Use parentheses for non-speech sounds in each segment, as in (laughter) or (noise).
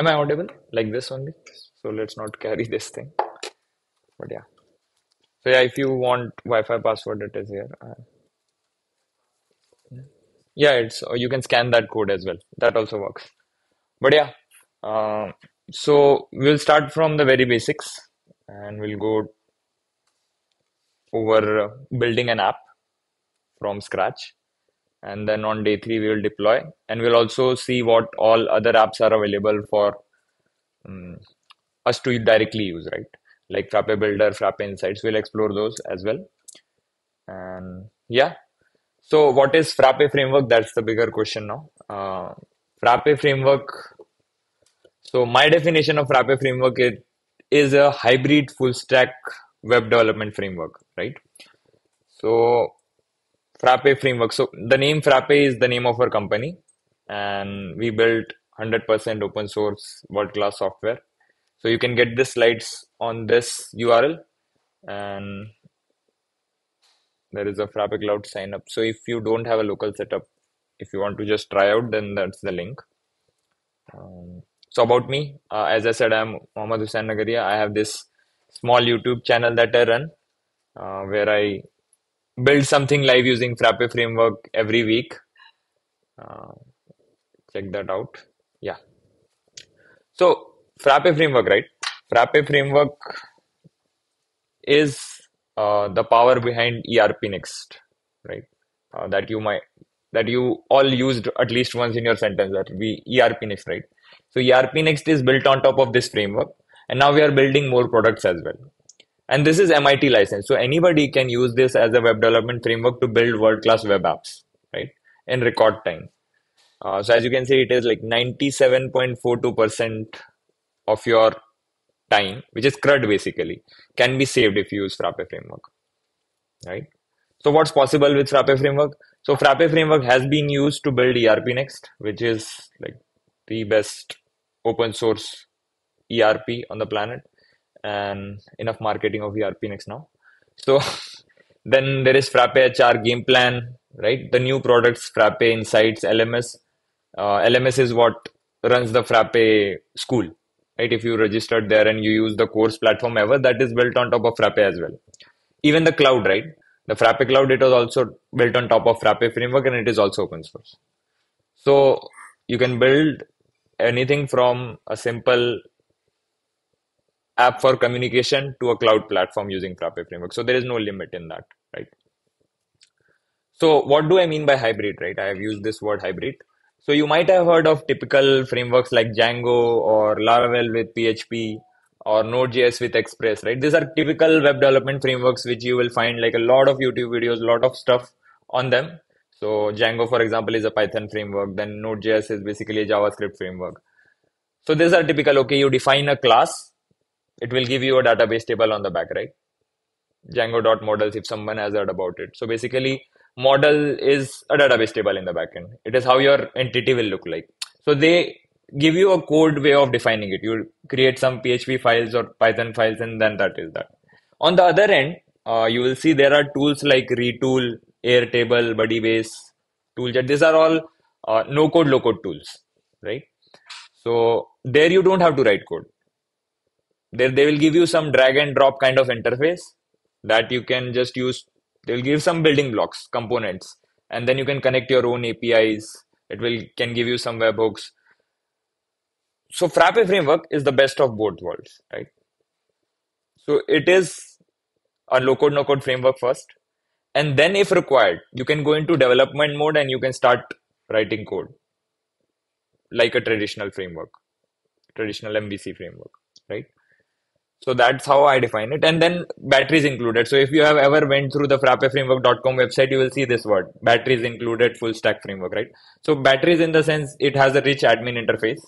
Am I audible like this only? So let's not carry this thing. But yeah. So yeah, if you want Wi-Fi password, it is here. Uh, yeah, it's you can scan that code as well. That also works. But yeah, uh, so we'll start from the very basics, and we'll go over uh, building an app from scratch. And then on day three, we will deploy, and we'll also see what all other apps are available for um, us to directly use, right? Like Frappe Builder, Frappe Insights. We'll explore those as well. And yeah, so what is Frappe framework? That's the bigger question now. Uh, Frappe framework. So my definition of Frappe framework is, is a hybrid full stack web development framework, right? So Frappe framework. So the name Frappe is the name of our company, and we built 100% open source world class software. So you can get the slides on this URL, and there is a Frappe Cloud sign up. So if you don't have a local setup, if you want to just try out, then that's the link. Um, so about me, uh, as I said, I'm Mohammad Hussain Nagaria. I have this small YouTube channel that I run, uh, where I build something live using Frappe framework every week. Uh, check that out. Yeah. So Frappe framework, right? Frappe framework is uh, the power behind ERP Next, right? Uh, that you might that you all used at least once in your sentence that we ERP Next, right? So ERP Next is built on top of this framework, and now we are building more products as well. And this is MIT license. So anybody can use this as a web development framework to build world-class web apps, right? In record time. Uh, so as you can see, it is like 97.42% of your time, which is CRUD basically, can be saved if you use Frappe framework, right? So what's possible with Frappe framework? So Frappe framework has been used to build ERP Next, which is like the best open source ERP on the planet and enough marketing of ERP next now. So (laughs) then there is Frappe HR game plan, right? The new products, Frappe Insights, LMS. Uh, LMS is what runs the Frappe school, right? If you registered there and you use the course platform ever, that is built on top of Frappe as well. Even the cloud, right? The Frappe cloud, it was also built on top of Frappe framework and it is also open source. So you can build anything from a simple app for communication to a cloud platform using Frappe framework. So there is no limit in that, right? So what do I mean by hybrid, right? I have used this word hybrid. So you might have heard of typical frameworks like Django or Laravel with PHP or Node.js with Express, right? These are typical web development frameworks which you will find like a lot of YouTube videos, a lot of stuff on them. So Django, for example, is a Python framework. Then Node.js is basically a JavaScript framework. So these are typical. Okay, you define a class it will give you a database table on the back, right? Django.models if someone has heard about it. So basically, model is a database table in the backend. It is how your entity will look like. So they give you a code way of defining it. You create some PHP files or Python files, and then that is that. On the other end, uh, you will see there are tools like Retool, Airtable, Budibase, Tooljet. These are all uh, no code, low code tools, right? So there you don't have to write code there they will give you some drag and drop kind of interface that you can just use. They'll give some building blocks components and then you can connect your own apis it will can give you some webhooks. So frappe framework is the best of both worlds right? So it is a low code no code framework first. And then if required you can go into development mode and you can start writing code. Like a traditional framework traditional mvc framework right so that's how I define it. And then batteries included. So if you have ever went through the frappeframework.com website, you will see this word, batteries included full stack framework, right? So batteries in the sense it has a rich admin interface.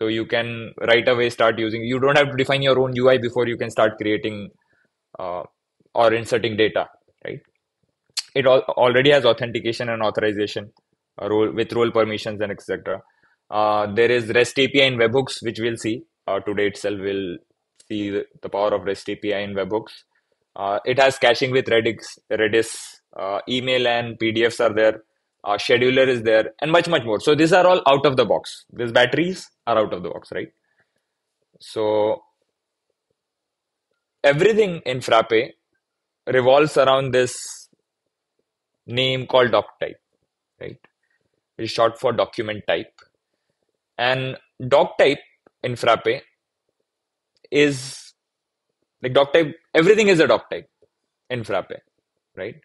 So you can right away start using, you don't have to define your own UI before you can start creating uh, or inserting data, right? It al- already has authentication and authorization uh, role with role permissions and etc. Uh, there is REST API in webhooks, which we'll see uh, today itself. Will see the power of REST API in webhooks. Uh, it has caching with Redis, Redis uh, email and PDFs are there. Uh, scheduler is there and much, much more. So these are all out of the box. These batteries are out of the box, right? So everything in Frappe revolves around this name called doc type, right? It's short for document type. And doc type in Frappe is like doc type, everything is a doc type in Frappe, right?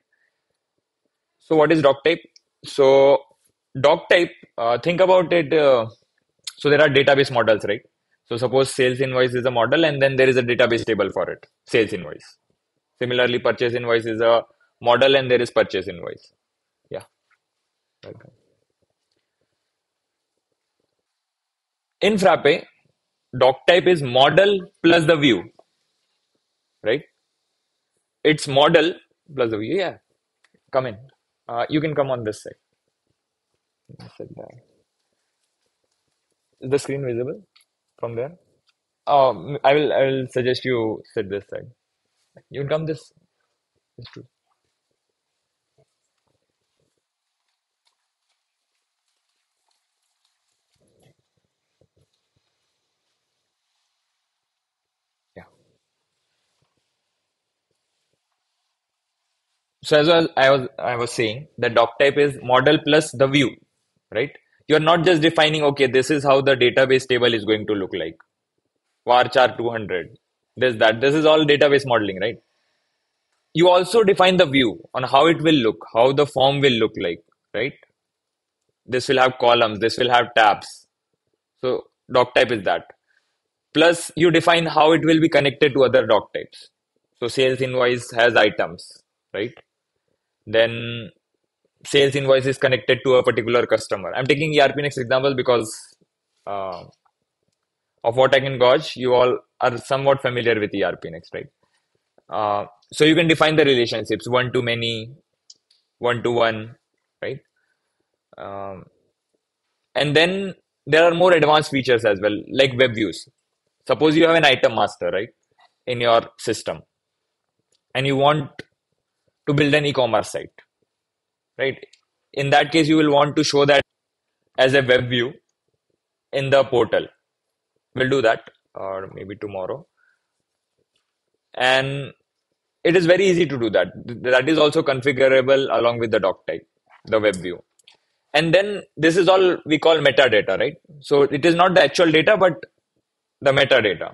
So what is doc type? So doc type, uh, think about it. Uh, so there are database models, right? So suppose sales invoice is a model and then there is a database table for it, sales invoice. Similarly, purchase invoice is a model and there is purchase invoice. Yeah. In Frappe, doc type is model plus the view, right? It's model plus the view. Yeah. Come in. Uh, you can come on this side. Sit there. Is the screen visible from there? Um, I will. I will suggest you sit this side. You can come this. this too. So as well, I was I was saying the doc type is model plus the view, right? You're not just defining, okay, this is how the database table is going to look like. varchar 200, this, that. This is all database modeling, right? You also define the view on how it will look, how the form will look like, right? This will have columns, this will have tabs. So doc type is that. Plus, you define how it will be connected to other doc types. So sales invoice has items, right? Then sales invoice is connected to a particular customer. I'm taking ERP next example because uh, of what I can gauge, you all are somewhat familiar with ERP next, right? Uh, so you can define the relationships one to many, one to one, right? Um, and then there are more advanced features as well, like web views. Suppose you have an item master, right, in your system, and you want to build an e-commerce site, right? In that case, you will want to show that as a web view in the portal. We'll do that, or maybe tomorrow. And it is very easy to do that. That is also configurable along with the doc type, the web view. And then this is all we call metadata, right? So it is not the actual data, but the metadata,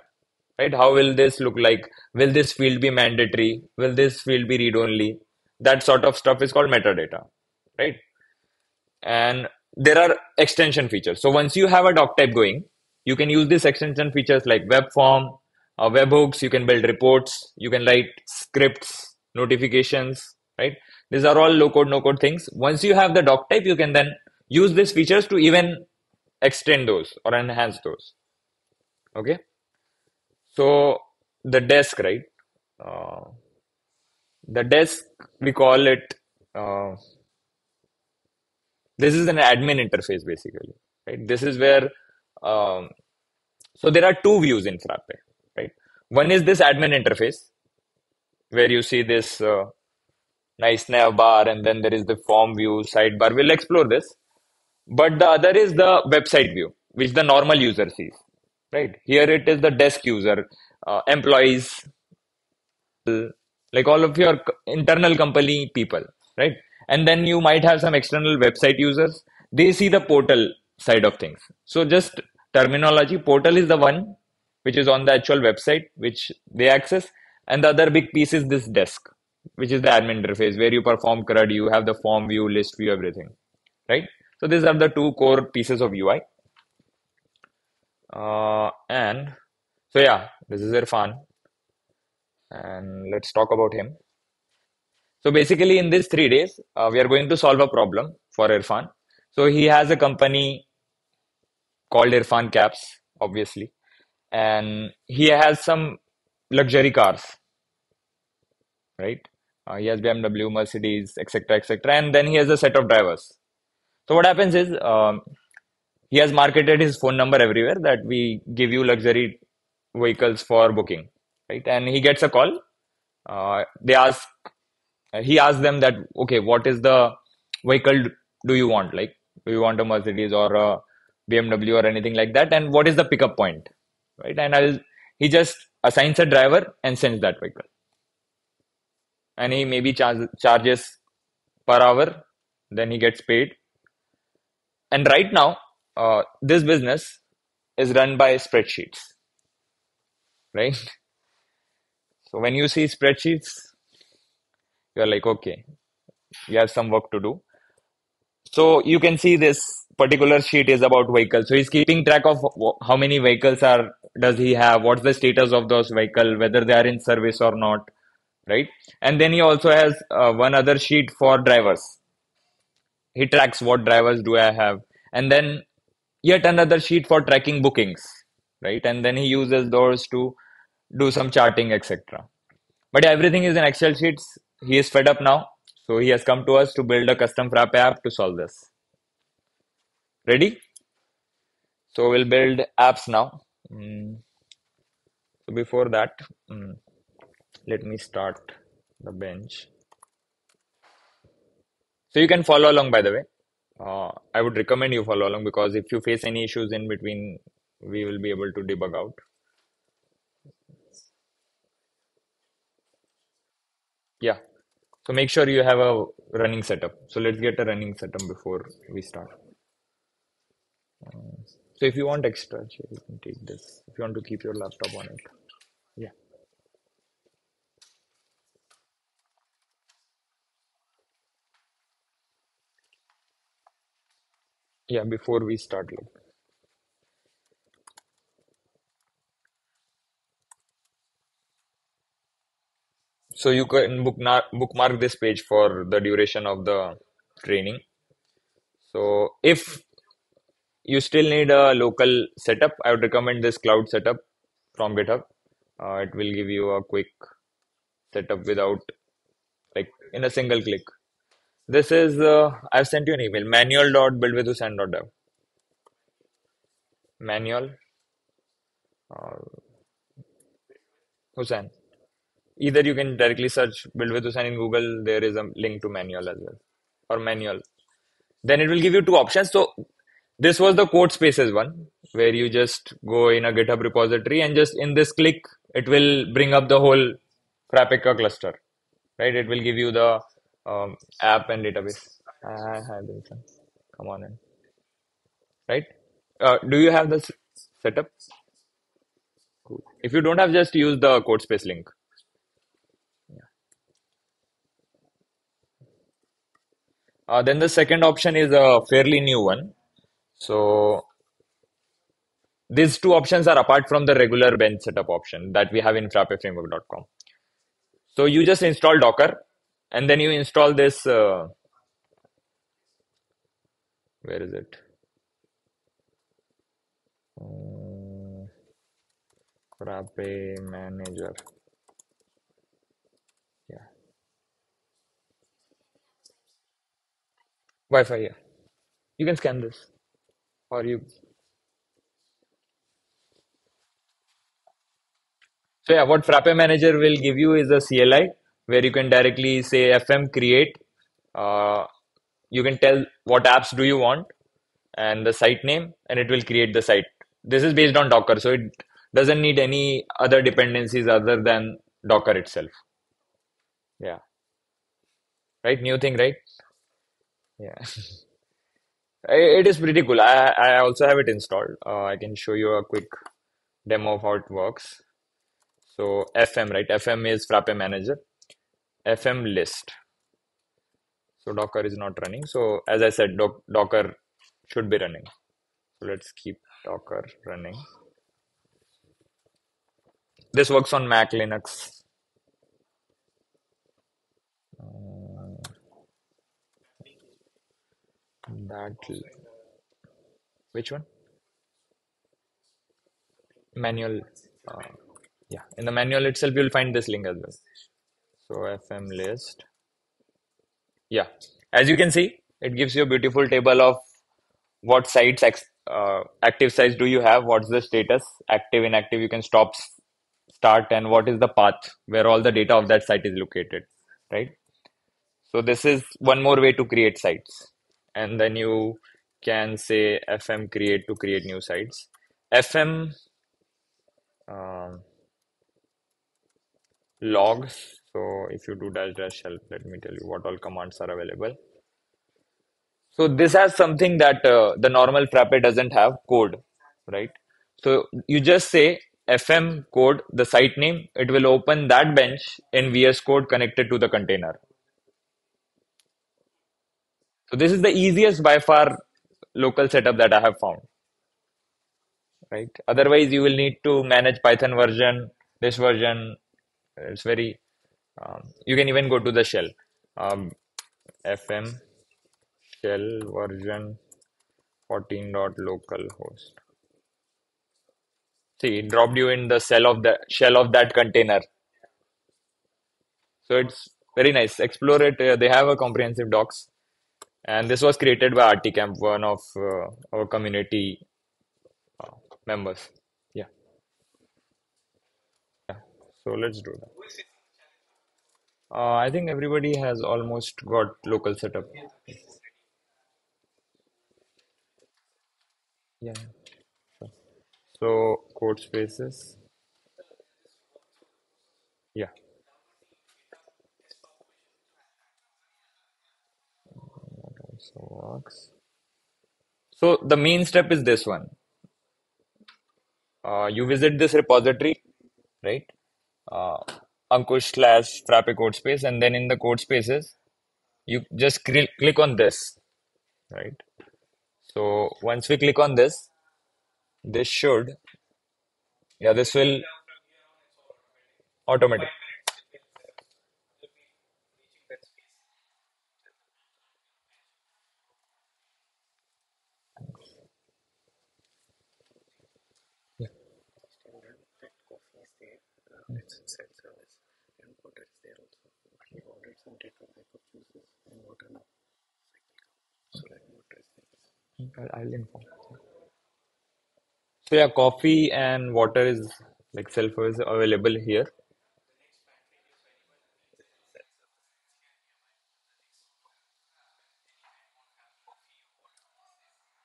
right? How will this look like? Will this field be mandatory? Will this field be read only? That sort of stuff is called metadata, right? And there are extension features. So once you have a doc type going, you can use these extension features like web form, uh, webhooks. You can build reports. You can write scripts, notifications, right? These are all low code, no code things. Once you have the doc type, you can then use these features to even extend those or enhance those. Okay. So the desk, right? Uh, the desk, we call it, uh, this is an admin interface basically, right? This is where, um, so there are two views in Frappe, right? One is this admin interface where you see this uh, nice nav bar and then there is the form view sidebar. We'll explore this. But the other is the website view, which the normal user sees, right? Here it is the desk user, uh, employees, like all of your internal company people, right? And then you might have some external website users. They see the portal side of things. So just terminology, portal is the one which is on the actual website, which they access. And the other big piece is this desk, which is the admin interface where you perform CRUD, you have the form view, list view, everything, right? So these are the two core pieces of UI. Uh, and so yeah, this is Irfan. And let's talk about him. So basically in these three days, uh, we are going to solve a problem for Irfan. So he has a company called Irfan Caps, obviously. And he has some luxury cars, right? Uh, he has BMW, Mercedes, etc., etc., and then he has a set of drivers. So what happens is um, he has marketed his phone number everywhere that we give you luxury vehicles for booking, right? And he gets a call. Uh, they ask, he asks them that, okay, what is the vehicle do you want? Like, do you want a Mercedes or a BMW or anything like that? And what is the pickup point, right? And I'll he just assigns a driver and sends that vehicle, and he maybe charge, charges per hour, then he gets paid. And right now, this business is run by spreadsheets, right? So when you see spreadsheets, you're like, okay, you have some work to do. So you can see this particular sheet is about vehicles. So he's keeping track of how many vehicles are does he have, what's the status of those vehicles, whether they are in service or not, right? And then he also has uh, one other sheet for drivers. He tracks what drivers do I have, and then yet another sheet for tracking bookings, right? And then he uses those to do some charting, etc. But everything is in Excel sheets. He is fed up now, so he has come to us to build a custom Frappe app to solve this. Ready? So we'll build apps now. Mm. So before that, mm, let me start the bench. So you can follow along, by the way. Uh, I would recommend you follow along because if you face any issues in between, we will be able to debug out. Yeah. So make sure you have a running setup. So let's get a running setup before we start. Uh, so if you want extra, you can take this. If you want to keep your laptop on it. Yeah. Yeah, before we start. Like, so you can bookmark, bookmark this page for the duration of the training. So if you still need a local setup, I would recommend this cloud setup from GitHub. Uh, it will give you a quick setup without like in a single click. This is uh, I've sent you an email manual.buildwithhussain.dev manual uh, Hussain. Either you can directly search build with Hussain in Google. There is a link to manual as well or manual. Then it will give you two options. So this was the code spaces one where you just go in a GitHub repository and just in this click, it will bring up the whole Frappeka cluster, right? It will give you the um, app and database. I have this one. Come on in, right? Uh, do you have this setup? Cool. If you don't have, just use the code space link. Uh, then the second option is a fairly new one. So these two options are apart from the regular bench setup option that we have in frappeframework.com. So you just install Docker and then you install this. Uh, where is it? Uh, Frappe Manager. Yeah. Wi-Fi. Yeah. You can scan this, or you. So yeah, what Frappe Manager will give you is a CLI where you can directly say FM create. Uh, you can tell what apps do you want and the site name, and it will create the site. This is based on Docker, so it doesn't need any other dependencies other than Docker itself. Yeah. Right? New thing, right? Yeah. (laughs) It is pretty cool. I, I also have it installed. Uh, I can show you a quick demo of how it works. So FM, right? FM is Frappe Manager. FM list. So Docker is not running. So as I said, doc Docker should be running. So let's keep Docker running. This works on Mac, Linux. Uh, that which one? Manual. Uh, yeah, in the manual itself, you'll find this link as well. So FM list. Yeah, as you can see, it gives you a beautiful table of what sites uh, active sites do you have what's the status active inactive you can stop start and what is the path where all the data of that site is located right so this is one more way to create sites and then you can say fm create to create new sites fm um, logs. So if you do dash dash help, let me tell you what all commands are available. So this has something that uh, the normal Frappe doesn't have code, right? So you just say fm code, the site name, it will open that bench in VS Code connected to the container. So this is the easiest by far local setup that I have found, right? Otherwise, you will need to manage Python version, this version. It's very, um, you can even go to the shell, um, fm shell version 14.localhost. See, it dropped you in the cell of the shell of that container. So it's very nice. Explore it. Uh, they have a comprehensive docs, and this was created by RTCamp, one of uh, our community uh, members. Yeah, yeah. So let's do that. Uh, I think everybody has almost got local setup. Yeah. So, code spaces. Yeah. So works. So the main step is this one. Uh, you visit this repository, right? Uh, Ankush slash Frappe code space, and then in the code spaces, you just cl click on this, right? So once we click on this, this should, yeah, this will automatic. Yeah. I'll inform. So yeah, coffee and water is like self-service available here.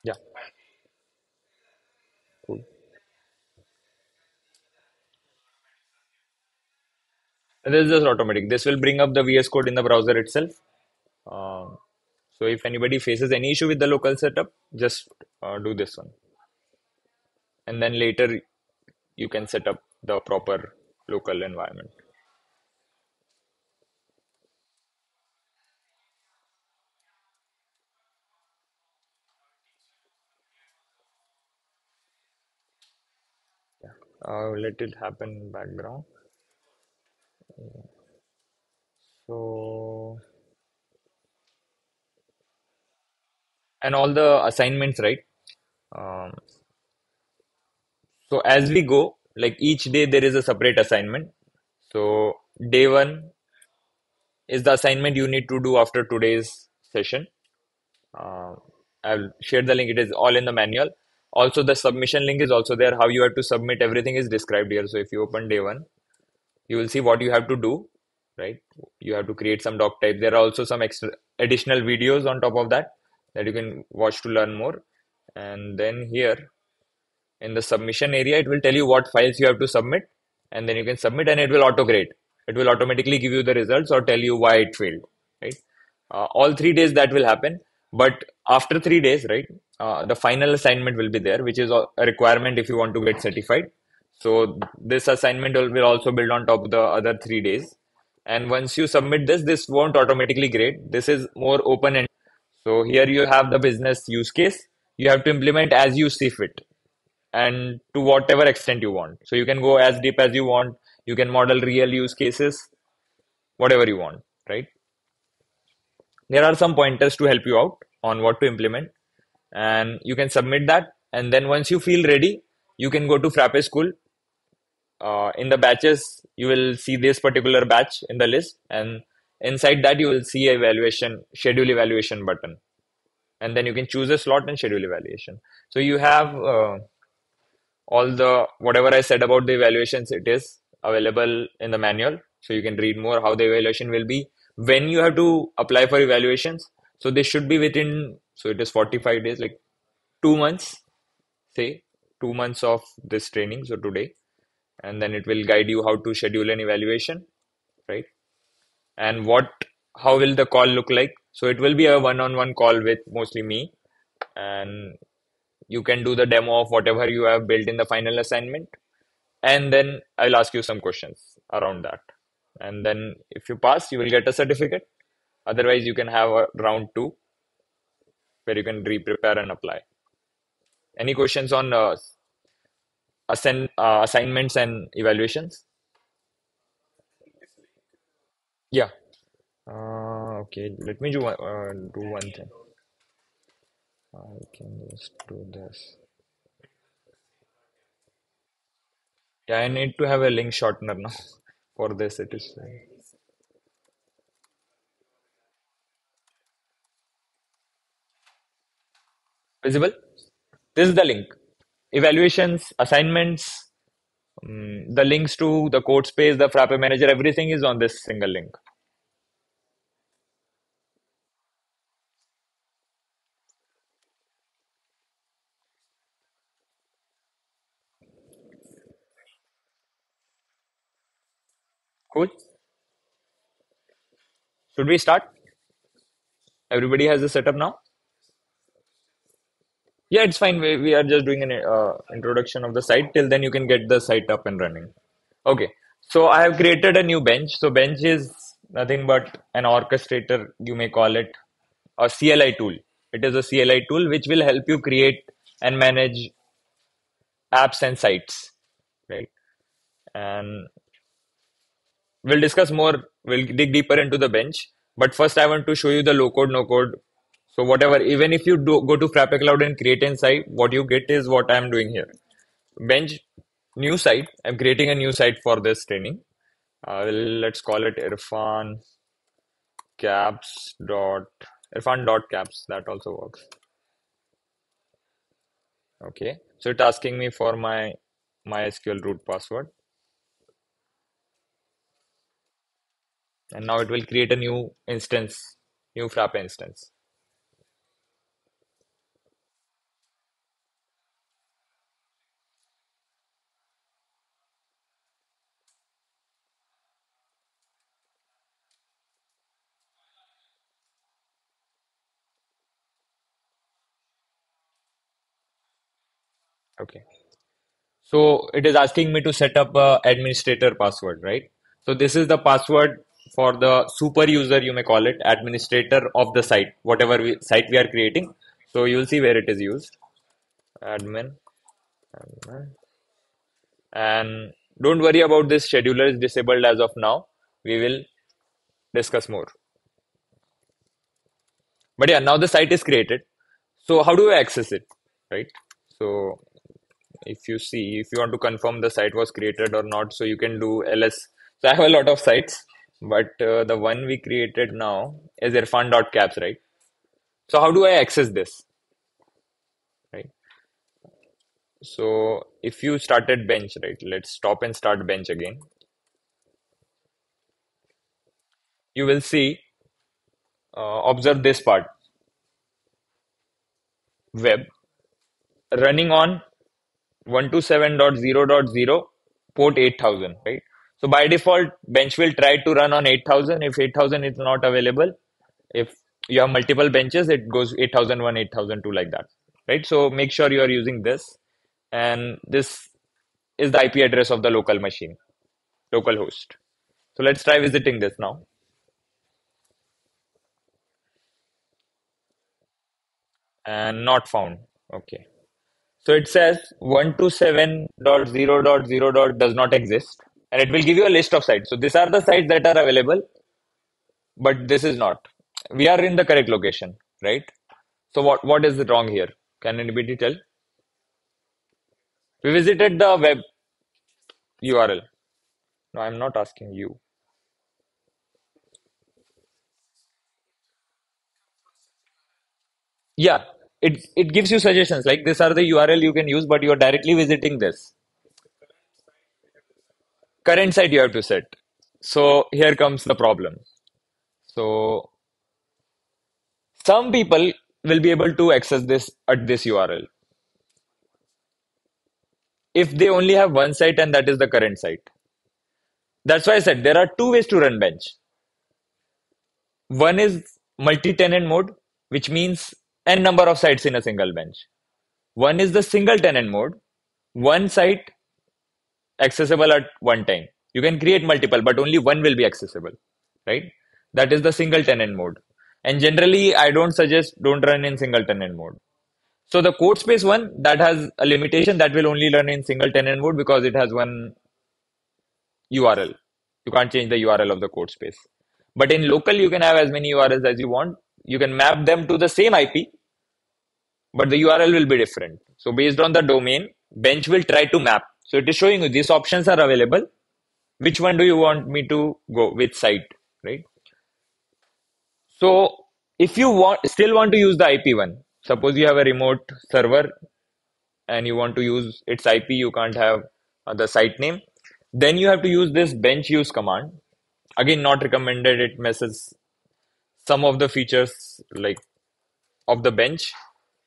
Yeah, cool. And this is just automatic. This will bring up the VS Code in the browser itself. Um, so if anybody faces any issue with the local setup, just uh, do this one. And then later you can set up the proper local environment. Yeah. Uh, let it happen in background. So, and all the assignments, right? Um, so as we go, like each day there is a separate assignment. So day one is the assignment you need to do after today's session. Uh, I'll share the link. It is all in the manual. Also, the submission link is also there. How you have to submit everything is described here. So if you open day one, you will see what you have to do, right? You have to create some doc type. There are also some extra additional videos on top of that that you can watch to learn more. And then here in the submission area, it will tell you what files you have to submit, and then you can submit, and it will auto grade. It will automatically give you the results or tell you why it failed, right? Uh, all three days that will happen, but after three days, right, uh, the final assignment will be there, which is a requirement if you want to get certified. So this assignment will, also build on top of the other three days. And once you submit this, this won't automatically grade. This is more open end. So here you have the business use case. You have to implement as you see fit and to whatever extent you want. So you can go as deep as you want. You can model real use cases, whatever you want, right? There are some pointers to help you out on what to implement, and you can submit that. And then once you feel ready, you can go to Frappe School. Uh, in the batches, you will see this particular batch in the list, and inside that, you will see a evaluation, schedule evaluation button. And then you can choose a slot and schedule evaluation. So you have uh, all the whatever I said about the evaluations, it is available in the manual. So you can read more how the evaluation will be when you have to apply for evaluations. So they should be within, so it is 45 days, like two months, say two months of this training. So today, and then it will guide you how to schedule an evaluation, right? And what, how will the call look like? So it will be a one-on-one call with mostly me, and you can do the demo of whatever you have built in the final assignment, and then I'll ask you some questions around that. And then if you pass, you will get a certificate. Otherwise, you can have a round two where you can re-prepare and apply. Any questions on uh, assign, uh, assignments and evaluations? Yeah. Uh, okay, let me do, one- uh, do one thing. I can just do this. Yeah, I need to have a link shortener now. (laughs) For this, it is uh, visible. This is the link. Evaluations, assignments, um, the links to the code space, the Frappe manager, everything is on this single link. Cool. Should we start? Everybody has the setup now? Yeah, it's fine. We, we are just doing an uh, introduction of the site. Till then, you can get the site up and running. Okay. So I have created a new bench. So bench is nothing but an orchestrator, you may call it, a CLI tool. It is a CLI tool which will help you create and manage apps and sites, right? And we'll discuss more. We'll dig deeper into the bench. But first, I want to show you the low code, no code. So whatever, even if you do go to Frappe Cloud and create a site, what you get is what I'm doing here. Bench new site. I'm creating a new site for this training. Uh, let's call it Irfan caps dot Irfan dot caps. That also works. Okay. So it's asking me for my MySQL root password, and now it will create a new instance, new Frappe instance. Okay. So it is asking me to set up a administrator password, right? So this is the password for the super user, you may call it, administrator of the site, whatever we, site we are creating. So you will see where it is used. Admin, admin. And don't worry about this scheduler is disabled as of now. We will discuss more. But yeah, now the site is created. So how do I access it, right? So if you see, if you want to confirm the site was created or not, so you can do ls. So I have a lot of sites, but uh, the one we created now is irfan.caps, right? So how do I access this, right? So if you started bench, right? Let's stop and start bench again. You will see, uh, observe this part, web running on 127.0.0 port 8000 right? So by default bench will try to run on 8000 if 8000 is not available if you have multiple benches it goes 8001 8002 like that right? So make sure you are using this. And this is the ip address of the local machine local host. So let's try visiting this now. And not found. Okay So it says 127.0.0. does not exist and it will give you a list of sites. So these are the sites that are available, but this is not. We are in the correct location, right? So what, what is wrong here? Can anybody tell? We visited the web URL. No, I'm not asking you. Yeah, it, it gives you suggestions like these are the URL you can use, but you're directly visiting this. Current site you have to set. So here comes the problem. So some people will be able to access this at this URL. if they only have one site and that is the current site. That's why I said there are two ways to run bench. One is multi-tenant mode, which means n number of sites in a single bench. One is the single tenant mode, one site accessible at one time. You can create multiple, but only one will be accessible, right? That is the single tenant mode. And generally, I don't suggest don't run in single tenant mode. So the code space one that has a limitation that will only run in single tenant mode because it has one URL. You can't change the URL of the code space. But in local, you can have as many URLs as you want. You can map them to the same IP, but the URL will be different. So based on the domain, bench will try to map. So it is showing you these options are available. Which one do you want me to go with site, right? So if you want still want to use the IP one, suppose you have a remote server and you want to use its IP, you can't have uh, the site name. Then you have to use this bench use command. Again, not recommended. It messes some of the features like of the bench.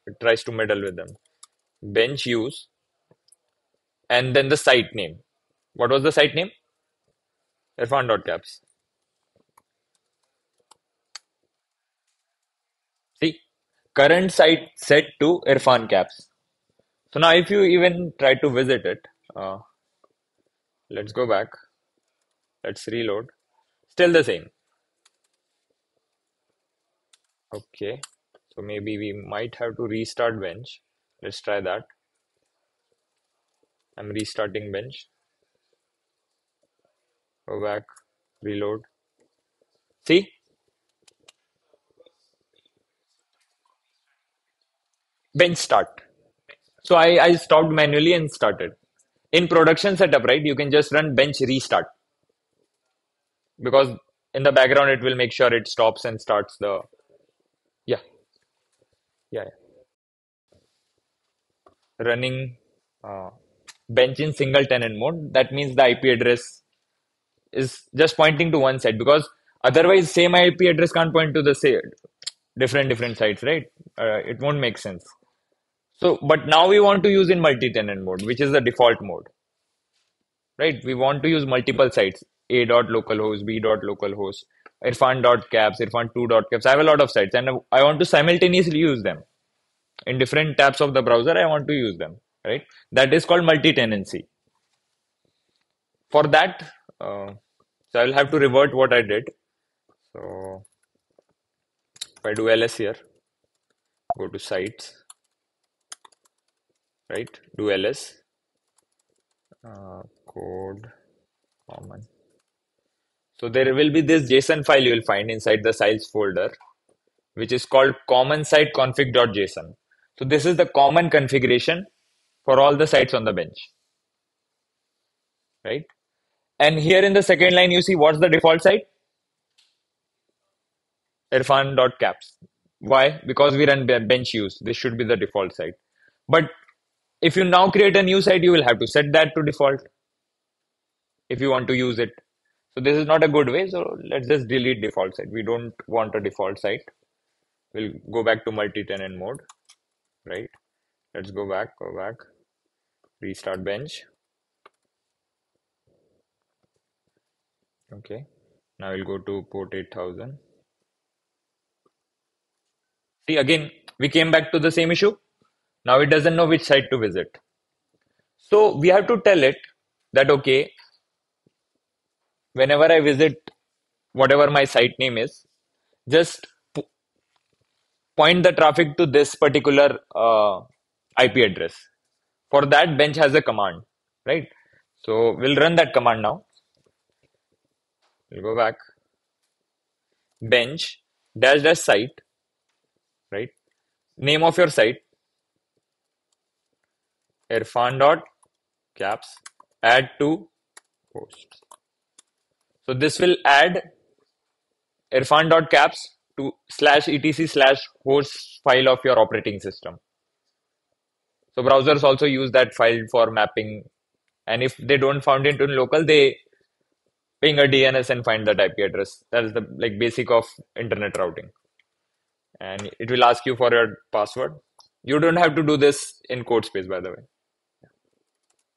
It tries to meddle with them. Bench use and then the site name. What was the site name? Irfan.caps. See, current site set to Irfan caps. So now if you even try to visit it, uh, let's go back. Let's reload. Still the same. Okay, so maybe we might have to restart bench. Let's try that. I'm restarting bench. Go back, reload. See, bench start. So I, I stopped manually and started. In production setup, right, you can just run bench restart because in the background it will make sure it stops and starts the yeah yeah, yeah. running uh, bench in single tenant mode. That means the IP address is just pointing to one side because otherwise same IP address can't point to the same different different sites, right? Uh, it won't make sense. So, but now we want to use in multi-tenant mode, which is the default mode, right? We want to use multiple sites, a dot localhost, b dot localhost, irfan dot caps, irfan two dot caps. I have a lot of sites, and I want to simultaneously use them in different tabs of the browser. I want to use them, right? That is called multi-tenancy. For that, uh, so I'll have to revert what I did. So if I do ls here, go to sites right do ls uh, code common so there will be this json file you will find inside the sites folder which is called common site config.json so this is the common configuration for all the sites on the bench. Right? And here in the second line you see what's the default site? Irfan.caps why? Because we run bench use. This should be the default site. But if you now create a new site, you will have to set that to default if you want to use it. So this is not a good way. So let's just delete default site. We don't want a default site. We'll go back to multi-tenant mode, right? Let's go back, go back, restart bench. Okay, now we'll go to port 8000. See, again, we came back to the same issue. Now it doesn't know which site to visit. So we have to tell it that, okay, whenever I visit whatever my site name is, just point the traffic to this particular uh, IP address. For that, bench has a command, right? So we'll run that command now. We'll go back. Bench dash dash site, right? Name of your site irfan dot caps add to host. So this will add irfan caps to slash etc slash host file of your operating system. So browsers also use that file for mapping, and if they don't found it in local, they ping a DNS and find that IP address. That is the like basic of internet routing, and it will ask you for your password. You don't have to do this in code space, by the way.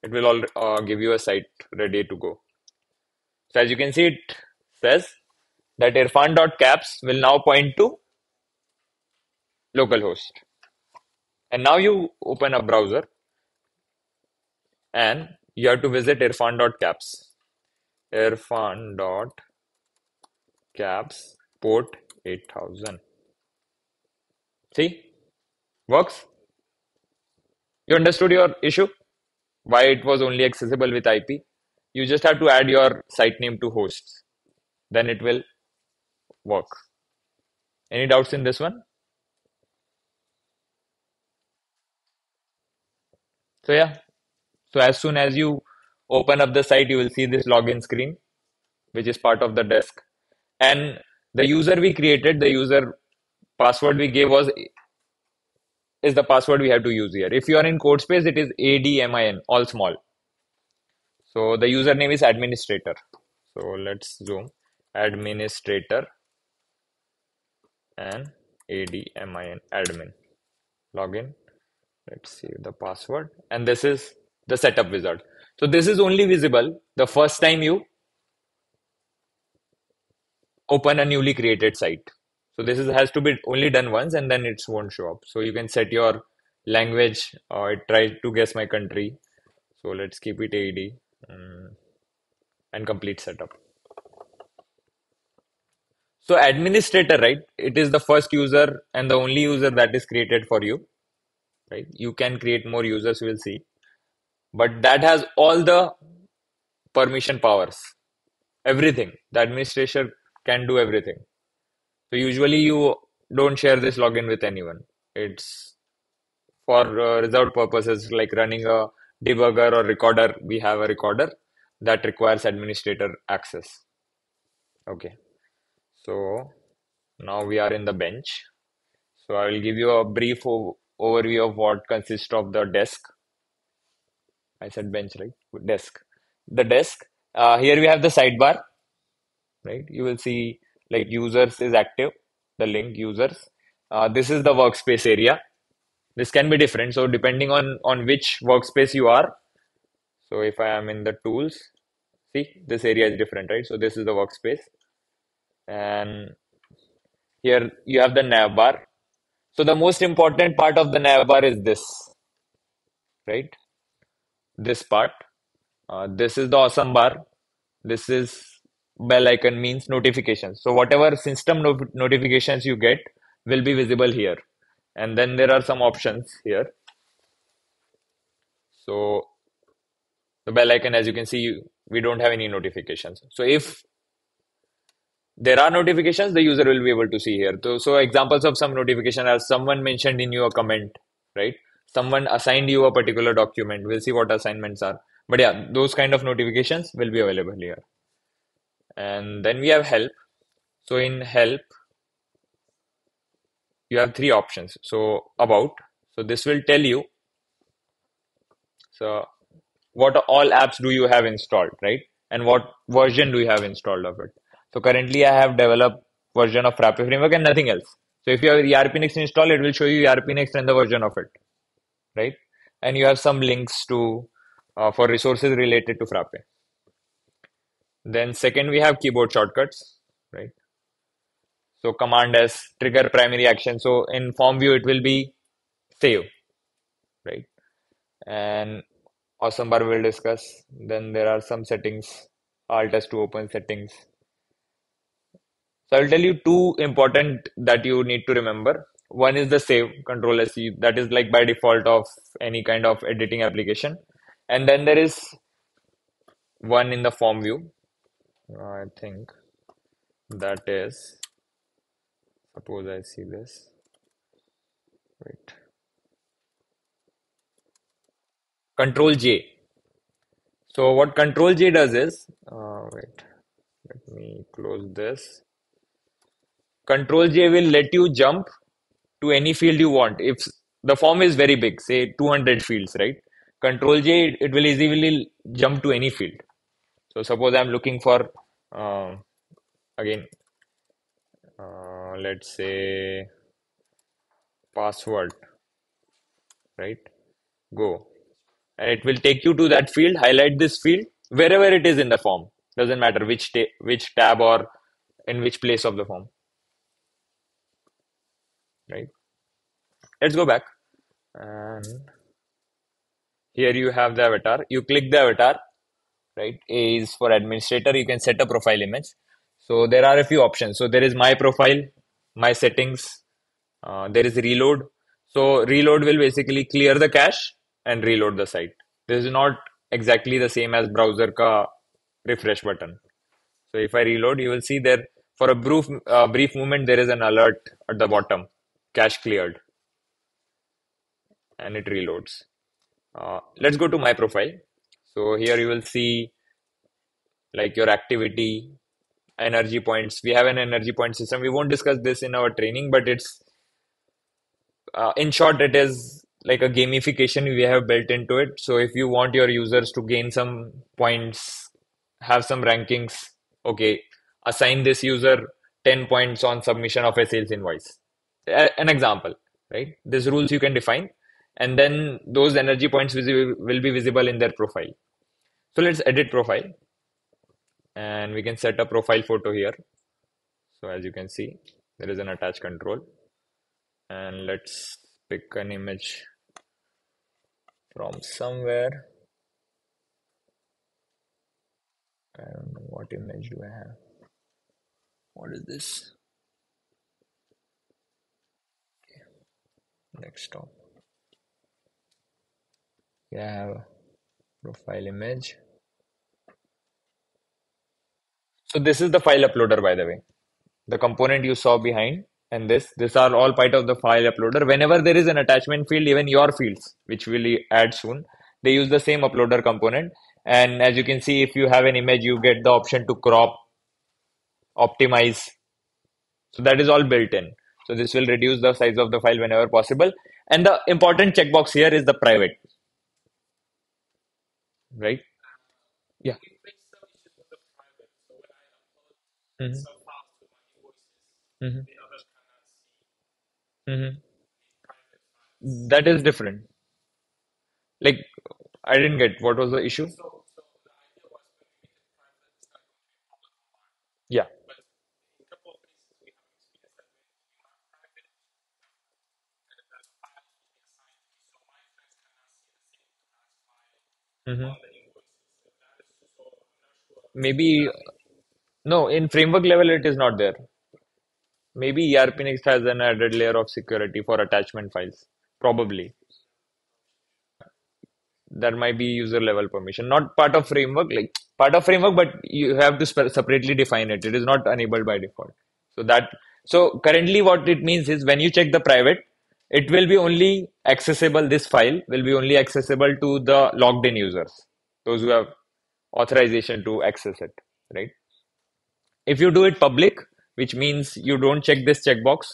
it will all uh, give you a site ready to go. So as you can see, it says that irfan.cabs will now point to localhost. And now you open a browser and you have to visit irfan.cabs. Irfan.cabs port 8000. See? Works? You understood your issue? Why it was only accessible with IP? You just have to add your site name to hosts. Then it will work. Any doubts in this one? So yeah, so as soon as you open up the site, you will see this login screen, which is part of the desk. And the user we created, the user password we gave was is the password we have to use here. If you are in CodeSpace, it is ADMIN, all small. So the username is administrator. So let's zoom administrator and ADMIN admin. Login. Let's see the password. And this is the setup wizard. So this is only visible the first time you open a newly created site. So this is, has to be only done once and then it won't show up. So you can set your language or uh, try to guess my country. So let's keep it AD um, and complete setup. So administrator, right? It is the first user and the only user that is created for you, right? You can create more users, we'll see. But that has all the permission powers, everything. The administrator can do everything. So usually you don't share this login with anyone. It's for uh, result purposes like running a debugger or recorder. We have a recorder that requires administrator access. Okay. So now we are in the bench. So I will give you a brief overview of what consists of the desk. I said bench, right? Desk. The desk. Uh, here we have the sidebar, right? You will see like users is active the link users uh, this is the workspace area this can be different. So depending on on which workspace you are so if i am in the tools see this area is different right? So this is the workspace. And here you have the navbar so the most important part of the navbar is this right? This part. Uh, this is the awesome bar. This is bell icon means notifications. So whatever system no notifications you get will be visible here. And then there are some options here. So the bell icon, as you can see, we don't have any notifications. So if there are notifications, the user will be able to see here. So, so examples of some notification as someone mentioned in your comment, right? Someone assigned you a particular document. We'll see what assignments are. But yeah, those kind of notifications will be available here and then we have help so in help you have three options. So about. So this will tell you so what all apps do you have installed right? And what version do you have installed of it? So currently i have developed version of frappe framework and nothing else. So if you have ERP installed it will show you ERP and the version of it right? And you have some links to uh, for resources related to frappe then second, we have keyboard shortcuts, right? So command S, trigger primary action. So in form view, it will be save, right? And awesome bar we'll discuss. Then there are some settings, alt S to open settings. So I'll tell you two important that you need to remember. One is the save control S that is like by default of any kind of editing application. And then there is one in the form view I think that is suppose I see this. Wait control J. So what control J does is uh, wait. Let me close this. Control J will let you jump to any field you want. If the form is very big say 200 fields right? Control J it will easily jump to any field. So suppose I'm looking for uh, again let's say password right go and it will take you to that field, highlight this field wherever it is in the form. Doesn't matter which which tab or in which place of the form, right? Let's go back. And here you have the avatar. You click the avatar, right? A is for administrator. You can set a profile image. So there are a few options. So there is my profile, my settings, uh, there is reload. So reload will basically clear the cache and reload the site. This is not exactly the same as browser ka refresh button. So if I reload, you will see there for a brief, uh, brief moment, there is an alert at the bottom, cache cleared, and it reloads. Uh, let's go to my profile. So here you will see like your activity, energy points. We have an energy point system. We won't discuss this in our training, but it's uh, in short, it is like a gamification we have built into it. So if you want your users to gain some points, have some rankings, okay, assign this user 10 points on submission of a sales invoice. An example, right? These rules you can define, and then those energy points will be visible in their profile. So let's edit profile, and we can set a profile photo here. So as you can see, there is an attach control. And let's pick an image from somewhere. I don't know what image do I have. What is this? Okay. next stop. I have profile image so this is the file uploader by the way. The component you saw behind and this these are all part of the file uploader. Whenever there is an attachment field even your fields which will add soon they use the same uploader component. And as you can see if you have an image you get the option to crop optimize. So that is all built in. So this will reduce the size of the file whenever possible. And the important checkbox here is the private. Right? Yeah hmm hmm hmm that is different. Like i didn't get what was the issue. Yeah. hmm maybe no in framework level it is not there Maybe ERPNext has an added layer of security for attachment files. Probably. There might be user level permission. Not part of framework, like part of framework, but you have to separately define it. It is not enabled by default. So that so currently what it means is when you check the private, it will be only accessible, this file will be only accessible to the logged in users, those who have authorization to access it, right? If you do it public, which means you don't check this checkbox,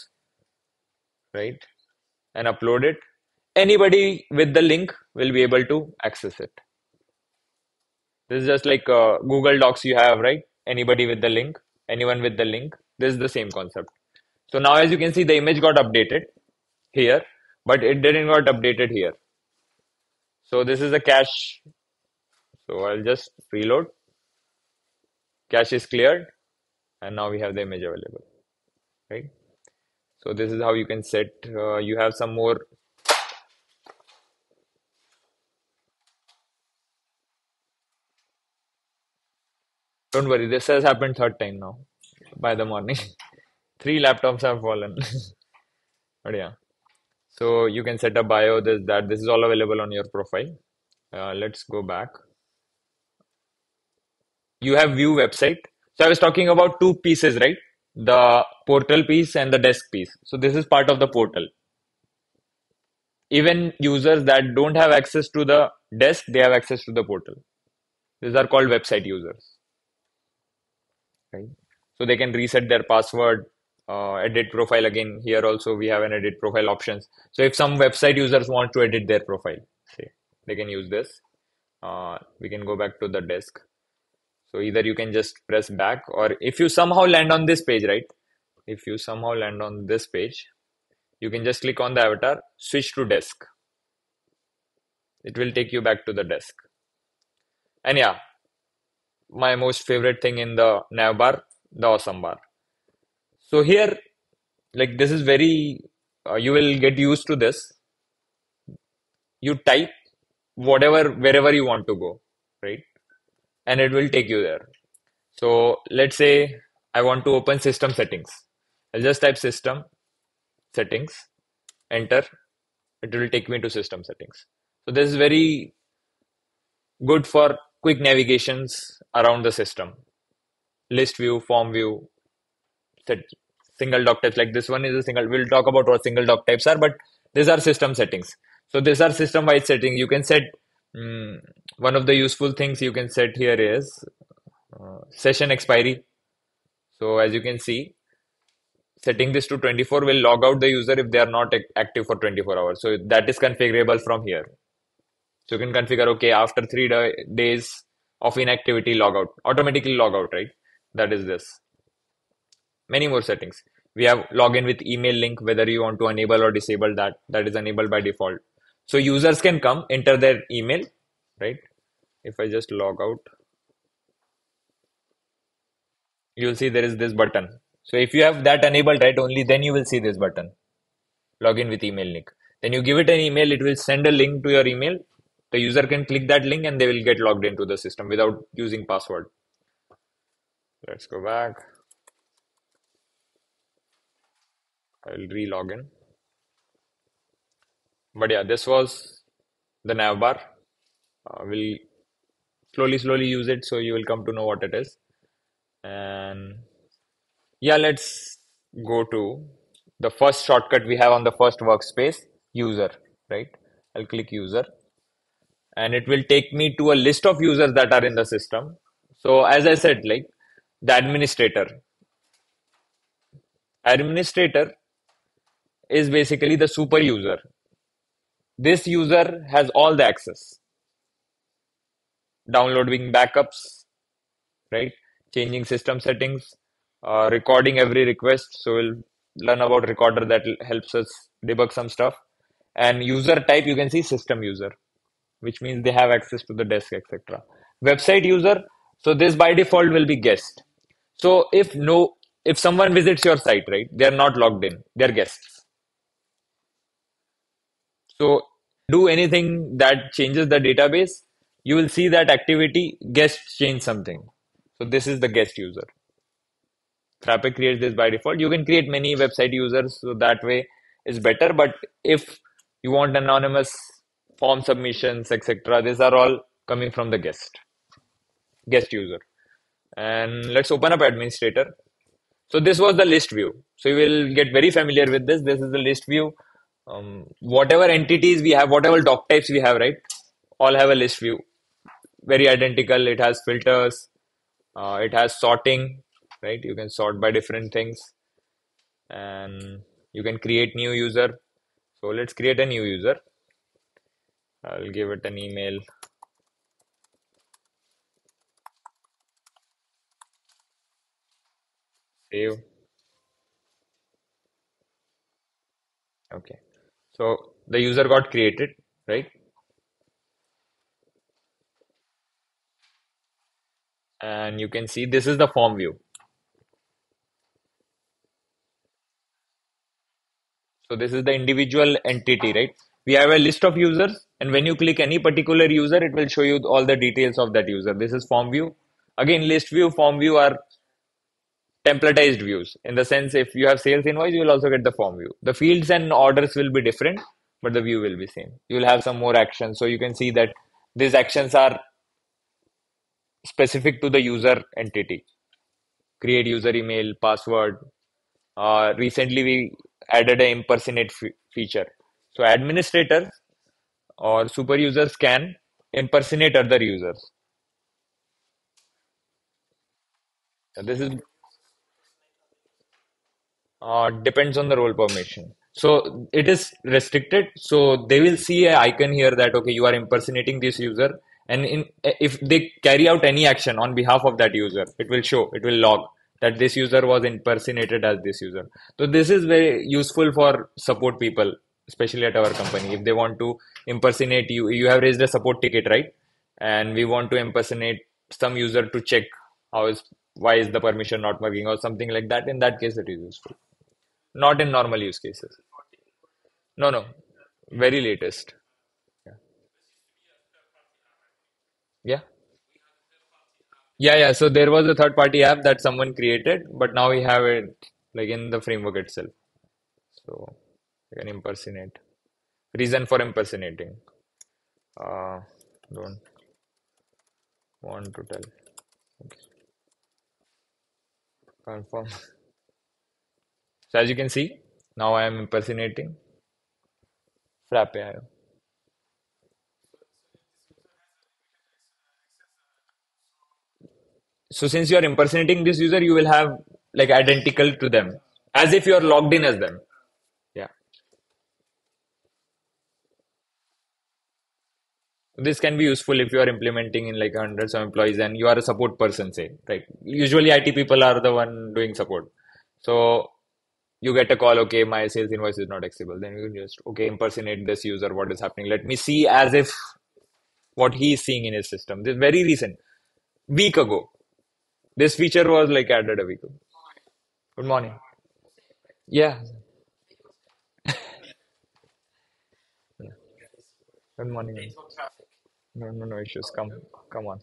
right? And upload it. Anybody with the link will be able to access it. This is just like uh, Google Docs you have, right? Anybody with the link, anyone with the link. This is the same concept. So now as you can see, the image got updated here, but it didn't got updated here. So this is a cache. So I'll just reload. Cache is cleared and now we have the image available right? So this is how you can set uh, you have some more. Don't worry this has happened third time now by the morning. (laughs) Three laptops have fallen. (laughs) But yeah. So you can set a bio this that this is all available on your profile. Uh, let's go back. You have view website so I was talking about two pieces, right? The portal piece and the desk piece. So this is part of the portal. Even users that don't have access to the desk, they have access to the portal. These are called website users. Right? So they can reset their password, uh, edit profile again. Here also we have an edit profile options. So if some website users want to edit their profile, say they can use this. Uh, we can go back to the desk. So either you can just press back or if you somehow land on this page, right? If you somehow land on this page, you can just click on the avatar, switch to desk. it will take you back to the desk. And yeah, my most favorite thing in the nav bar, the awesome bar. So here, like this is very, uh, you will get used to this. You type whatever, wherever you want to go, right? And it will take you there. So let's say I want to open system settings. I'll just type system settings, enter. It will take me to system settings. So this is very good for quick navigations around the system. List view, form view, set single doc types like this one is a single. We'll talk about what single doc types are, but these are system settings. So these are system wide settings. You can set um, one of the useful things you can set here is uh, session expiry. So as you can see, setting this to 24 will log out the user if they are not active for 24 hours. So that is configurable from here. So you can configure, okay, after three days of inactivity, log out, automatically log out, right? That is this. Many more settings. We have login with email link, whether you want to enable or disable that, that is enabled by default. So users can come, enter their email, right? If I just log out, you'll see there is this button. So if you have that enabled, right, only then you will see this button, login with email link. Then you give it an email, it will send a link to your email the user can click that link and they will get logged into the system without using password. Let's go back. I'll re-log in. But yeah, this was the navbar. Uh, we'll slowly, slowly use it so you will come to know what it is. And yeah, let's go to the first shortcut we have on the first workspace, user, right? I'll click user and it will take me to a list of users that are in the system. So as I said, like the administrator, administrator is basically the super user. This user has all the access, downloading backups, right? Changing system settings, uh, recording every request. So we'll learn about recorder that helps us debug some stuff. And user type, you can see system user which means they have access to the desk, etc. Website user, so this by default will be guest. So if no, if someone visits your site, right, they are not logged in, they're guests. So do anything that changes the database, you will see that activity guest change something. So this is the guest user. Frappe creates this by default. You can create many website users, so that way is better. But if you want anonymous form submissions, etc. These are all coming from the guest, guest user. And let's open up administrator. So this was the list view. So you will get very familiar with this. This is the list view. Um, whatever entities we have, whatever doc types we have, right? All have a list view. Very identical. It has filters. Uh, it has sorting, right? You can sort by different things. And you can create new user. So let's create a new user. I'll give it an email. Save. Okay. So the user got created, right? And you can see this is the form view. So this is the individual entity, right? We have a list of users and when you click any particular user, it will show you all the details of that user. This is form view. Again, list view, form view are templatized views. In the sense, if you have sales invoice, you will also get the form view. The fields and orders will be different, but the view will be same. You will have some more actions. So you can see that these actions are specific to the user entity. Create user email, password. Uh, recently, we added an impersonate feature. So administrator or super users can impersonate other users. this is uh, depends on the role permission. So it is restricted. So they will see an icon here that okay, you are impersonating this user, and in if they carry out any action on behalf of that user, it will show, it will log that this user was impersonated as this user. So this is very useful for support people especially at our company. If they want to impersonate you, you have raised a support ticket, right? And we want to impersonate some user to check how is why is the permission not working or something like that. In that case, it is useful. Not in normal use cases. No, no, very latest. Yeah, yeah, yeah. So there was a third party app that someone created, but now we have it like in the framework itself. So I can impersonate. Reason for impersonating. Uh, don't want to tell. Okay. Confirm. (laughs) So as you can see, now I am impersonating Frappe. So since you are impersonating this user, you will have like identical to them, as if you are logged in as them. Yeah. This can be useful if you are implementing in like hundreds of employees and you are a support person, say, right? Usually IT people are the one doing support. So you get a call, okay, my sales invoice is not accessible. Then you can just, okay, impersonate this user, what is happening? Let me see as if what he is seeing in his system. This is very recent, week ago. This feature was like added a week ago. Good morning. Yeah. (laughs) Yeah. Good morning. No, no, no issues. Come, come on.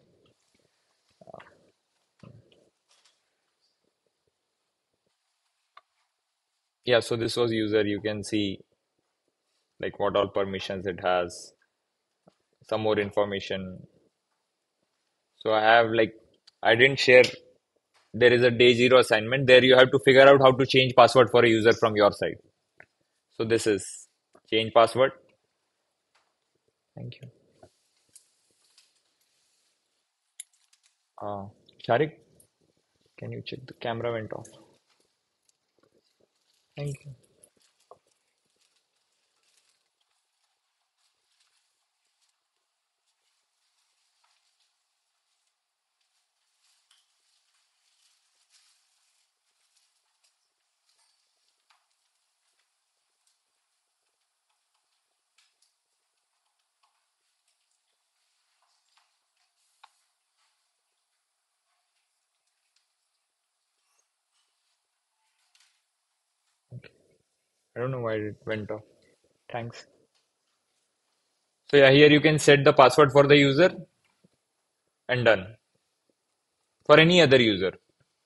Yeah, so this was user. You can see like what all permissions it has, some more information. So I have like I didn't share. There is a day zero assignment. There you have to figure out how to change password for a user from your side. So this is change password. Thank you. Uh, Sharik, can you check the camera went off? Thank you. I don't know why it went off. Thanks. So yeah, here you can set the password for the user and done. For any other user,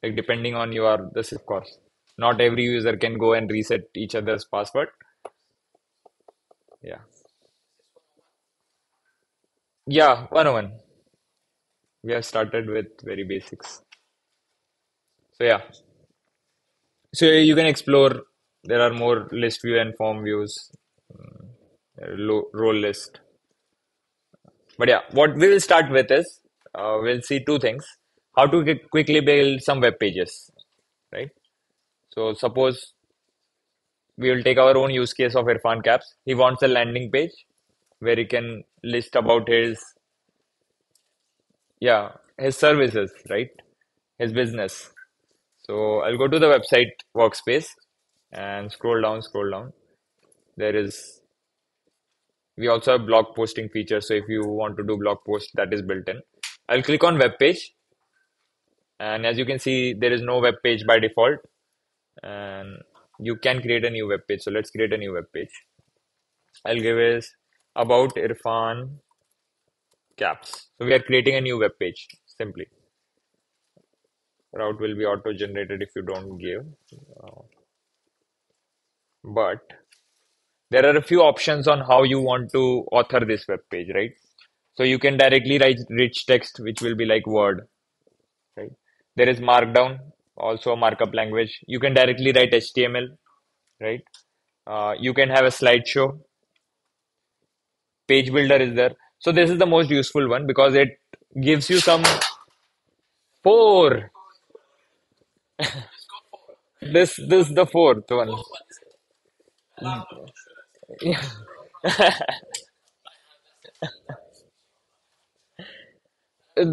like depending on your this of course. Not every user can go and reset each other's password. Yeah. Yeah, 101. We have started with very basics. So yeah. So you can explore. There are more list view and form views, uh, role list. But yeah, what we will start with is uh, we'll see two things. How to quickly build some web pages, right? So suppose we will take our own use case of Irfan Cabs. He wants a landing page where he can list about his yeah his services, right? His business. So I'll go to the website workspace and scroll down, scroll down. There is we also have blog posting feature. So if you want to do blog post, that is built in. I'll click on web page, and as you can see, there is no web page by default, and you can create a new web page. So let's create a new web page. I'll give is about Irfan Cabs. So we are creating a new web page simply. Route will be auto generated if you don't give, but there are a few options on how you want to author this web page, right? So you can directly write rich text, which will be like Word, right? There is Markdown, also a markup language. You can directly write HTML, right? Uh, you can have a slideshow. Page builder is there. So this is the most useful one because it gives you some four. (laughs) This this the fourth one. Yeah. (laughs)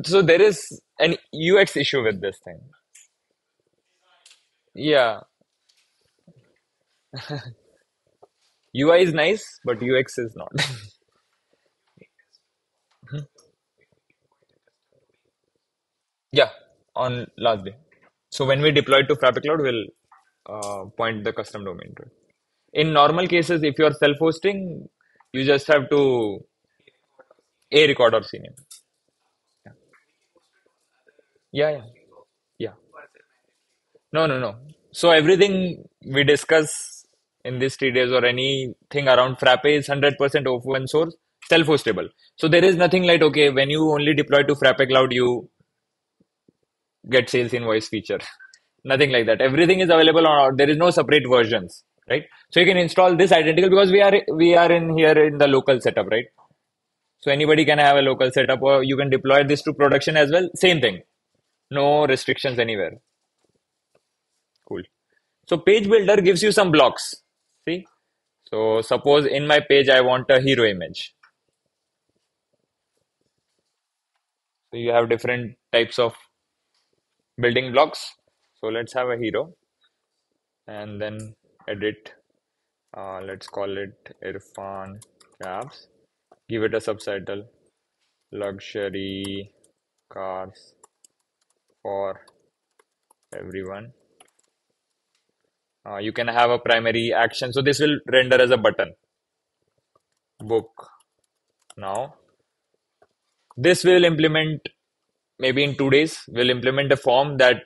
So there is an UX issue with this thing. Yeah. (laughs) UI is nice, but UX is not. (laughs) Yeah, on last day. So when we deploy to Frappe Cloud, we'll uh, point the custom domain to it. In normal cases, if you're self-hosting, you just have to a record or CNAME. Yeah, yeah, yeah. No, no, no. So everything we discuss in these three days or anything around Frappe is 100% open source, self-hostable. So there is nothing like, okay, when you only deploy to Frappe Cloud, you get sales invoice feature. (laughs) Nothing like that. Everything is available on, there is no separate versions, right? So you can install this identical because we are, we are in here in the local setup, right? So anybody can have a local setup or you can deploy this to production as well. Same thing. No restrictions anywhere. Cool. So page builder gives you some blocks. See? So suppose in my page, I want a hero image. So you have different types of building blocks. So let's have a hero and then edit. Uh, let's call it Irfan Cabs. Give it a subtitle luxury cars for everyone. Uh, you can have a primary action. So this will render as a button. Book now. This will implement maybe in two days. We'll implement a form that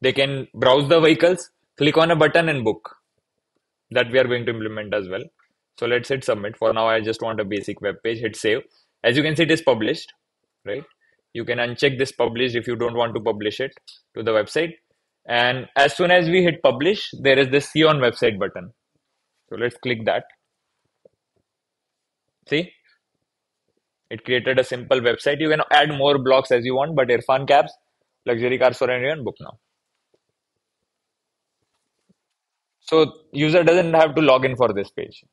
they can browse the vehicles, click on a button and book. That we are going to implement as well. So let's hit submit. For now, I just want a basic web page. Hit save. As you can see, it is published, right? You can uncheck this published if you don't want to publish it to the website. And as soon as we hit publish, there is this see on website button. So let's click that. See, it created a simple website. You can add more blocks as you want, but Irfan Cabs, luxury cars for anyone, book now. So user doesn't have to log in for this page.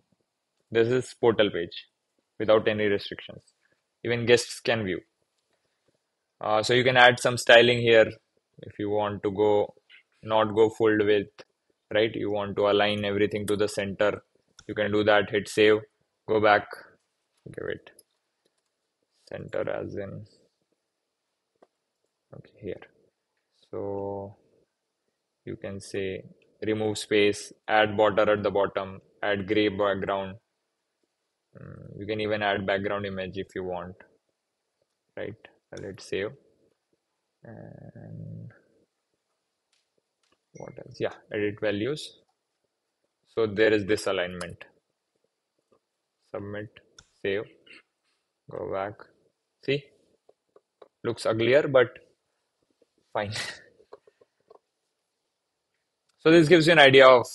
This is portal page without any restrictions. Even guests can view. Uh, so you can add some styling here if you want to go not go full width, right? You want to align everything to the center. You can do that. Hit save. Go back. Give it Center as in okay here. So you can say remove space, add border at the bottom, add gray background. Mm, you can even add background image if you want, right? Let's save. And what else? Yeah, edit values. So there is this alignment. Submit, save, go back. See, looks uglier, but fine. (laughs) So this gives you an idea of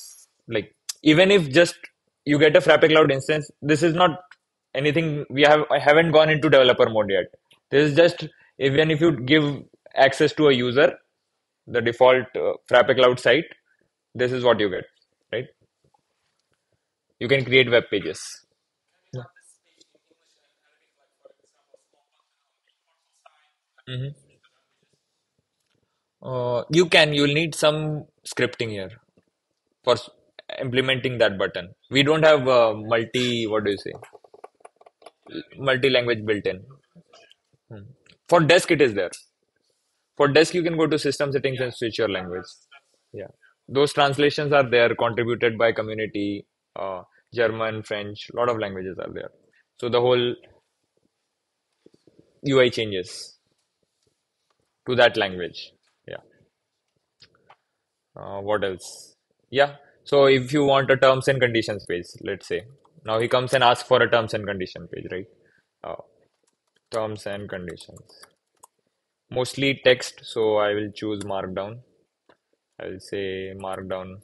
like even if just you get a Frappe Cloud instance, this is not anything we have I haven't gone into developer mode yet. This is just even if you give access to a user, the default uh, Frappe Cloud site, this is what you get, right? You can create web pages. Mhm. Uh, you can, you'll need some scripting here for implementing that button. We don't have uh, multi, what do you say, multi-language built in. Hmm. For desk, it is there. For desk, you can go to system settings and switch your language. Yeah. Those translations are there, contributed by community, uh, German, French, lot of languages are there. So the whole UI changes to that language. Uh, what else? Yeah. So if you want a terms and conditions page, let's say, now he comes and asks for a terms and condition page, right? Uh, terms and conditions. Mostly text, so I will choose Markdown. I will say Markdown.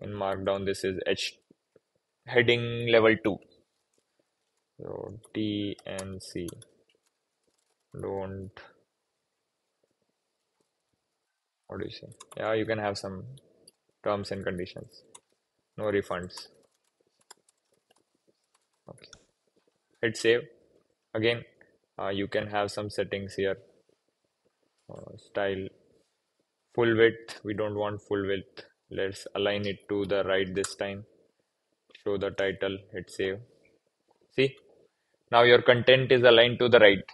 In Markdown, this is H heading level 2. So T and C. Don't, what do you say? Yeah, you can have some terms and conditions. No refunds. Okay. Hit save. Again, uh, you can have some settings here. Uh, style full width. We don't want full width. Let's align it to the right this time. show the title, hit save. See, now your content is aligned to the right.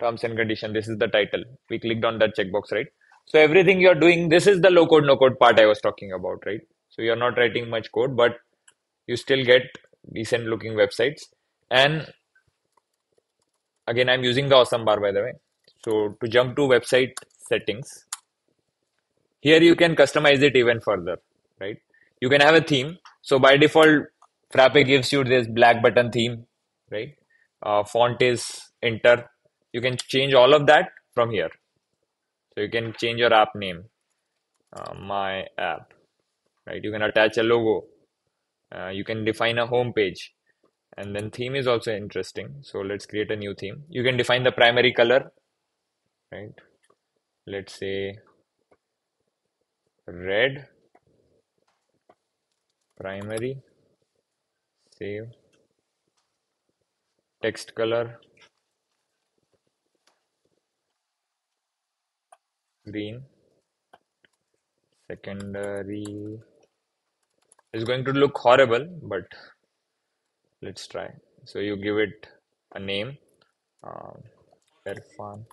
Terms and condition, this is the title. We clicked on that checkbox, right? So everything you're doing, this is the low code, no code part I was talking about, right? So you're not writing much code, but you still get decent looking websites. And again, I'm using the awesome bar by the way. So to jump to website settings, here you can customize it even further, right? You can have a theme. So by default, Frappe gives you this black button theme, right? Uh, font is Inter. You can change all of that from here. So you can change your app name, uh, my app, right? You can attach a logo. Uh, you can define a home page and then theme is also interesting. So let's create a new theme. You can define the primary color, right? Let's say red primary save text color green. Secondary. Is going to look horrible but let's try. So you give it a name. Um, Irfan.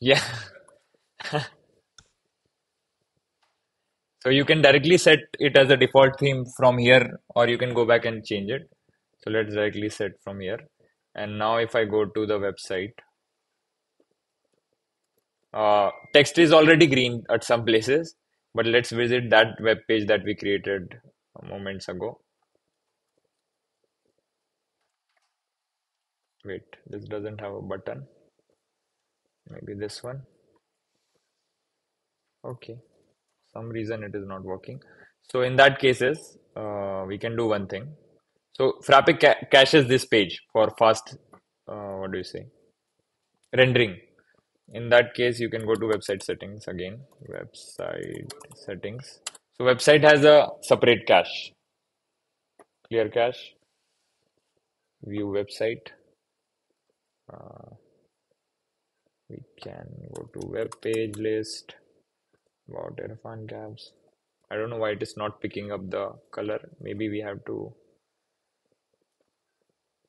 Yeah. (laughs) So you can directly set it as a default theme from here, or you can go back and change it. So let's directly set from here. And now if I go to the website, uh, text is already green at some places, but let's visit that web page that we created moments ago. Wait, this doesn't have a button. Maybe this one. Okay some reason it is not working so in that cases uh, we can do one thing so frappe ca caches this page for fast uh, what do you say rendering in that case you can go to website settings again website settings so website has a separate cache clear cache view website uh, we can go to web page list about Irfan cabs. I don't know why it is not picking up the color. Maybe we have to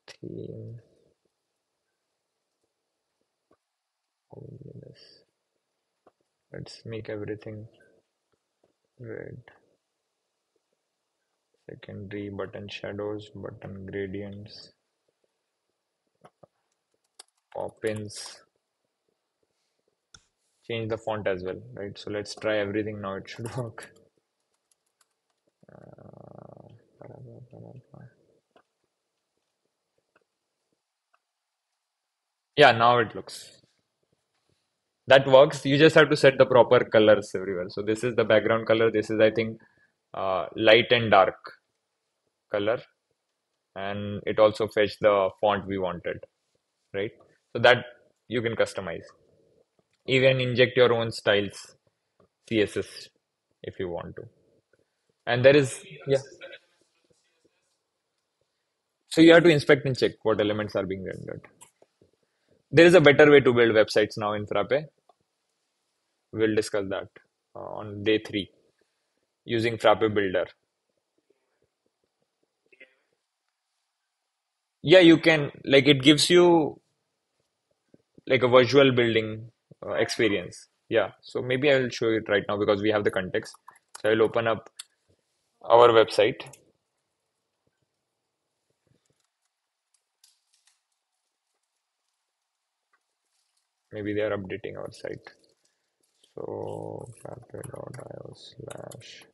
theme. Let's make everything red. Secondary button shadows, button gradients, Poppins change the font as well right? So let's try everything now it should (laughs) work. Uh, yeah now it looks that works. You just have to set the proper colors everywhere. So this is the background color. This is I think uh, light and dark color. And it also fetched the font we wanted right? So that you can customize. Even inject your own styles css if you want to. And there is yeah. So you have to inspect and check what elements are being rendered there is a better way to build websites now in frappe we'll discuss that uh, on day 3 using frappe builder yeah you can like it gives you like a visual building uh, experience. Yeah, so maybe I will show it right now because we have the context. So I'll open up our website. Maybe they are updating our site. So frappe.io slash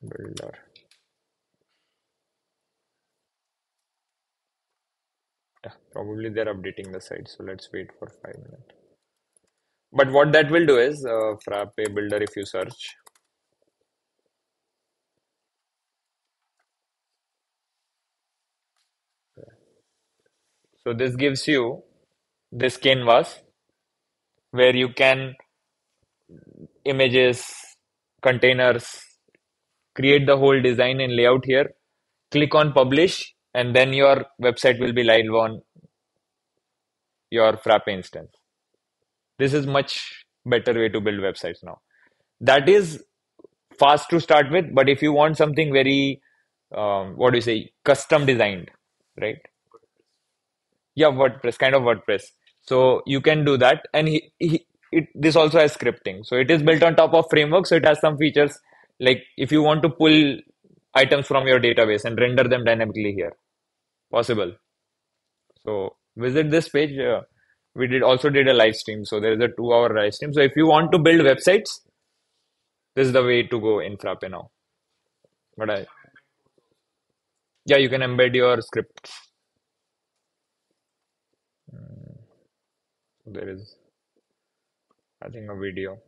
builder. Yeah, probably they're updating the site. So let's wait for five minutes. But what that will do is uh, Frappe Builder, if you search, so this gives you this canvas where you can images, containers, create the whole design and layout here, click on publish, and then your website will be live on your Frappe instance. This is much better way to build websites now. That is fast to start with, but if you want something very, um, what do you say, custom designed, right? Yeah, WordPress, kind of WordPress. So you can do that, and he, he it this also has scripting. So it is built on top of framework, so it has some features like if you want to pull items from your database and render them dynamically here, possible. So visit this page. Uh, we did also did a live stream, so there is a two-hour live stream. So if you want to build websites, this is the way to go in Frappe now. But I, yeah, you can embed your scripts. There is, I think, a video.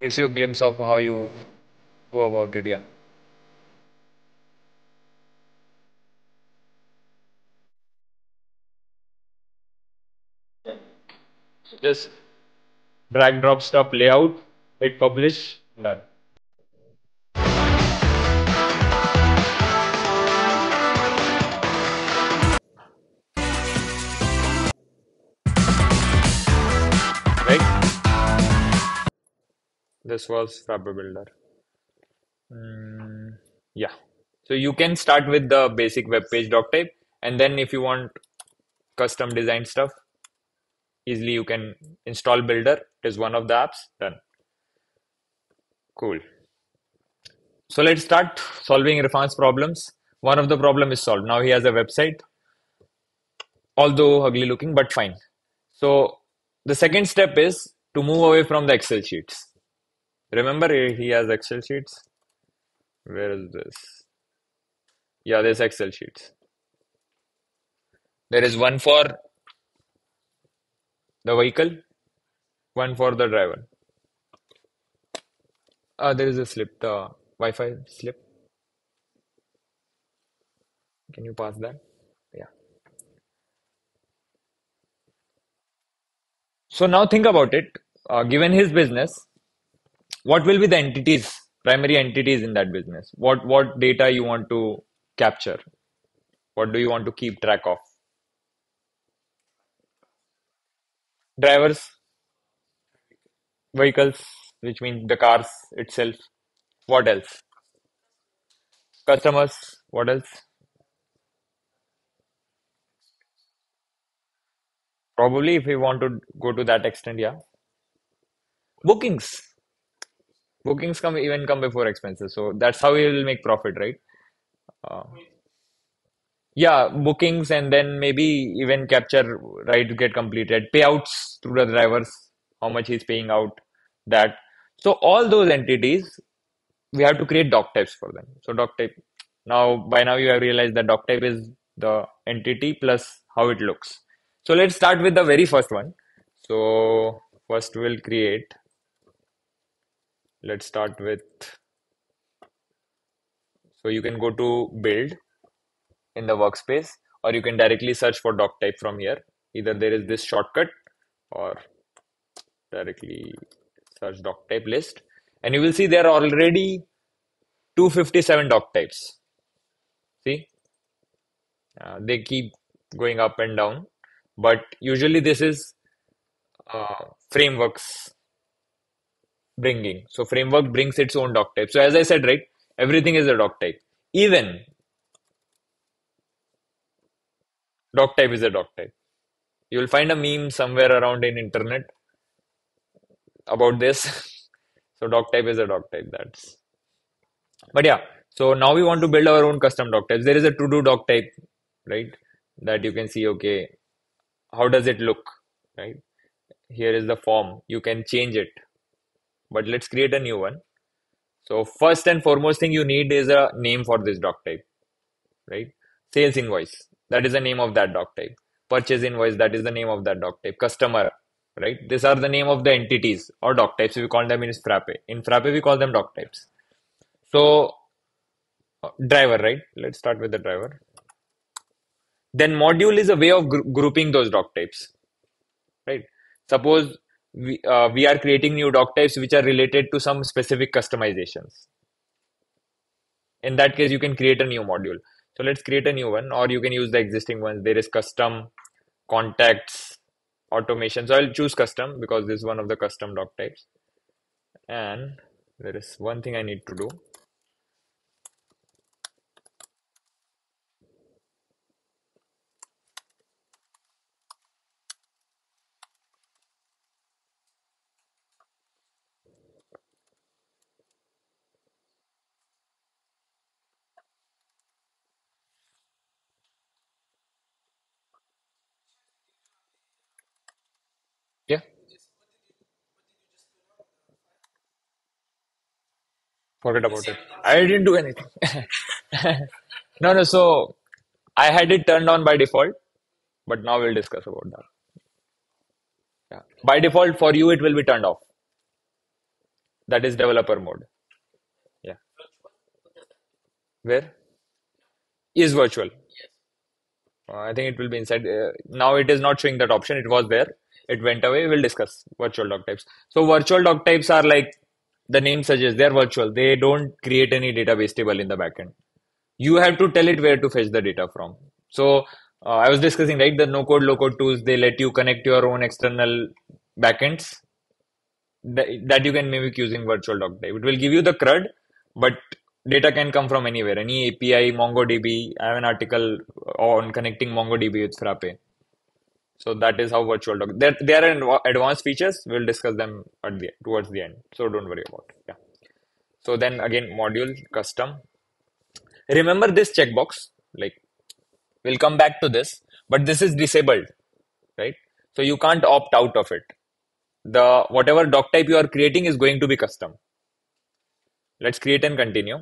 Gives you a glimpse of how you go about it. Yeah. Just drag drop stuff layout, hit publish, done. Right? This was Frappe Builder. Mm, yeah. So you can start with the basic web page doc type, and then if you want custom design stuff, easily you can install Builder. Is one of the apps. Done. Cool. So let's start solving Irfan's problems. One of the problem is solved. Now he has a website, although ugly looking, but fine. So the second step is to move away from the Excel sheets. Remember he has Excel sheets. Where is this? Yeah, there's Excel sheets. There is one for the vehicle, one for the driver. Uh, there is a slip, the Wi-Fi slip. Can you pass that? Yeah. So now think about it. Uh, given his business, what will be the entities, primary entities in that business? What what data you want to capture? What do you want to keep track of? Drivers, vehicles, which means the cars itself. What else? Customers. What else? Probably if we want to go to that extent, yeah. Bookings. Bookings come even come before expenses. So that's how we will make profit, right? Uh, yeah, bookings and then maybe even capture rides get completed, payouts to the drivers, how much he's paying out, that. So all those entities, we have to create doc types for them. So doc type. Now, by now you have realized that doc type is the entity plus how it looks. So let's start with the very first one. So first we'll create, let's start with, so you can go to build in the workspace or you can directly search for doc type from here. Either there is this shortcut or directly search doc type list and you will see there are already 257 doc types. See, uh, they keep going up and down, but usually this is uh, frameworks bringing. So framework brings its own doc type. So as I said, right, everything is a doc type. Even doc type is a doc type. You will find a meme somewhere around in internet about this. (laughs) so doc type is a doc type. That's. But yeah, so now we want to build our own custom doc types. There is a to do doc type, right? That you can see. Okay, how does it look, right? Here is the form. You can change it, but let's create a new one. So first and foremost thing you need is a name for this doc type, right? Sales invoice that is the name of that doc type purchase invoice that is the name of that doc type customer right? These are the name of the entities or doc types. We call them in frappe. In frappe we call them doc types. So uh, driver right? Let's start with the driver. Then module is a way of gr grouping those doc types right? Suppose we, uh, we are creating new doc types which are related to some specific customizations. In that case you can create a new module. So let's create a new one or you can use the existing ones. There is custom contacts automation. So I'll choose custom because this is one of the custom doc types. And there is one thing I need to do yeah forget about it I didn't do anything (laughs) no no so I had it turned on by default but now we'll discuss about that yeah by default for you it will be turned off that is developer mode yeah where is virtual Uh, I think it will be inside. Uh, now it is not showing that option. It was there. It went away. We'll discuss virtual doc types. So virtual doc types are like the name suggests they're virtual. They don't create any database table in the backend. You have to tell it where to fetch the data from. So uh, I was discussing right the no code low code tools. They let you connect your own external backends that, that you can mimic using virtual doc type. It will give you the CRUD, but data can come from anywhere, any API, MongoDB. I have an article on connecting MongoDB with Frappe. So that is how virtual doc. There, are advanced features. We'll discuss them at the towards the end. So don't worry about it. Yeah. So then again, module custom. Remember this checkbox. Like we'll come back to this, but this is disabled, right? So you can't opt out of it. The whatever doc type you are creating is going to be custom. Let's create and continue.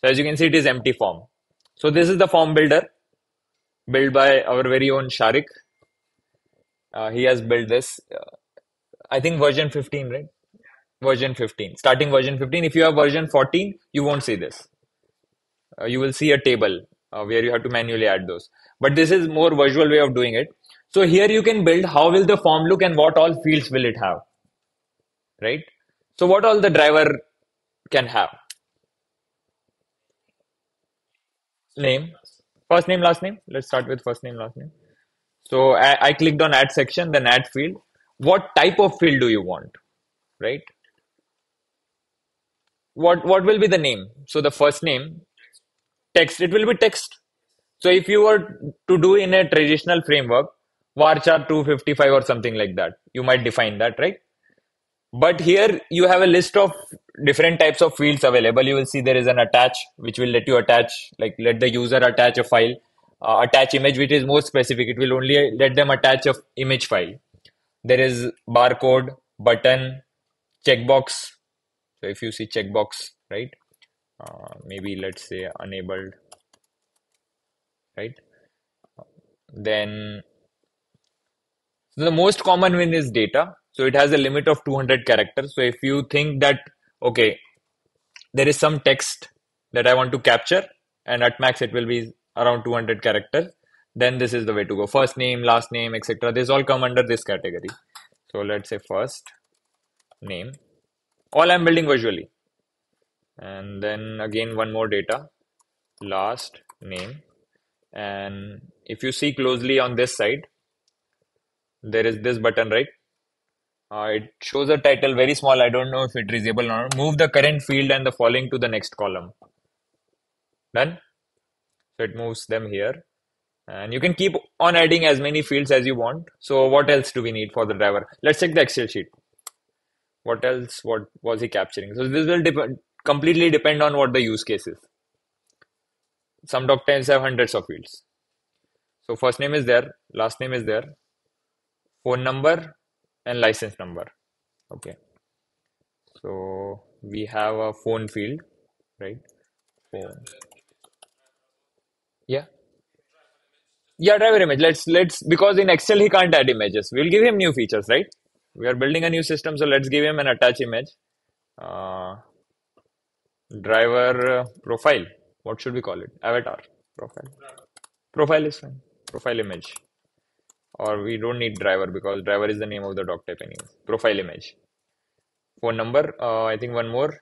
So as you can see, it is empty form. So this is the form builder built by our very own Shariq. Uh, he has built this, uh, I think version 15, right? Version 15, starting version 15. If you have version 14, you won't see this. Uh, you will see a table uh, where you have to manually add those. But this is more visual way of doing it. So here you can build how will the form look and what all fields will it have, right? So what all the driver can have name, first name, last name. Let's start with first name, last name. So I, I clicked on add section, then add field. What type of field do you want, right? What what will be the name? So the first name, text. It will be text. So if you were to do in a traditional framework, varchar 255 or something like that, you might define that, right? But here you have a list of different types of fields available. You will see there is an attach, which will let you attach, like let the user attach a file, uh, attach image, which is more specific. It will only let them attach a image file. There is barcode, button, checkbox. So if you see checkbox, right? Uh, maybe let's say enabled, right? Then the most common one is data. So it has a limit of 200 characters. So if you think that, okay, there is some text that I want to capture and at max it will be around 200 characters, then this is the way to go. First name, last name, etc. This all come under this category. So let's say first name, all I'm building visually. And then again, one more data, last name. And if you see closely on this side, there is this button, right? Uh, it shows a title very small. I don't know if it is able or not. Move the current field and the following to the next column. Done. So it moves them here. And you can keep on adding as many fields as you want. So what else do we need for the driver? Let's check the Excel sheet. What else? What was he capturing? So this will depend completely depend on what the use case is. Some doc types have hundreds of fields. So first name is there, last name is there, phone number, and license number. Okay. So we have a phone field right? Phone. Yeah. Yeah driver image. Let's let's because in excel he can't add images. We'll give him new features right? We are building a new system so let's give him an attach image. Uh, driver uh, profile. What should we call it? Avatar. Profile. Profile is fine. Profile image or we don't need driver because driver is the name of the doc type anyway. Profile image. Phone number, uh, I think one more.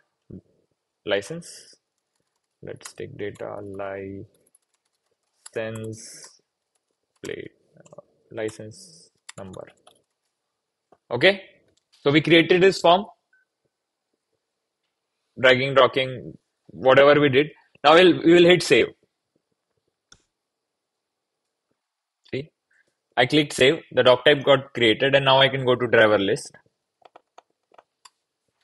License. let's take data license plate license number okay so we created this form dragging dropping whatever we did now we'll, we will hit save see I clicked save. The doc type got created and now I can go to driver list.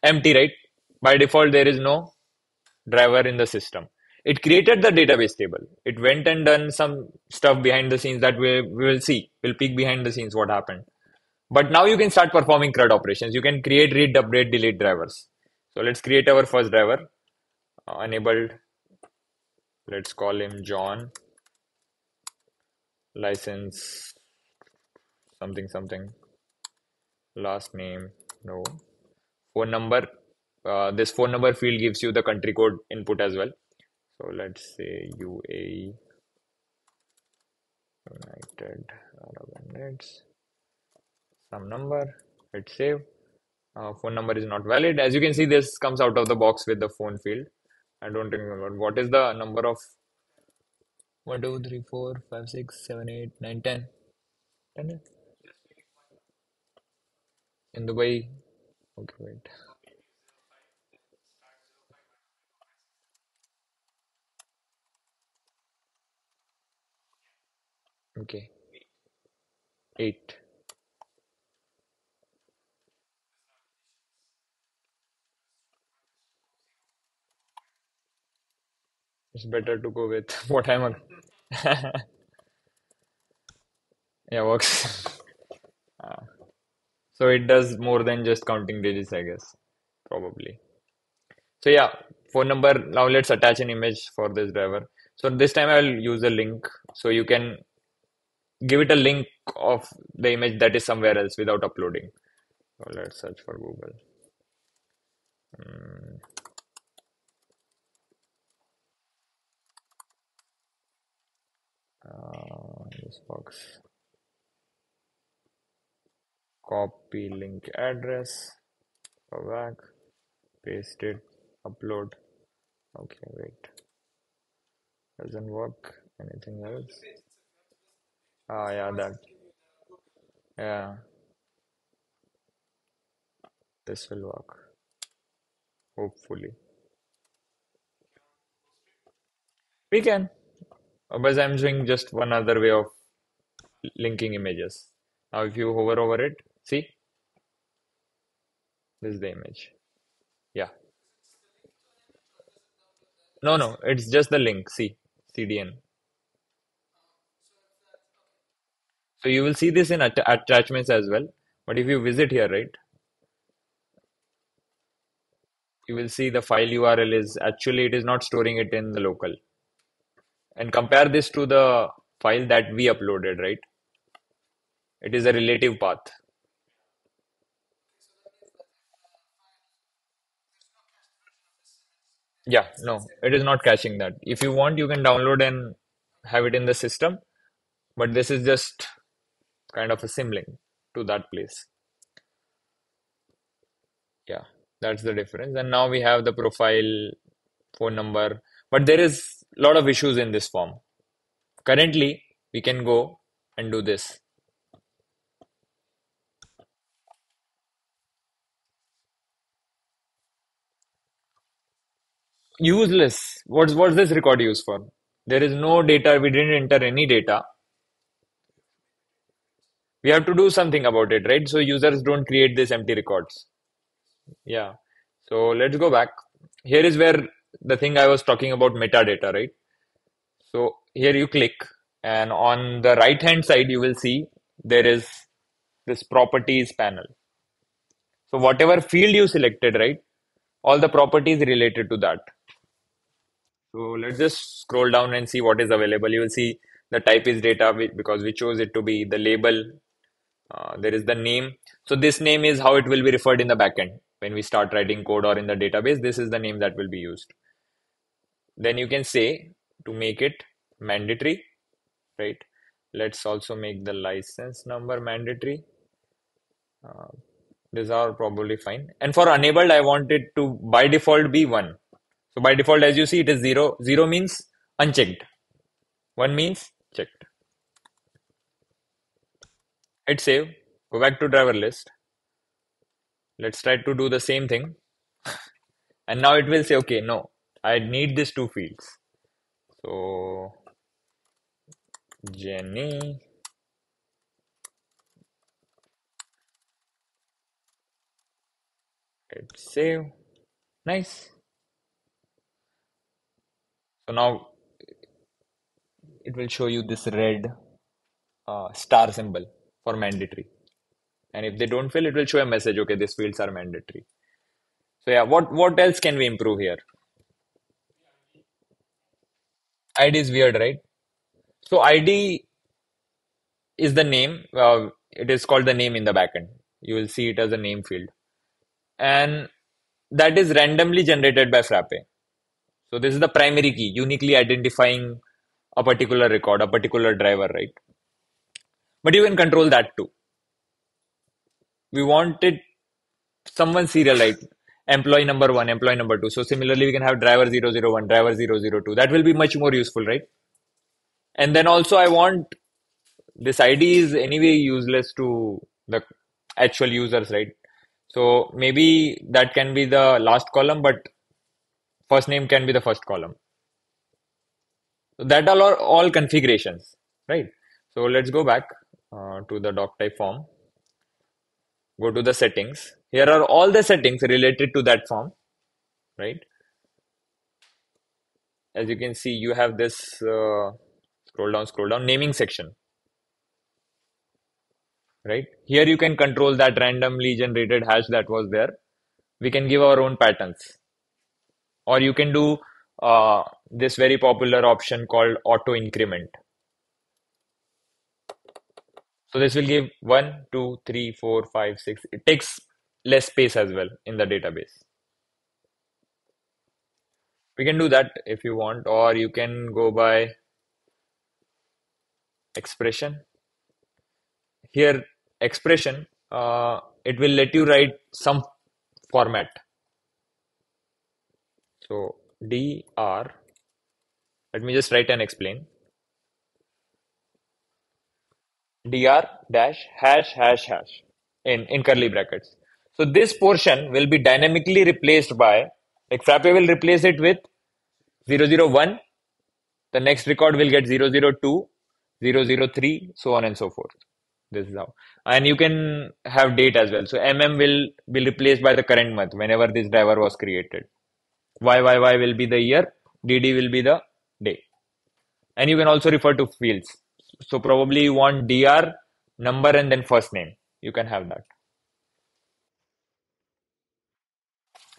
Empty right? By default there is no driver in the system. It created the database table. It went and done some stuff behind the scenes that we, we will see. We'll peek behind the scenes what happened. But now you can start performing CRUD operations. You can create read update delete drivers. So let's create our first driver. Uh, enabled. Let's call him John. License something something. Last name no. Phone number uh, this phone number field gives you the country code input as well. So let's say UAE United Arab Emirates some number hit save. Uh, phone number is not valid. As you can see this comes out of the box with the phone field. I don't remember. What is the number of 1 2 3 4 5 6 7 8 9 10 10 in the way. Okay wait. Okay. 8 it's better to go with (laughs) what I'm on. (laughs) yeah works. Uh, (laughs) so it does more than just counting digits I guess probably. So yeah phone number. Now let's attach an image for this driver. So this time I'll use a link. So you can give it a link of the image that is somewhere else without uploading. So let's search for Google. Mm. uh, this box copy link address go back paste it upload. Okay wait. Doesn't work. Anything else? Ah yeah that. Yeah. This will work. Hopefully. We can. But I'm doing just one other way of linking images. Now if you hover over it see? This is the image. Yeah. No no it's just the link. See CDN so you will see this in att attachments as well. But if you visit here right you will see the file URL is actually it is not storing it in the local. And compare this to the file that we uploaded right? It is a relative path yeah no it is not caching that. If you want you can download and have it in the system but this is just kind of a symlink to that place. Yeah that's the difference. And now we have the profile phone number but there is a lot of issues in this form. Currently we can go and do this useless. What's what's this record used for? There is no data. We didn't enter any data. We have to do something about it right? So users don't create these empty records. Yeah. So let's go back. Here is where the thing i was talking about metadata right? So here you click and on the right hand side you will see there is this properties panel. So whatever field you selected right all the properties related to that so let's just scroll down and see what is available. You will see the type is data because we chose it to be the label. Uh, there is the name. So this name is how it will be referred in the backend. When we start writing code or in the database, this is the name that will be used. Then you can say to make it mandatory, right? Let's also make the license number mandatory. Uh, these are probably fine. And for enabled, I want it to by default be one So by default, as you see, it is zero. Zero means unchecked. One means checked. Hit save. Go back to driver list. Let's try to do the same thing. (laughs) And now it will say, okay, no, I need these two fields. So Jenny save. Nice. So now it will show you this red uh, star symbol for mandatory. And if they don't fill, it will show a message, okay, these fields are mandatory. So yeah, what, what else can we improve here? ID is weird, right? So ID is the name. Uh, it is called the name in the backend. You will see it as a name field. And that is randomly generated by Frappe. So this is the primary key, uniquely identifying a particular record, a particular driver, right? But you can control that too. We wanted someone serial, right? Employee number one, employee number two. So similarly, we can have driver 001, driver 002. That will be much more useful, right? And then also I want this ID is anyway useless to the actual users, right? So maybe that can be the last column, but first name can be the first column. So that are all configurations, right? So let's go back uh, to the doc type form. Go to the settings. Here are all the settings related to that form, right? As you can see, you have this uh, scroll down, scroll down, naming section, right? Here you can control that randomly generated hash that was there. We can give our own patterns. Or you can do uh, this very popular option called auto increment. So this will give one, two, three, four, five, six. It takes less space as well in the database. We can do that if you want, or you can go by expression. Here, expression, uh, it will let you write some format. So dr, let me just write and explain. dr dash hash hash hash in, in curly brackets. So this portion will be dynamically replaced by, like Frappe will replace it with 001, the next record will get 002, 003, so on and so forth. This is how. And you can have date as well. So MM will be replaced by the current month whenever this driver was created. YYY will be the year, DD will be the day. And you can also refer to fields. So probably you want DR, number and then first name. You can have that.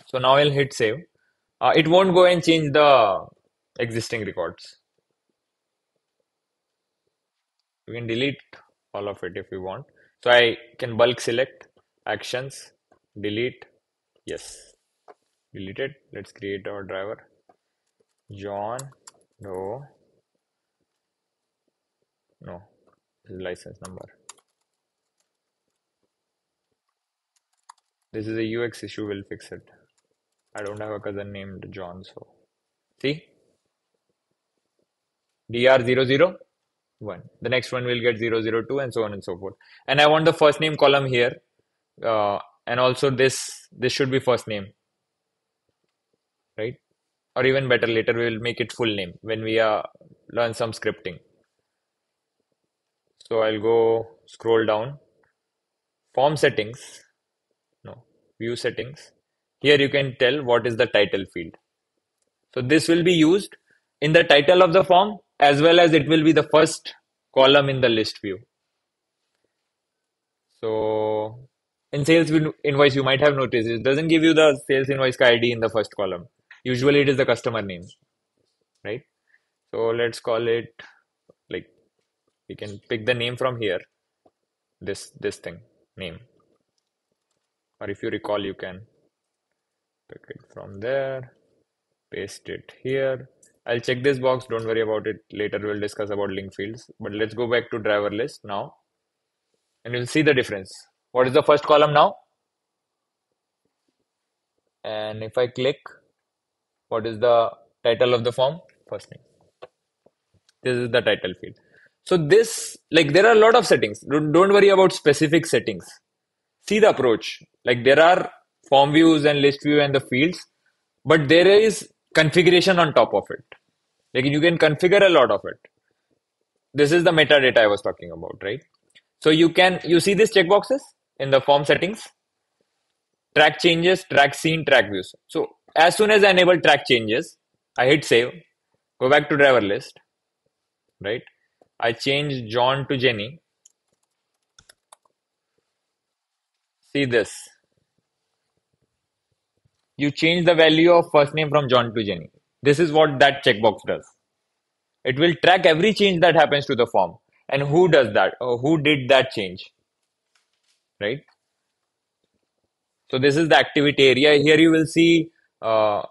So now I'll hit save. Uh, it won't go and change the existing records. You can delete all of it if you want. So I can bulk select actions, delete, yes, delete it. Let's create our driver. John Doe, no, license number. This is a UX issue, we'll fix it. I don't have a cousin named John, so see dr001 the next one will get 002 and so on and so forth. And I want the first name column here uh, and also this this should be first name right? Or even better later we will make it full name when we uh, learn some scripting. So I'll go scroll down. Form settings. No view settings. Here you can tell what is the title field. So this will be used in the title of the form as well as it will be the first column in the list view. So in sales invoice, you might have noticed it doesn't give you the sales invoice ID in the first column. Usually it is the customer name, right? So let's call it like we can pick the name from here. This this thing name, or if you recall, you can pick it from there paste it here I'll check this box don't worry about it later we'll discuss about link fields but let's go back to driver list now and you'll see the difference what is the first column now and if I click What is the title of the form? First name. This is the title field. So this, like, there are a lot of settings. Don't, don't worry about specific settings. See the approach. Like, there are form views and list view and the fields, but there is configuration on top of it. Like, you can configure a lot of it. This is the metadata I was talking about, right? So you can, you see these checkboxes in the form settings? Track changes, track seen, track views. So as soon as I enable track changes, I hit save, go back to driver list, right? I change John to Jenny. See this. You change the value of first name from John to Jenny. This is what that checkbox does. It will track every change that happens to the form and who does that or who did that change, right? So this is the activity area. Here you will see uh,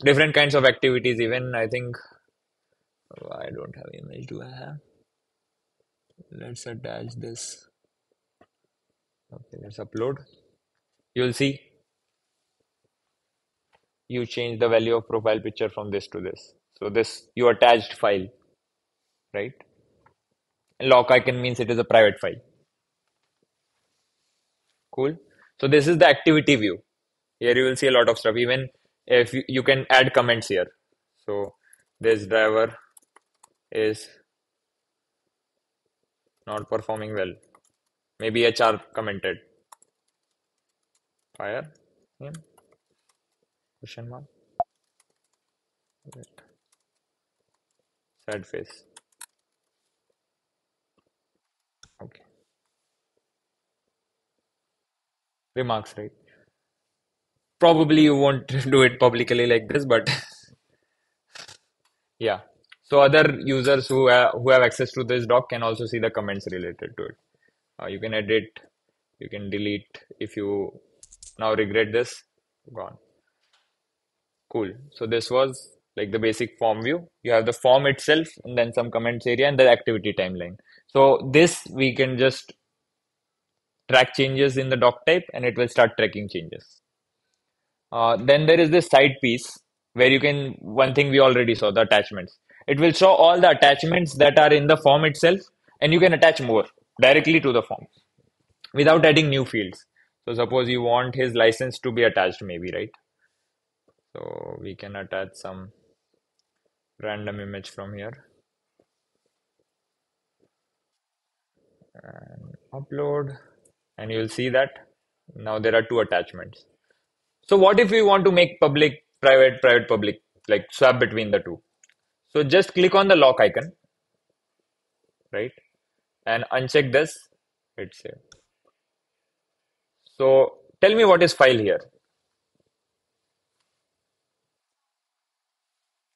different kinds of activities. Even I think oh, I don't have image. Do I have? Let's attach this. Okay, let's upload. You will see. You change the value of profile picture from this to this. So this you attached file, right? Lock icon means it is a private file. Cool. So this is the activity view. Here you will see a lot of stuff. Even if you, you can add comments here. So this driver is not performing well. Maybe HR commented. Fire him? Question mark. Sad face. Okay. Remarks, right? Probably you won't (laughs) do it publicly like this, but (laughs) yeah. So other users who have, who have access to this doc can also see the comments related to it. Uh, you can edit, you can delete if you now regret this, gone. Cool. So this was like the basic form view. You have the form itself and then some comments area and the activity timeline. So this we can just track changes in the doc type and it will start tracking changes. Uh, then there is this side piece where you can, one thing we already saw, the attachments. It will show all the attachments that are in the form itself and you can attach more directly to the form without adding new fields. So suppose you want his license to be attached maybe, right? So we can attach some random image from here. And upload and you'll see that now there are two attachments. So what if we want to make public, private, private, public, like swap between the two? So just click on the lock icon, right? And uncheck this, hit save. So tell me what is file here.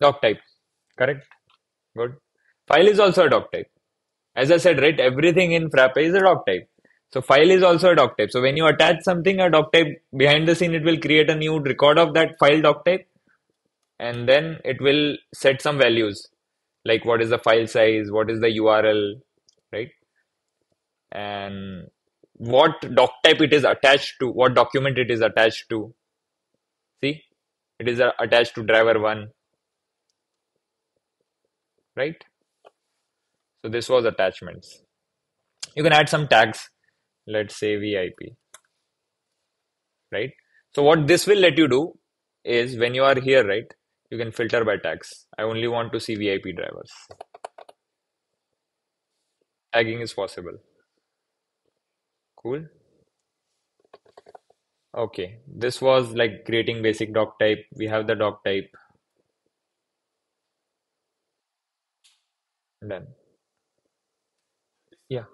Doc type, correct? Good. File is also a doc type. As I said, right, everything in Frappe is a doc type. So file is also a doc type. So when you attach something, a doc type behind the scene, it will create a new record of that file doc type. And then it will set some values like what is the file size, what is the URL, right? And what doc type it is attached to, what document it is attached to. See, it is attached to driver one, right? So this was attachments. You can add some tags let's say VIP, right? So what this will let you do is when you are here, right, you can filter by tags. I only want to see VIP drivers. Tagging is possible. Cool. Okay, this was like creating basic doc type. We have the doc type. Done. Yeah.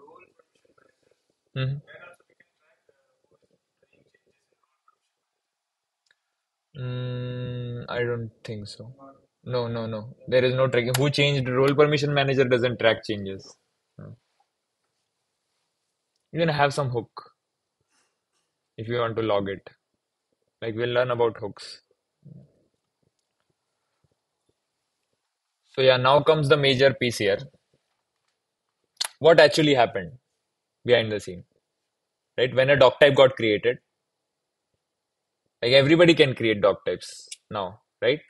Mhm. Mm, I don't think so. No, no, no. There is no tracking. Who changed role permission manager doesn't track changes. No. You can have some hook if you want to log it. Like we'll learn about hooks. So yeah, now comes the major piece here. What actually happened behind the scene, right? When a doc type got created, like everybody can create doc types now, right?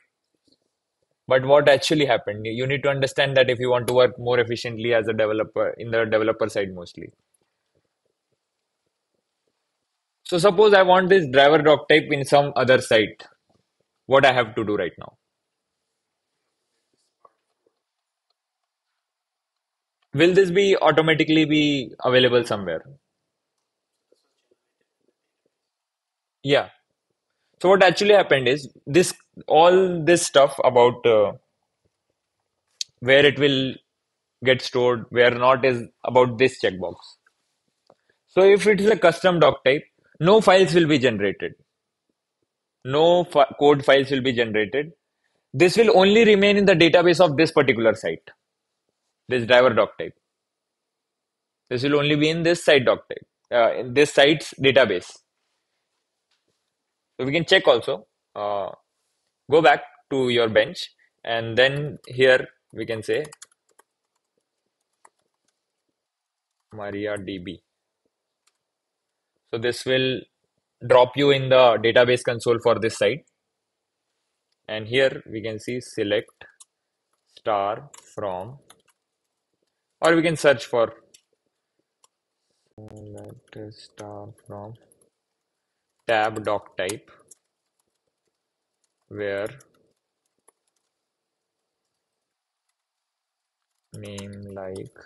But what actually happened? You need to understand that if you want to work more efficiently as a developer in the developer side mostly. So suppose I want this driver doc type in some other site. What I have to do right now? Will this be automatically be available somewhere? Yeah. So what actually happened is this all this stuff about uh, where it will get stored, where not is about this checkbox. So if it is a custom doc type, no files will be generated. No code files will be generated. This will only remain in the database of this particular site, this driver doc type. This will only be in this site doc type, uh, in this site's database. So we can check also. Uh, go back to your bench and then here we can say MariaDB. So this will drop you in the database console for this site. And here we can see select star from, or we can search for select star from tab doc type where name like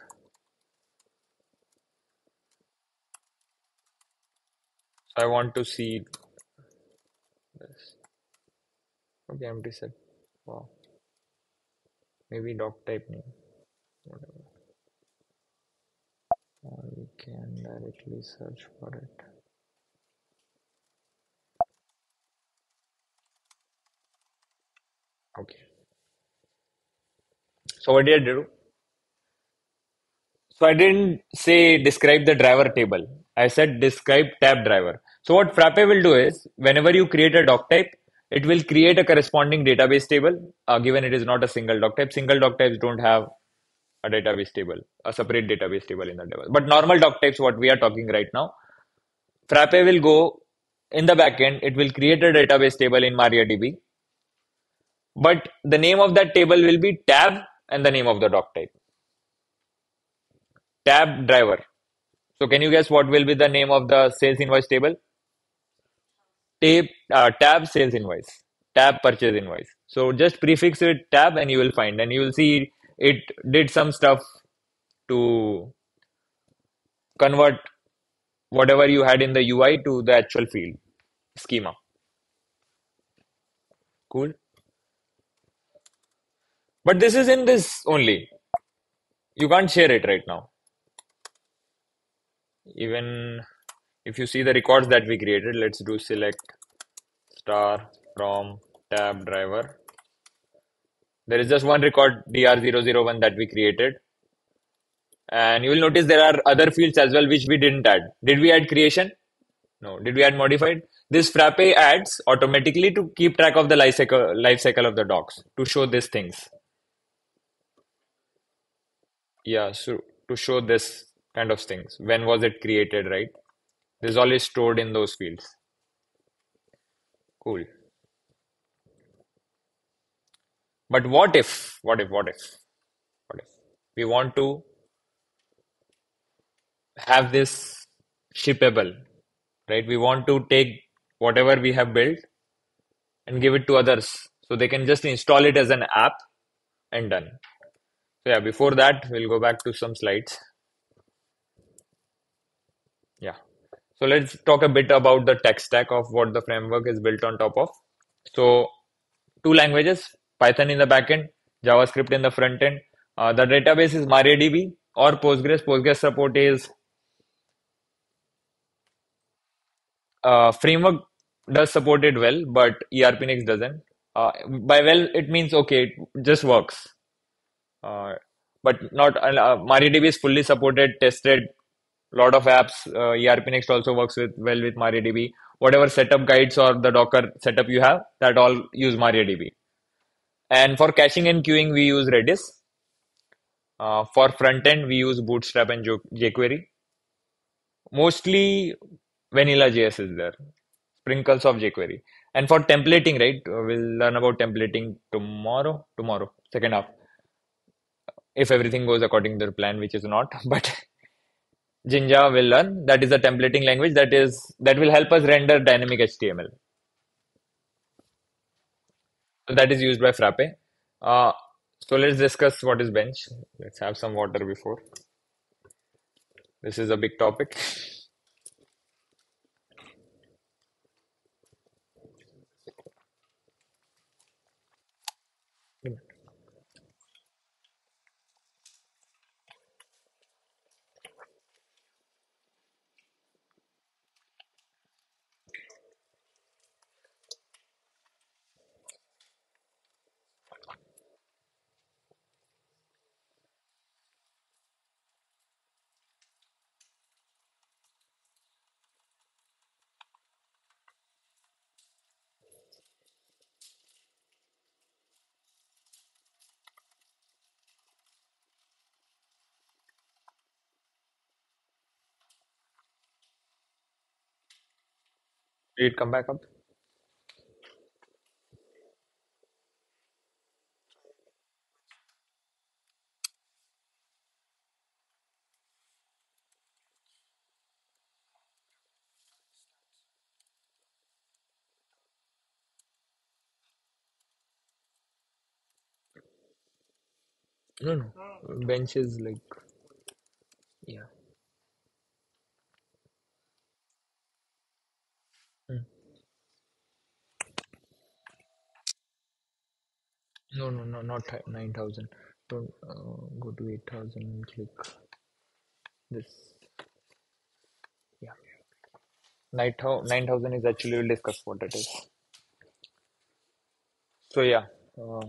I want to see this. Okay, empty set. Wow. Maybe doc type name. Whatever. Or we can directly search for it. Okay. So what did I do? So I didn't say describe the driver table. I said describe tab driver. So what Frappe will do is whenever you create a doc type, it will create a corresponding database table, uh, given it is not a single doc type. Single doc types don't have a database table, a separate database table in the table. But normal doc types, what we are talking right now, Frappe will go in the backend, it will create a database table in MariaDB. But the name of that table will be tab and the name of the doc type. Tab driver. So can you guess what will be the name of the sales invoice table? Tab, uh, tab sales invoice, tab purchase invoice. So just prefix it tab and you will find, and you will see it did some stuff to convert whatever you had in the UI to the actual field schema. Cool. But this is in this only. You can't share it right now. Even if you see the records that we created, let's do select star from tab driver. There is just one record dr001 that we created. And you will notice there are other fields as well which we didn't add. Did we add creation? No. Did we add modified? This Frappe adds automatically to keep track of the life cycle, life cycle of the docs to show these things. Yeah, so to show this kind of things. When was it created, right? This is always stored in those fields. Cool. But what if, what if, what if, what if we want to have this shippable, right? We want to take whatever we have built and give it to others so they can just install it as an app and done. So yeah, before that, we'll go back to some slides. Yeah. So let's talk a bit about the tech stack of what the framework is built on top of. So two languages, Python in the backend, JavaScript in the front end. Uh, the database is MariaDB or Postgres. Postgres support is uh, framework does support it well, but ERPNext doesn't. Uh, by well, it means okay, it just works. Uh, but not uh, MariaDB is fully supported, tested. Lot of apps, uh, ERPNext also works with well with MariaDB. Whatever setup guides or the Docker setup you have, that all use MariaDB. And for caching and queuing, we use Redis. Uh, for front end, we use Bootstrap and jQuery. Mostly vanilla JS is there, sprinkles of jQuery. And for templating, right? uh, We'll learn about templating tomorrow. Tomorrow, second half, if everything goes according to the plan, which is not. (laughs) But Jinja will learn. That is a templating language that is that will help us render dynamic HTML. That is used by Frappe. Uh, so let's discuss what is bench. Let's have some water before. This is a big topic. (laughs) Did it come back up? No, no. Hmm. Bench is like yeah. No, no, no, not 9,000. Don't uh, go to 8,000 and click this. Yeah. 9,000 is actually, we'll discuss what it is. So, yeah. Uh,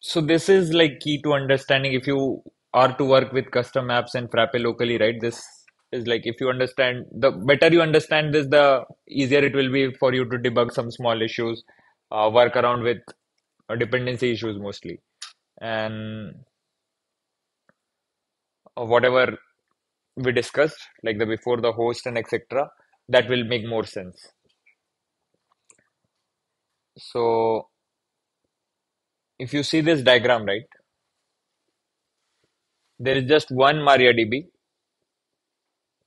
so, this is like key to understanding if you are to work with custom apps and Frappe locally, right? This is like if you understand, the better you understand this, the easier it will be for you to debug some small issues, uh, work around with uh, dependency issues mostly. And uh, whatever we discussed, like the before the host and etc., that will make more sense. So if you see this diagram, right, there is just one MariaDB,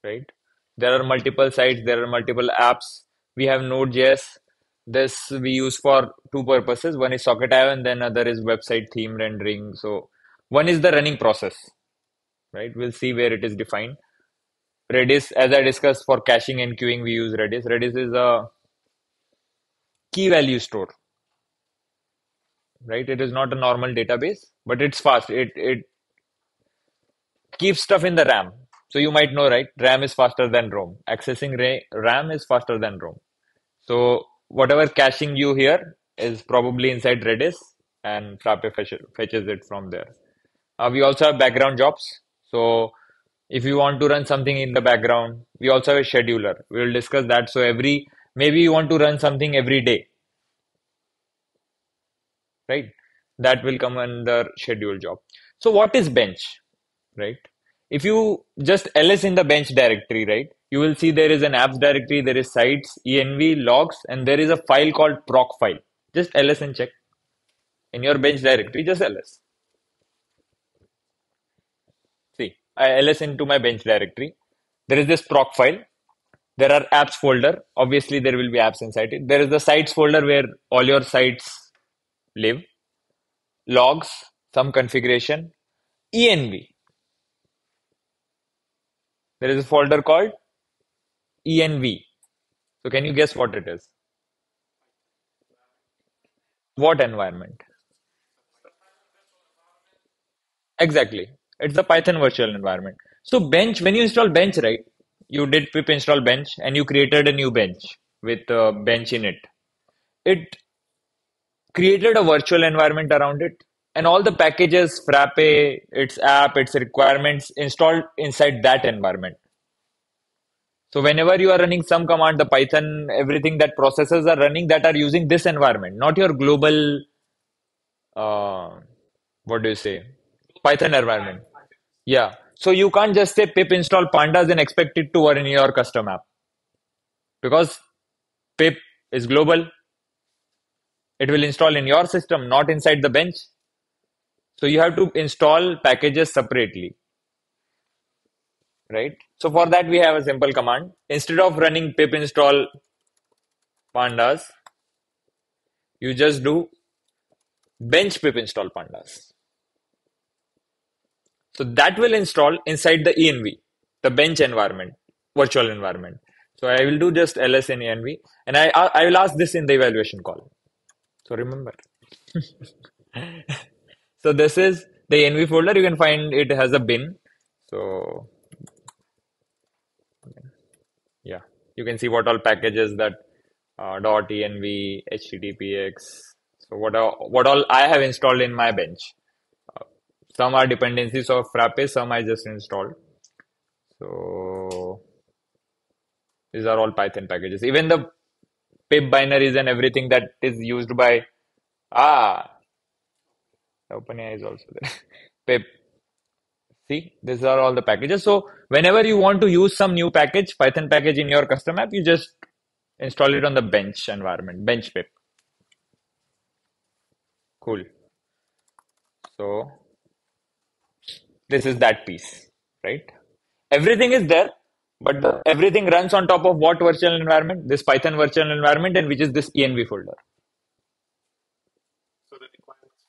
right? There are multiple sites, there are multiple apps. We have Node.js. This we use for two purposes. One is Socket.io and then other is website theme rendering. So one is the running process, right? We'll see where it is defined. Redis, as I discussed for caching and queuing, we use Redis. Redis is a key value store, right? It is not a normal database, but it's fast. It it keeps stuff in the RAM. So you might know, right? RAM is faster than ROM. Accessing RAM is faster than ROM. So whatever caching you here is probably inside Redis, and Frappe fetches it from there. Uh, we also have background jobs. So if you want to run something in the background, we also have a scheduler. We will discuss that. So every maybe you want to run something every day, right? That will come under schedule job. So what is bench, right? If you just ls in the bench directory, right? You will see there is an apps directory, there is sites, env, logs, and there is a file called proc file. Just ls and check. In your bench directory, just ls. See, I ls into my bench directory. There is this proc file. There are apps folder. Obviously, there will be apps inside it. There is the sites folder where all your sites live. Logs, some configuration. env. There is a folder called env. So can you guess what it is? What environment? Exactly. It's the Python virtual environment. So bench, when you install bench, right? You did pip install bench and you created a new bench with a bench in it. It created a virtual environment around it and all the packages, Frappe, its app, its requirements installed inside that environment. So whenever you are running some command, the Python, everything that processes are running that are using this environment, not your global, uh, what do you say, Python environment. Yeah. So you can't just say pip install pandas and expect it to run in your custom app. Because pip is global. It will install in your system, not inside the bench. So you have to install packages separately. Right? So for that we have a simple command. Instead of running pip install pandas, you just do bench pip install pandas. So that will install inside the env, the bench environment, virtual environment. So I will do just ls in env and I, I will ask this in the evaluation call. So remember. (laughs) so this is the env folder. You can find it has a bin. So yeah, you can see what all packages that uh, .env, HTTPX. So what all, what all I have installed in my bench. Some are dependencies of Frappe, some I just installed. So these are all Python packages. Even the pip binaries and everything that is used by ah OpenAI is also there. (laughs) pip. See, these are all the packages. So whenever you want to use some new package, Python package in your custom app, you just install it on the bench environment, bench pip. Cool. So this is that piece, right? Everything is there, but the, everything runs on top of what virtual environment? This Python virtual environment, and which is this env folder. So the requirements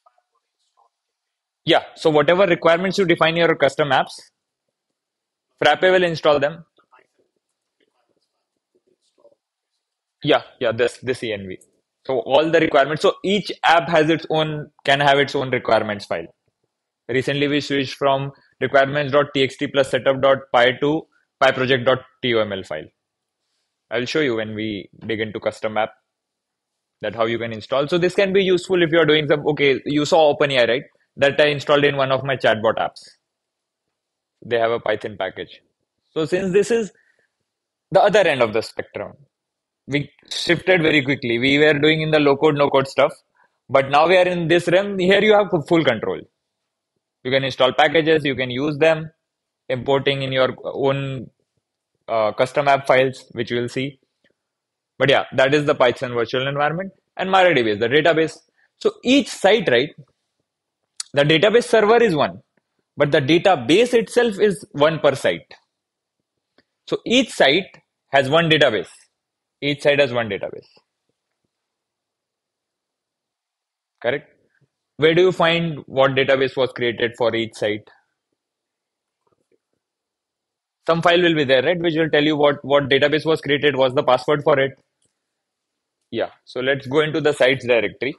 yeah. So whatever requirements you define your custom apps, Frappe will install them. Yeah, yeah. This this env. So all the requirements. So each app has its own can have its own requirements file. Recently, we switched from requirements.txt plus setup.py to pyproject.toml file. I'll show you when we dig into custom app that how you can install. So this can be useful if you're doing some, okay, you saw OpenAI, right? That I installed in one of my chatbot apps. They have a Python package. So since this is the other end of the spectrum, we shifted very quickly. We were doing in the low code, no code stuff, but now we are in this realm. Here you have full control. You can install packages, you can use them, importing in your own uh, custom app files, which you will see. But yeah, that is the Python virtual environment and MariaDB is the database. So each site, right? The database server is one, but the database itself is one per site. So each site has one database. Each site has one database. Correct? Where do you find what database was created for each site? Some file will be there, right? Which will tell you what, what database was created, was the password for it. Yeah, so let's go into the sites directory.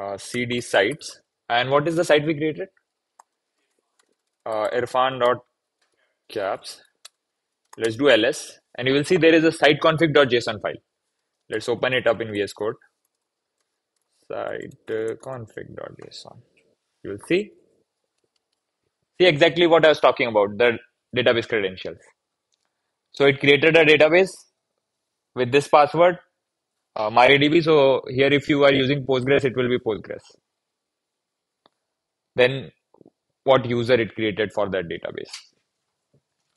Uh, cd sites. And what is the site we created? Uh, irfan.cabs. Let's do ls. And you will see there is a site config.json file. Let's open it up in VS Code site config.json. You will see. See exactly what I was talking about, the database credentials. So it created a database with this password, uh, MariaDB. So here if you are using Postgres, it will be Postgres. Then what user it created for that database.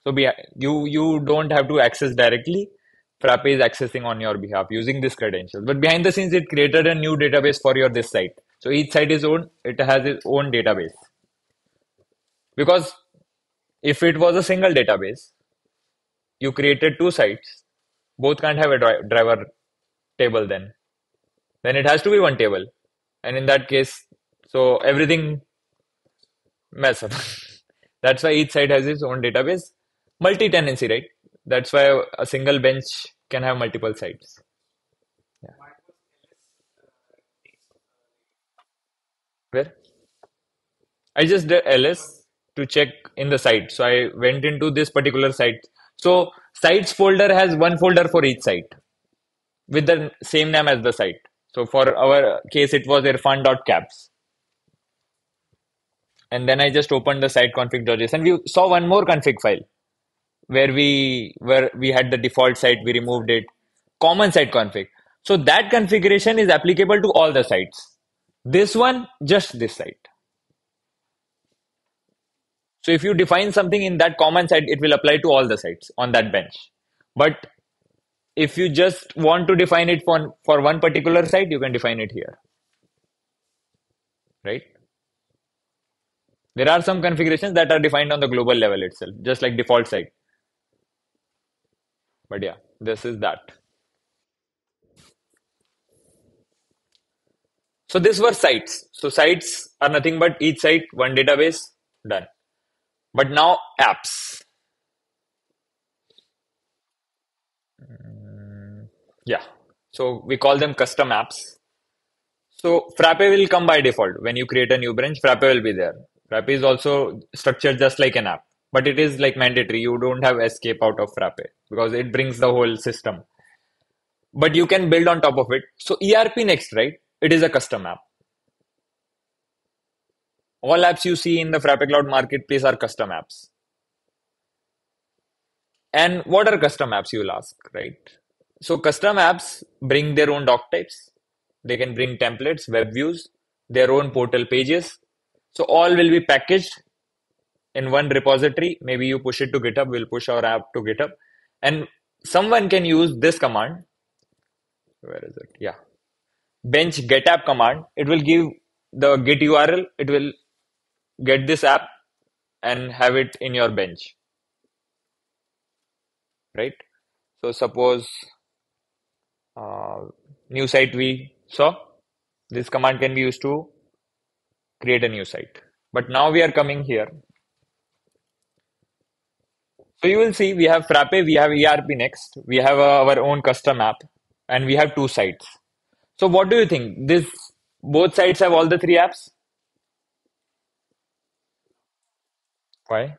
So you, you don't have to access directly Frappe is accessing on your behalf using this credentials. But behind the scenes, it created a new database for your this site. So each site is own, it has its own database. Because if it was a single database, you created two sites, both can't have a driver table then. Then it has to be one table. And in that case, so everything mess up. (laughs) That's why each site has its own database. Multi-tenancy, right? That's why a single bench can have multiple sites. Yeah. Where? I just did ls to check in the site. So I went into this particular site. So sites folder has one folder for each site with the same name as the site. So for our case, it was irfan.cabs. And then I just opened the site config.json. And we saw one more config file where we where we had the default site we removed it common site config so that configuration is applicable to all the sites this one just this site So if you define something in that common site, it will apply to all the sites on that bench. But if you just want to define it for, for one particular site, you can define it here, right? There are some configurations that are defined on the global level itself, just like default site. But yeah, this is that. So these were sites. So sites are nothing but each site, one database, done. But now apps. Yeah. So we call them custom apps. So Frappe will come by default. When you create a new branch, Frappe will be there. Frappe is also structured just like an app, but it is like mandatory. You don't have escape out of Frappe because it brings the whole system. But you can build on top of it. So ERPNext, right? It is a custom app. All apps you see in the Frappe Cloud Marketplace are custom apps. And what are custom apps, you'll ask, right? So custom apps bring their own doc types. They can bring templates, web views, their own portal pages. So all will be packaged in one repository. Maybe you push it to GitHub, we'll push our app to GitHub. And someone can use this command. Where is it? Yeah. Bench get app command. It will give the git URL. It will get this app and have it in your bench. Right? So suppose new site we saw, this command can be used to create a new site. But now we are coming here. So you will see we have Frappe, we have ERPNext, we have uh, our own custom app, and we have two sites. So what do you think? This both sites have all the three apps? Why?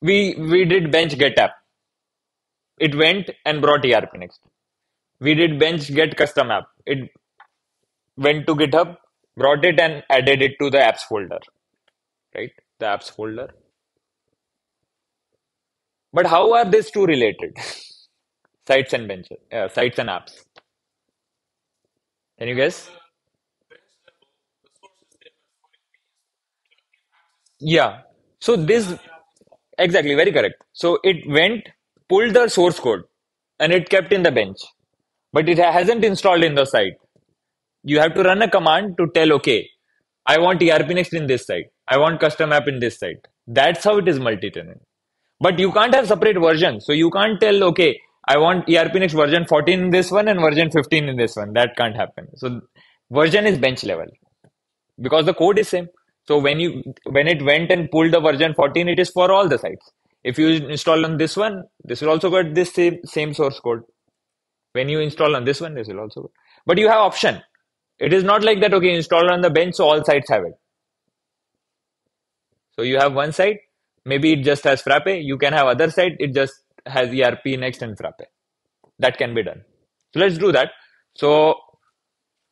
We we did bench get app. It went and brought ERPNext. We did bench get custom app. It went to GitHub, brought it and added it to the apps folder, right? The apps folder. But how are these two related? (laughs) sites and benches, uh, sites and apps. Can you guess? Yeah. So this exactly very correct. So it went, pulled the source code, and it kept in the bench, but it hasn't installed in the site. You have to run a command to tell, okay, I want ERPNext in this site. I want custom app in this site. That's how it is multi-tenant. But you can't have separate versions. So you can't tell, okay, I want ERPNext version 14 in this one and version 15 in this one. That can't happen. So version is bench level because the code is same. So when you when it went and pulled the version 14, it is for all the sites. If you install on this one, this will also get this same same source code. When you install on this one, this will also. But you have option. It is not like that. Okay, install on the bench, so all sites have it. So you have one site, maybe it just has Frappe. You can have other site, it just has ERPNext and Frappe. That can be done. So let's do that. So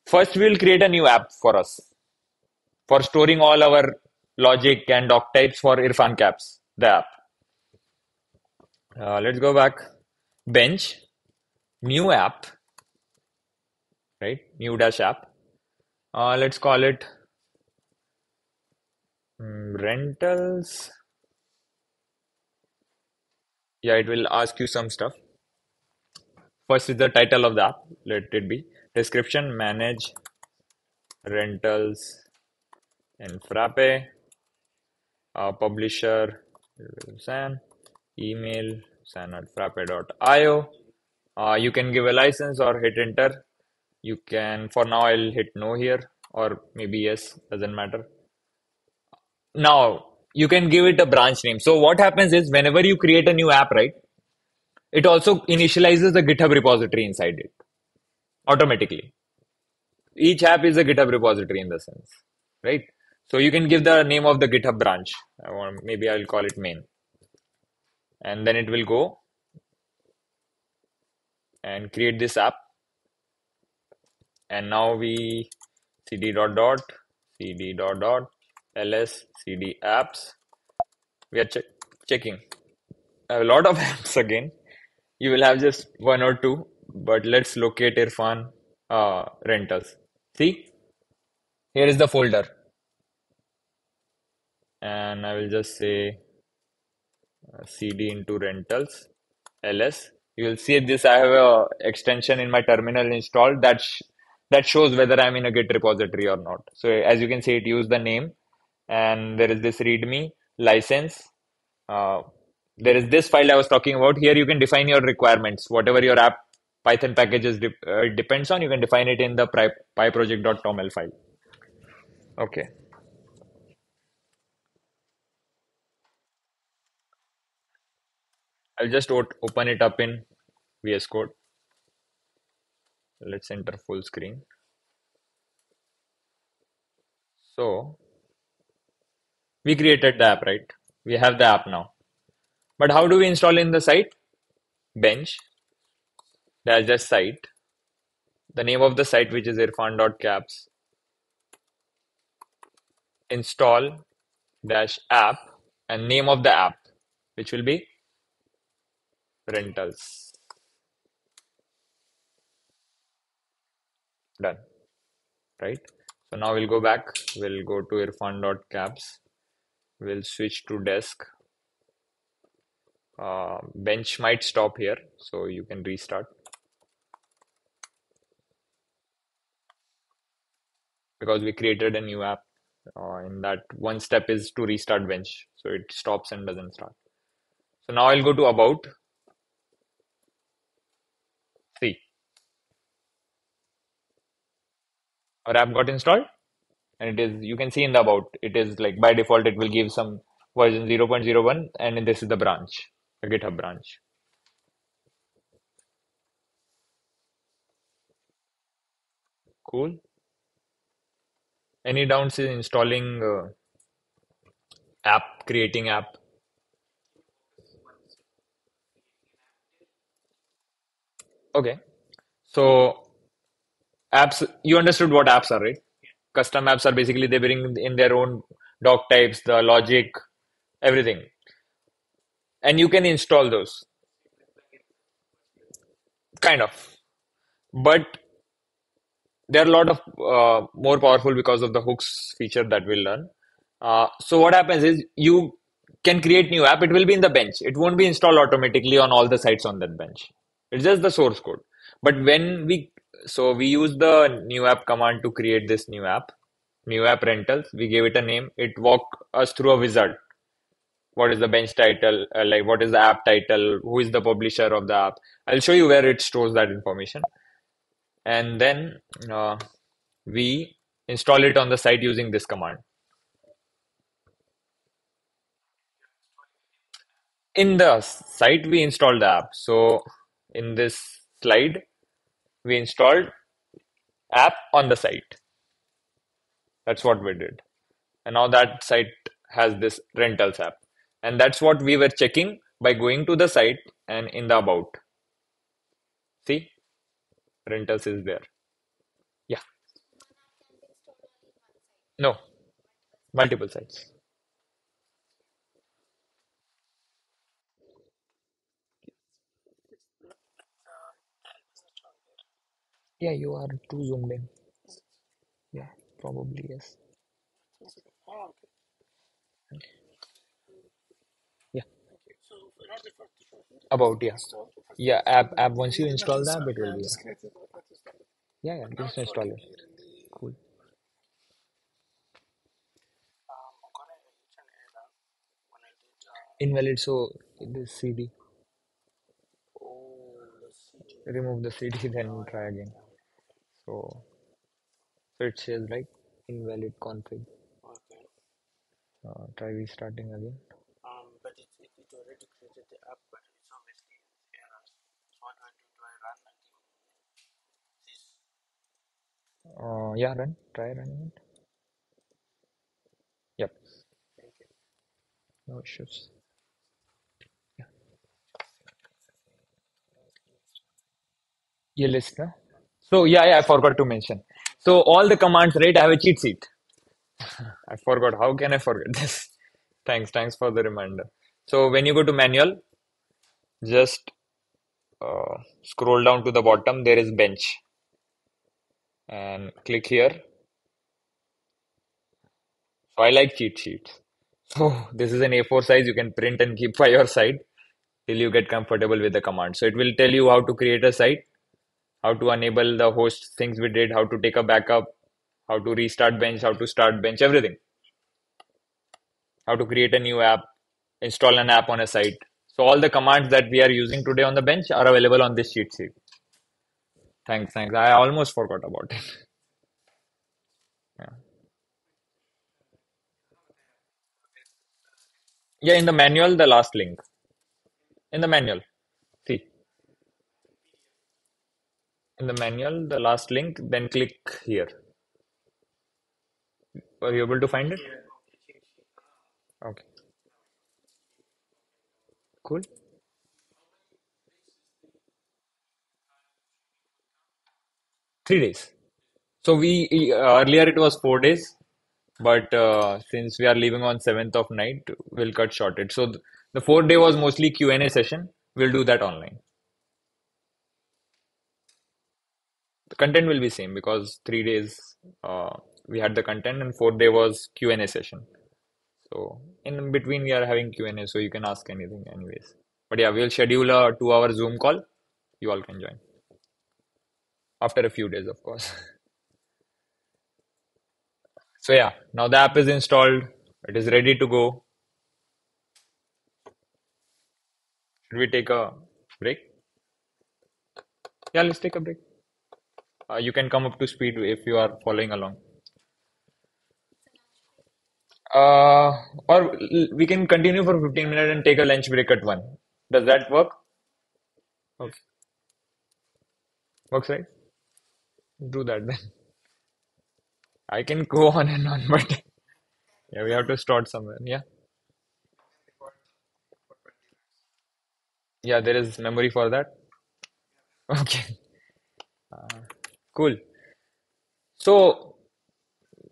first we'll create a new app for us for storing all our logic and doc types for Irfan Cabs, the app. Uh, let's go back. Bench, new app, right? New dash app. Uh, let's call it um, rentals. Yeah, it will ask you some stuff. First is the title of the app. Let it be description manage rentals and Frappe, uh, publisher San, email san at frappe.io. Uh, you can give a license or hit enter. You can, for now, I'll hit no here or maybe yes, doesn't matter. Now, you can give it a branch name. So what happens is whenever you create a new app, right, it also initializes the GitHub repository inside it automatically. Each app is a GitHub repository in the sense, right? So you can give the name of the GitHub branch. Or maybe I'll call it main. And then it will go and create this app. And now we cd dot dot cd dot dot ls cd apps. We are che checking a lot of (laughs) apps again. You will have just one or two, but let's locate Irfan uh, rentals. See, here is the folder and I will just say cd into rentals ls. You will see this. I have a extension in my terminal installed that sh that shows whether I'm in a Git repository or not. So as you can see, it used the name, and there is this README license. Uh, there is this file I was talking about. Here you can define your requirements, whatever your app Python packages de uh, depends on. You can define it in the pyproject.toml file. Okay. I'll just open it up in VS Code. Let's enter full screen. So we created the app, right? We have the app now. But how do we install in the site? Bench dash dash site. The name of the site, which is irfan.cabs. Install dash app and name of the app, which will be rentals. Done. Right? So now we'll go back. We'll go to irfan.cabs. We'll switch to desk. Uh, bench might stop here, so you can restart. Because we created a new app. Uh, in that one step is to restart bench. So it stops and doesn't start. So now I'll go to about our app got installed. And it is you can see in the about it is like by default it will give some version 0.01 and this is the branch the github branch. Cool. Any doubts in installing uh, app creating app? Okay. So apps you understood what apps are right? Custom apps are basically they bring in their own doc types the logic everything. And you can install those. Kind of. But they're a lot of uh, more powerful because of the hooks feature that we'll learn. Uh, so what happens is you can create new app. It will be in the bench. It won't be installed automatically on all the sites on that bench. It's just the source code. But when we so we use the new app command to create this new app, new app rentals. We gave it a name. It walked us through a wizard. What is the bench title? Uh, like what is the app title? Who is the publisher of the app? I'll show you where it stores that information. And then uh, we install it on the site using this command. In the site, we install the app. So in this slide, we installed app on the site. That's what we did. And now that site has this rentals app. And that's what we were checking by going to the site and in the about. See, rentals is there. Yeah. No, multiple sites. Yeah, you are too zoomed in. Yeah, probably yes. Yeah, about yeah, yeah. App app. Once you install the app, it will be yeah, yeah. Just install it. Cool. Invalid. So this CD. Remove the CD, then try again. So, so it says like invalid config. Okay. Uh, try restarting again. Um, but it, it, it already created the app, but it's obviously errors. So what do I do? Do I run again? This. Uh, yeah, run. Try running it. Yep. No issues. Yeah. Your listener. So yeah, yeah, I forgot to mention. So all the commands, right? I have a cheat sheet. (laughs) I forgot. How can I forget (laughs) this? Thanks, thanks for the reminder. So when you go to manual, just uh, scroll down to the bottom. There is bench, and click here. So I like cheat sheets. (laughs) So this is an A4 size you can print and keep by your side till you get comfortable with the command. So it will tell you how to create a site, how to enable the host things we did, how to take a backup, how to restart bench, how to start bench, everything. How to create a new app, install an app on a site. So all the commands that we are using today on the bench are available on this cheat sheet. Thanks, thanks. I almost forgot about it. (laughs) Yeah. Yeah, in the manual, the last link. In the manual. See, in the manual, the last link, then click here. Are you able to find it? Okay, cool. Three days. So we uh, earlier it was four days, but uh, since we are leaving on 7th of night, we'll cut short it. So th the fourth day was mostly Q&A session. We'll do that online. The content will be same because three days uh, we had the content and fourth day was Q&A session. So in between we are having Q&A, so you can ask anything anyways. But yeah, we'll schedule a two-hour Zoom call. You all can join after a few days, of course. (laughs) So yeah, now the app is installed. It is ready to go. Should we take a break? Yeah, let's take a break. Uh, you can come up to speed if you are following along. Uh, or l- we can continue for 15 minutes and take a lunch break at 1. Does that work? Okay. Works, right? Do that then. I can go (laughs) on and on, but yeah, we have to start somewhere. Yeah. Yeah, there is memory for that. Okay. Cool. So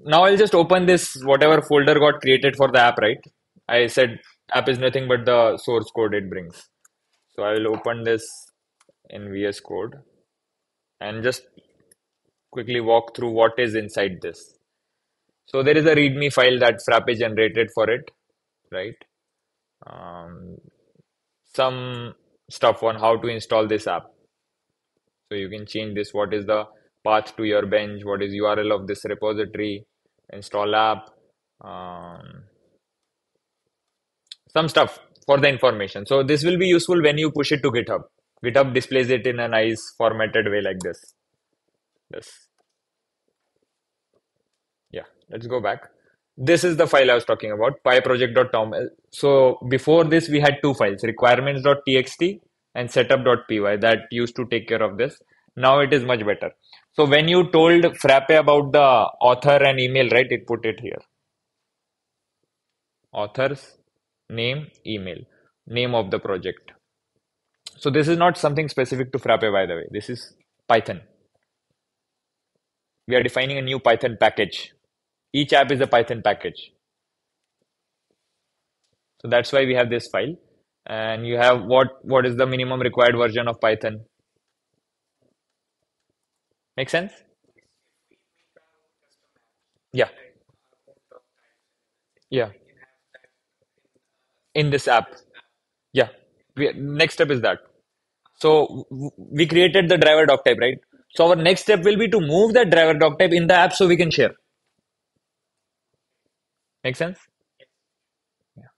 now I'll just open this whatever folder got created for the app, right? I said app is nothing but the source code it brings. So I will open this in VS Code and just quickly walk through what is inside this. So there is a README file that Frappe generated for it, right? Um, some stuff on how to install this app. So you can change this. What is the path to your bench? What is URL of this repository? Install app. Um, some stuff for the information. So this will be useful when you push it to GitHub. GitHub displays it in a nice formatted way like this. This. Yeah, let's go back. This is the file I was talking about, pyproject.toml. So before this, we had two files, requirements.txt and setup.py that used to take care of this. Now it is much better. So when you told Frappe about the author and email, right, it put it here. Author's name, email, name of the project. So this is not something specific to Frappe, by the way. This is Python. We are defining a new Python package. Each app is a Python package. So that's why we have this file. And you have what what is the minimum required version of Python? Make sense? Yeah, yeah. In this app. Yeah. We, next step is that. So w- we created the driver doc type, right? So our next step will be to move that driver doc type in the app so we can share. Make sense? Yeah.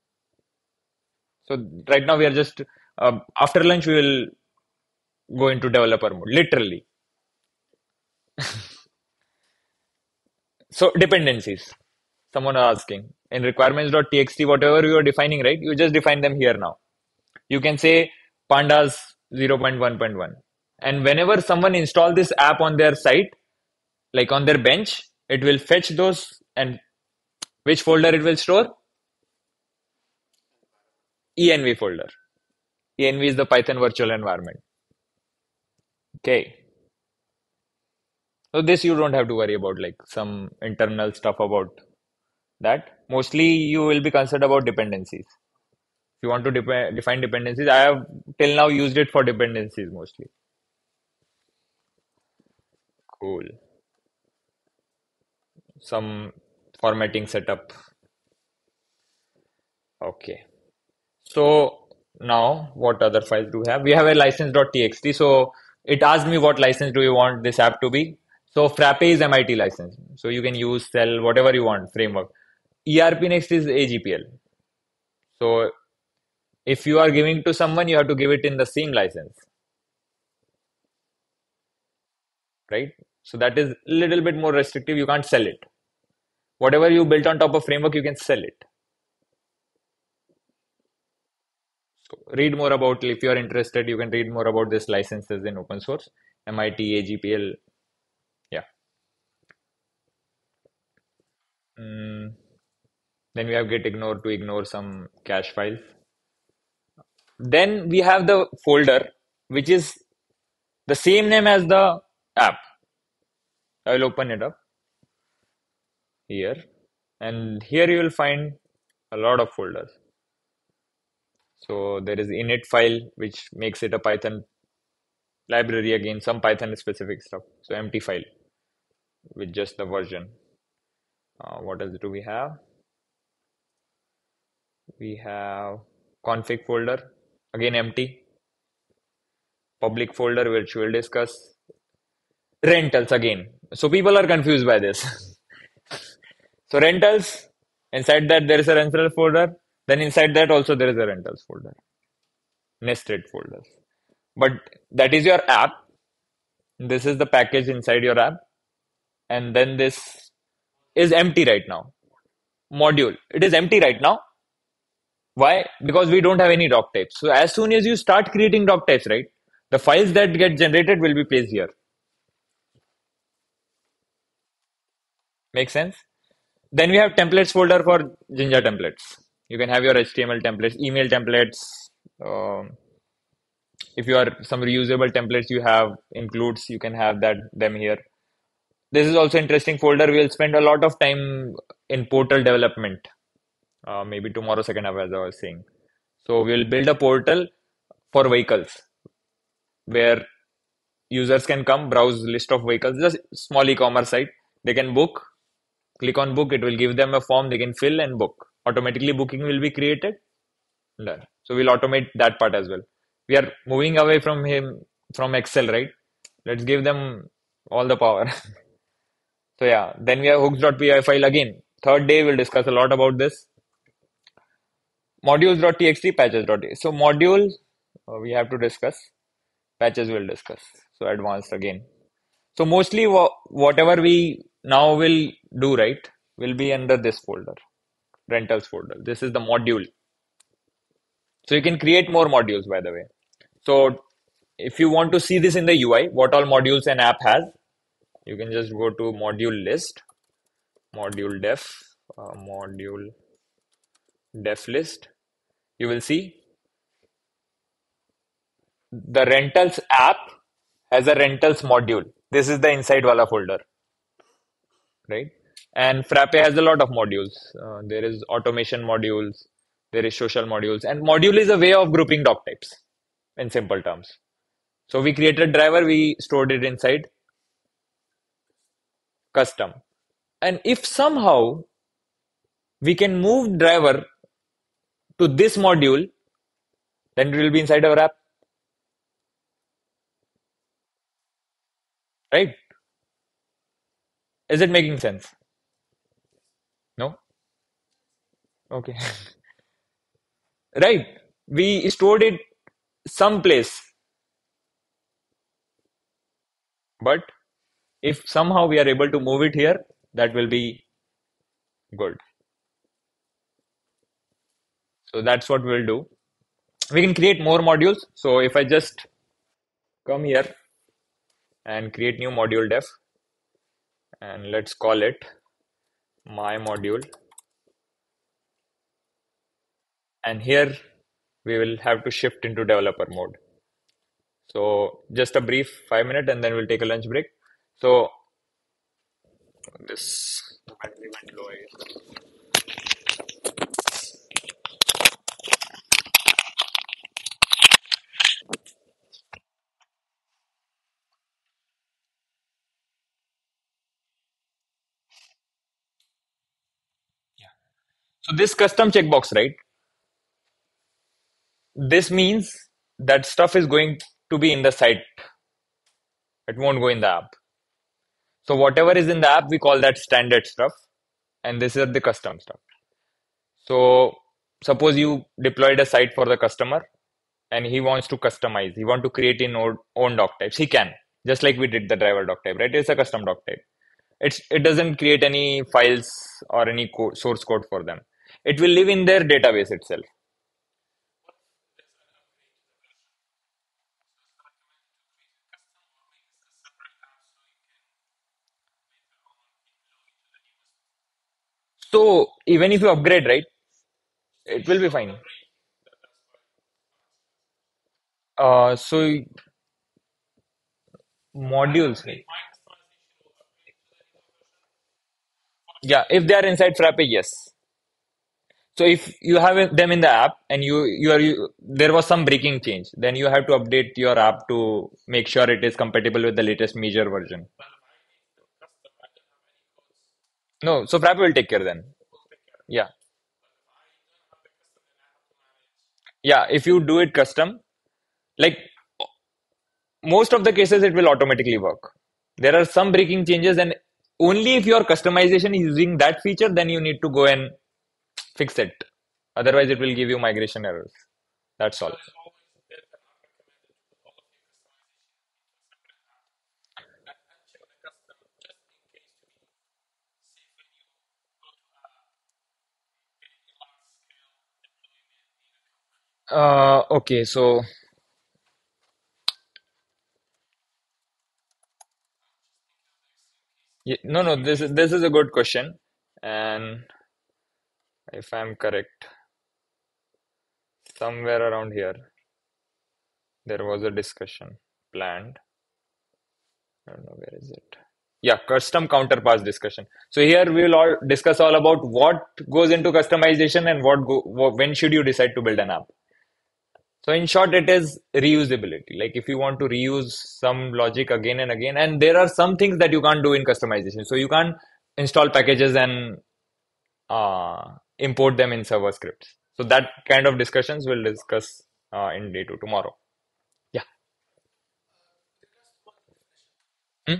So right now we are just uh, after lunch we will go into developer mode, literally. (laughs) So dependencies. Someone asking in requirements.txt, whatever you are defining, right? You just define them here now. You can say pandas 0.1.1. And whenever someone install this app on their site, like on their bench, it will fetch those and which folder it will store? env folder. env is the Python virtual environment. Okay. So this you don't have to worry about like some internal stuff about that. Mostly you will be concerned about dependencies. If you want to define dependencies, I have till now used it for dependencies mostly. Cool. Some formatting setup. Okay. So now what other files do we have? We have a license.txt. So it asks me what license do you want this app to be. So Frappe is MIT license. So you can use cell whatever you want framework. ERPNext is AGPL. So if you are giving to someone, you have to give it in the same license, right? So that is a little bit more restrictive. You can't sell it. Whatever you built on top of framework, you can sell it. So read more about if you are interested, you can read more about this licenses in open source. MIT, AGPL, yeah. Mm, then we have git ignore to ignore some cache files. Then we have the folder, which is the same name as the app. I will open it up here. And here you will find a lot of folders. So there is init file, which makes it a Python library again, some Python specific stuff. So empty file with just the version. Uh, what else do we have? We have config folder, again empty. Public folder, which we'll discuss. Rentals again. So people are confused by this. (laughs) so rentals, inside that there is a rental folder. Then inside that also there is a rentals folder. Nested folders. But that is your app. This is the package inside your app. And then this is empty right now. Module. It is empty right now. Why? Because we don't have any doc types. So as soon as you start creating doc types, right, the files that get generated will be placed here. Make sense? Then we have templates folder for Jinja templates. You can have your HTML templates, email templates. Um, if you are some reusable templates you have includes, you can have that them here. This is also interesting folder. We'll spend a lot of time in portal development. Uh, maybe tomorrow second half as I was saying. So we'll build a portal for vehicles where users can come browse list of vehicles. Just small e-commerce site. They can book click on book it will give them a form they can fill and book automatically booking will be created done so we'll automate that part as well we are moving away from him from excel right let's give them all the power (laughs) so yeah then we have hooks.py file again. Third day we'll discuss a lot about this. Modules.txt patches.txt so module uh, we have to discuss. Patches we'll discuss. So advanced again. So mostly whatever we now will do right will be under this folder rentals folder. This is the module. So you can create more modules by the way. So if you want to see this in the ui what all modules an app has you can just go to module list module def uh, module def list you will see the rentals app has a rentals module this is the inside wala folder right? And Frappe has a lot of modules. Uh, there is automation modules, there is social modules, and module is a way of grouping doc types in simple terms. So we created driver, we stored it inside custom. And if somehow we can move driver to this module, then it will be inside our app. Right? Is it making sense? No? Okay. (laughs) right. We stored it someplace. But if somehow we are able to move it here, that will be good. So that's what we'll do. We can create more modules. So if I just come here and create new module def, and let's call it my module and here we will have to shift into developer mode so just a brief five minute and then we'll take a lunch break so this battery went low So this custom checkbox, right? this means that stuff is going to be in the site. It won't go in the app. So whatever is in the app, we call that standard stuff, and this is the custom stuff. So suppose you deployed a site for the customer, and he wants to customize. He want to create in own, doc types. He can, just like we did the driver doc type, right? It's a custom doc type. It's it doesn't create any files or any code, source code for them. It will live in their database itself. So even if you upgrade, right, it will be fine. Uh, so modules, right? Yeah, if they are inside Frappe, yes. So if you have them in the app and you you are you, there was some breaking change, then you have to update your app to make sure it is compatible with the latest major version. No, so Frappe will take care then. Yeah, yeah. If you do it custom, like most of the cases, it will automatically work. There are some breaking changes, and only if your customization is using that feature, then you need to go and fix it. Otherwise, it will give you migration errors. That's all. Uh, okay, so y- no, no, this is this is a good question, and if I'm correct, somewhere around here there was a discussion planned. I don't know where is it. Yeah, custom counterparts discussion. So here we will all discuss all about what goes into customization and what go when should you decide to build an app. So in short, it is reusability. Like if you want to reuse some logic again and again, and there are some things that you can't do in customization. So you can't install packages and uh, import them in server scripts. So that kind of discussions we'll discuss uh, in day two tomorrow. Yeah. Hmm?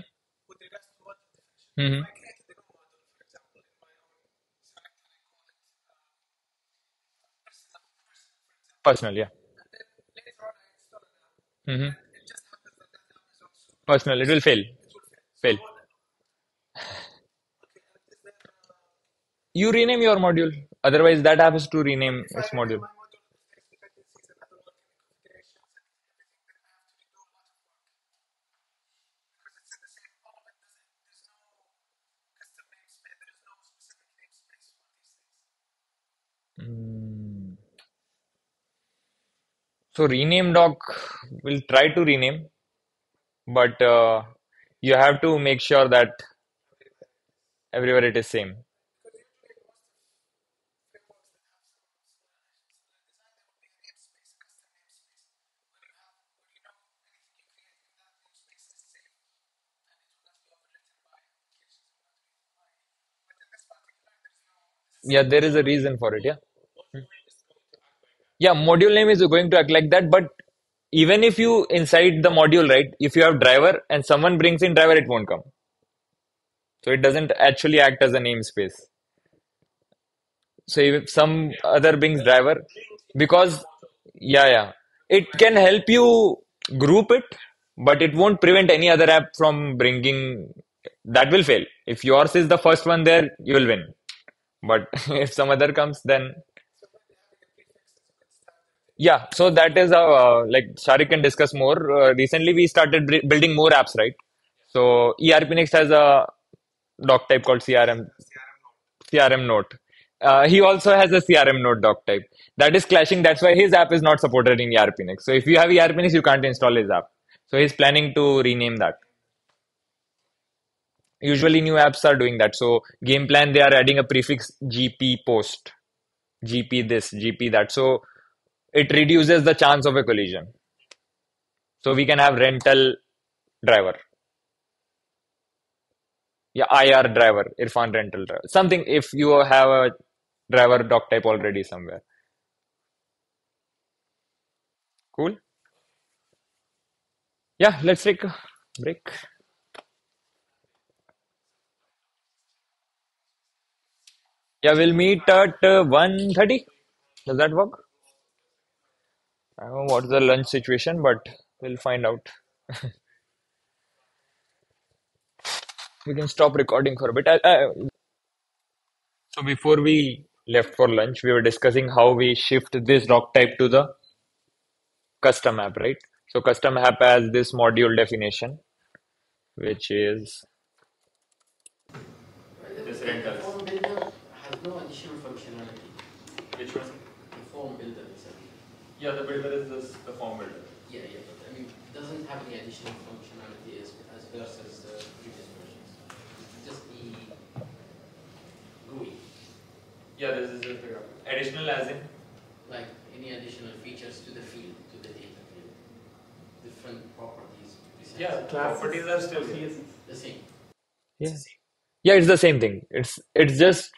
hmm Personal, yeah. Hmm Personal, it will fail. Fail. You rename your module. Otherwise, that happens to rename its module. Mm. So rename doc, we'll try to rename, but uh, you have to make sure that everywhere it is same. Yeah, there is a reason for it. Yeah. Yeah, module name is going to act like that, but even if you inside the module, right, if you have driver and someone brings in driver, it won't come. So it doesn't actually act as a namespace. So if some other brings driver, because yeah, yeah, it can help you group it, but it won't prevent any other app from bringing. That will fail. If yours is the first one there, you will win. But (laughs) if some other comes, then Yeah, so that is uh, like Shariq can discuss more. Uh, recently, we started br- building more apps, right? So ERPNext has a doc type called CRM CRM Note. Uh, he also has a CRM Note doc type that is clashing. That's why his app is not supported in ERPNext. So if you have ERPNext, you can't install his app. So he's planning to rename that. Usually, new apps are doing that. So Gameplan, they are adding a prefix GP post, GP this, GP that. So it reduces the chance of a collision. So we can have rental driver. Yeah, IR driver, Irfan rental driver. Something if you have a driver doc type already somewhere. Cool. Yeah, let's take a break. Yeah, we'll meet at uh, 1:30. Does that work? I don't know what's the lunch situation, but we'll find out. (laughs) We can stop recording for a bit. I, I, so before we left for lunch, we were discussing how we shift this doc type to the custom app, right? So custom app has this module definition, which is This rentals. form builder has no additional functionality. which one? The form builder itself. Yeah, the builder is this the form builder. Yeah, yeah, but I mean, it doesn't have any additional functionality as, as versus the previous versions. It's just the GUI, Yeah, this is just the additional as in like any additional features to the field, to the data field, different properties. besides- properties are still The same. Yeah. Yeah, it's the same thing. It's it's just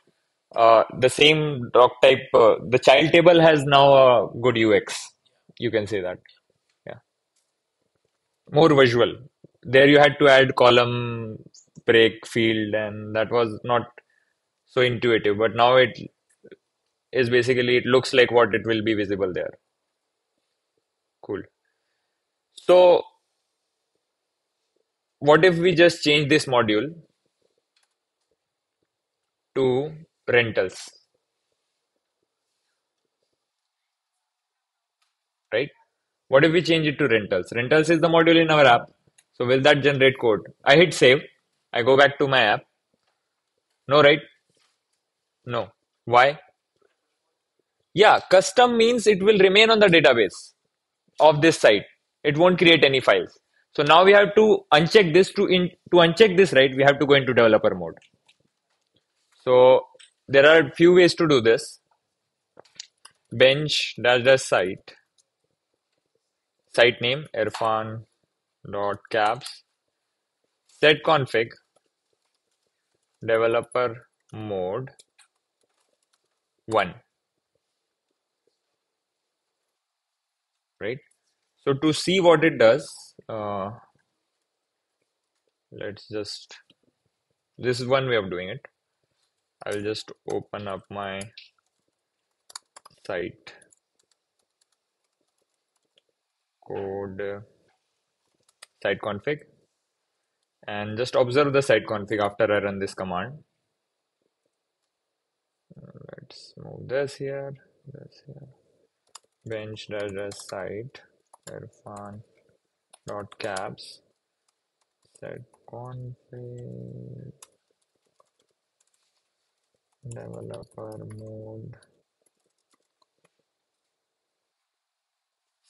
uh, the same doc type. Uh, the child table has now a good UX. You can say that. Yeah. More visual. There you had to add column break field, and that was not so intuitive. But now it is basically it looks like what it will be visible there. Cool. So what if we just change this module to rentals, right? What if we change it to rentals? Rentals is the module in our app. So will that generate code? I hit save. I go back to my app. No, right? No. Why? Yeah, custom means it will remain on the database of this site. It won't create any files. So now we have to uncheck this to in to uncheck this, right? We have to go into developer mode. So there are a few ways to do this. Bench dash dash site. Site name Irfan dot cabs. Set config. Developer mode one. Right. So to see what it does, uh, let's just. This is one way of doing it. I'll just open up my site. Code. Site config. And just observe the site config after I run this command. Let's move this here, this here. Bench dash site Irfan dot cabs set config developer mode.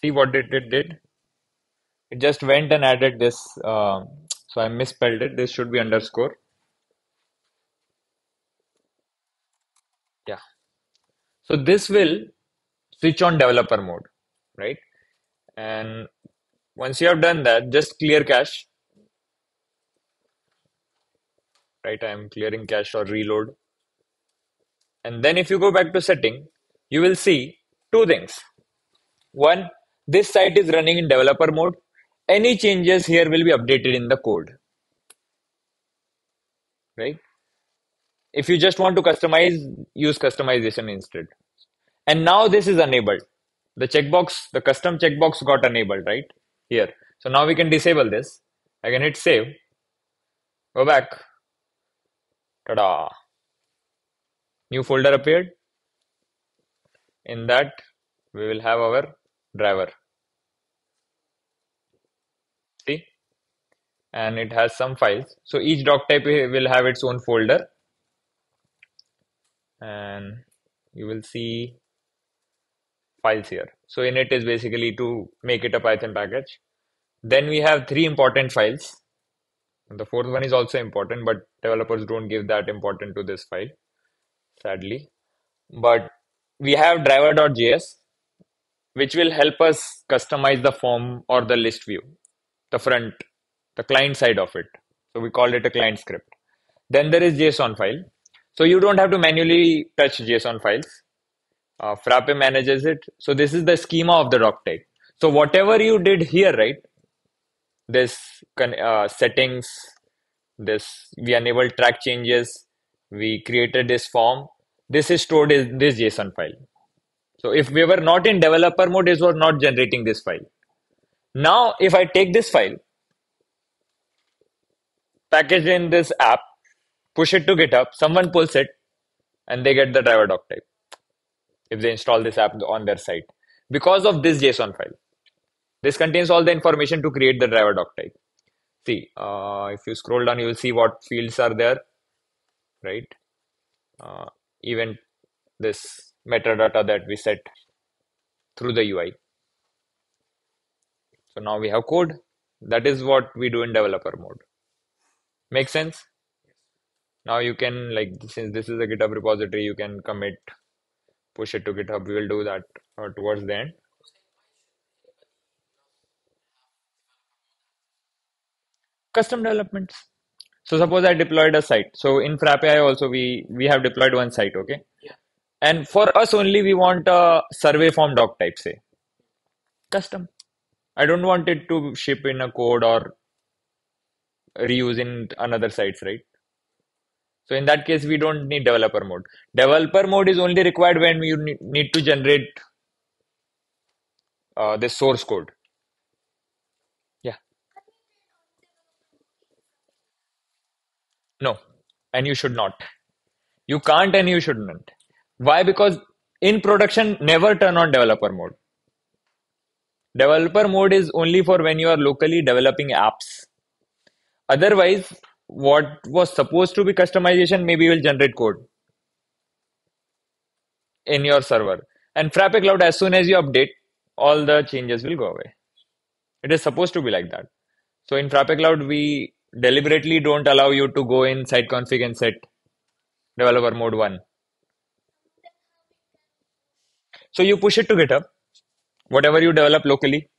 See what it, it did? It just went and added this. Um, so I misspelled it. This should be underscore. Yeah. So this will switch on developer mode, right? And once you have done that, just clear cache. Right, I am clearing cache or reload. And then if you go back to setting, you will see two things. One, this site is running in developer mode. Any changes here will be updated in the code, right? If you just want to customize, use customization instead. And now this is enabled. The checkbox, the custom checkbox got enabled, right? Here. So now we can disable this. I can hit save. Go back. Ta-da. New folder appeared. In that, we will have our driver. See? And it has some files. So each doc type will have its own folder. And you will see files here. So init is basically to make it a Python package. Then we have three important files. The fourth one is also important, but developers don't give that important to this file, sadly. But we have driver.js, which will help us customize the form or the list view, the front, the client side of it. So we call it a client script. Then there is JSON file. So you don't have to manually touch JSON files. Uh, Frappe manages it. So this is the schema of the doc type. So whatever you did here, right? This uh, settings, this we enable track changes, we created this form. This is stored in this JSON file. So if we were not in developer mode, it was not generating this file. Now, if I take this file, package in this app, push it to GitHub, someone pulls it, and they get the driver doc type if they install this app on their site because of this JSON file. This contains all the information to create the driver doc type. See, uh, if you scroll down, you will see what fields are there, right? Uh, even this metadata that we set through the UI. So now we have code. That is what we do in developer mode. Make sense? Now you can like since this is a GitHub repository, you can commit, push it to GitHub. We will do that uh, towards the end. Custom developments. So suppose I deployed a site. So in FrapAI also we we have deployed one site. Okay. Yeah. And for us only we want a survey form doc type say. Custom. I don't want it to ship in a code or reuse in another sites, right? So in that case, we don't need developer mode. Developer mode is only required when you need to generate uh, the source code. Yeah. No, and you should not. You can't and you shouldn't. Why? Because in production, never turn on developer mode. Developer mode is only for when you are locally developing apps. Otherwise, what was supposed to be customization maybe will generate code in your server. And Frappe Cloud, as soon as you update, all the changes will go away. It is supposed to be like that. So in Frappe Cloud, we deliberately don't allow you to go in site config and set developer mode 1. So you push it to GitHub whatever you develop locally,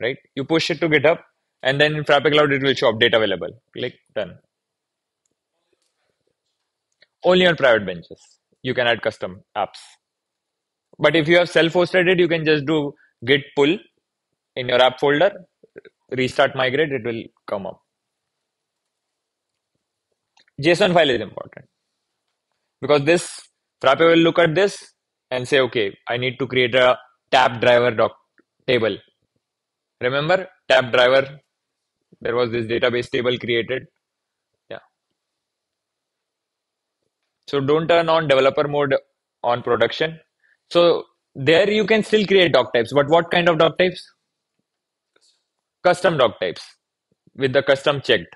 right? You push it to GitHub, and then in Frappe Cloud, it will show update available. Click done. Only on private benches. You can add custom apps. But if you have self-hosted it, you can just do git pull in your app folder, restart migrate, it will come up. JSON file is important because this Frappe will look at this and say, okay, I need to create a tab driver doc table. Remember tab driver? There was this database table created. Yeah. So don't turn on developer mode on production. So there you can still create doc types, but what kind of doc types? Custom doc types with the custom checked.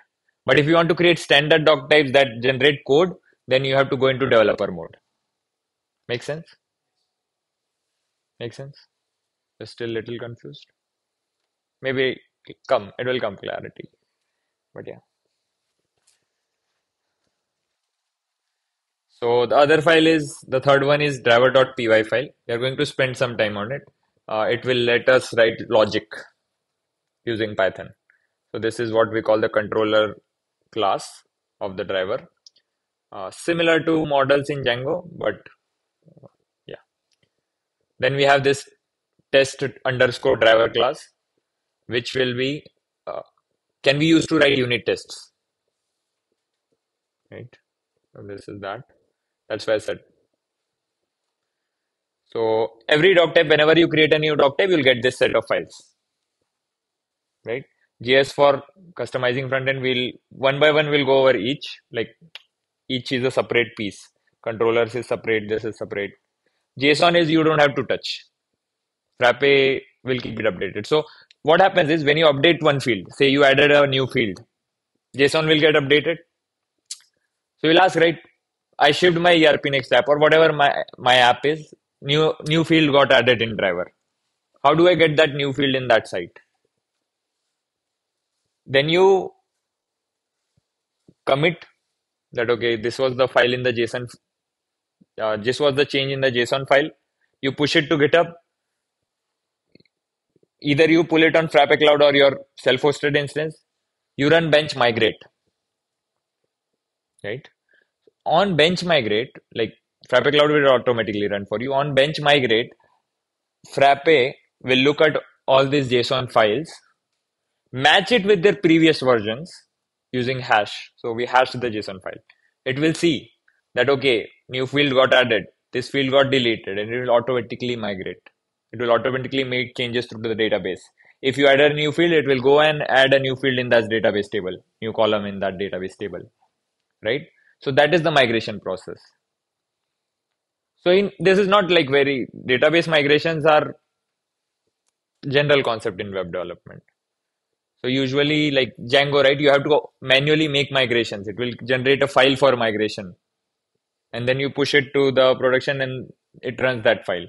But if you want to create standard doc types that generate code, then you have to go into developer mode. Make sense? Make sense? You're still a little confused? Maybe come, it will come clarity. But yeah. So the other file is, the third one is driver.py file. We are going to spend some time on it. Uh, it will let us write logic using Python. So this is what we call the controller class of the driver. Uh, similar to models in Django, but yeah, then we have this test underscore driver class, which will be, uh, can be used to write unit tests. Right. So this is that. That's why I said. So every doc type, whenever you create a new doc type, you'll get this set of files. Right. JS for customizing front end, we'll one by one we'll go over each. Like each is a separate piece. Controllers is separate, this is separate, JSON is you don't have to touch. Frappe will keep it updated. So what happens is when you update one field, say you added a new field, JSON will get updated. So you'll ask, right? I shipped my ERPNext app or whatever my, my app is, new new field got added in driver. How do I get that new field in that site? Then you commit that okay, this was the file in the JSON uh, this was the change in the JSON file. You push it to GitHub. Either you pull it on Frappe Cloud or your self-hosted instance. You run bench migrate. Right? On bench migrate, like Frappe Cloud will automatically run for you. On bench migrate, Frappe will look at all these JSON files, match it with their previous versions using hash. So we hashed the JSON file. It will see that, okay, new field got added, this field got deleted, and it will automatically migrate. It will automatically make changes to the database. If you add a new field, it will go and add a new field in that database table, new column in that database table, right? So that is the migration process. So in this is not like very database migrations are general concept in web development. So usually like Django, right? You have to manually make migrations. It will generate a file for migration. And then you push it to the production and it runs that file.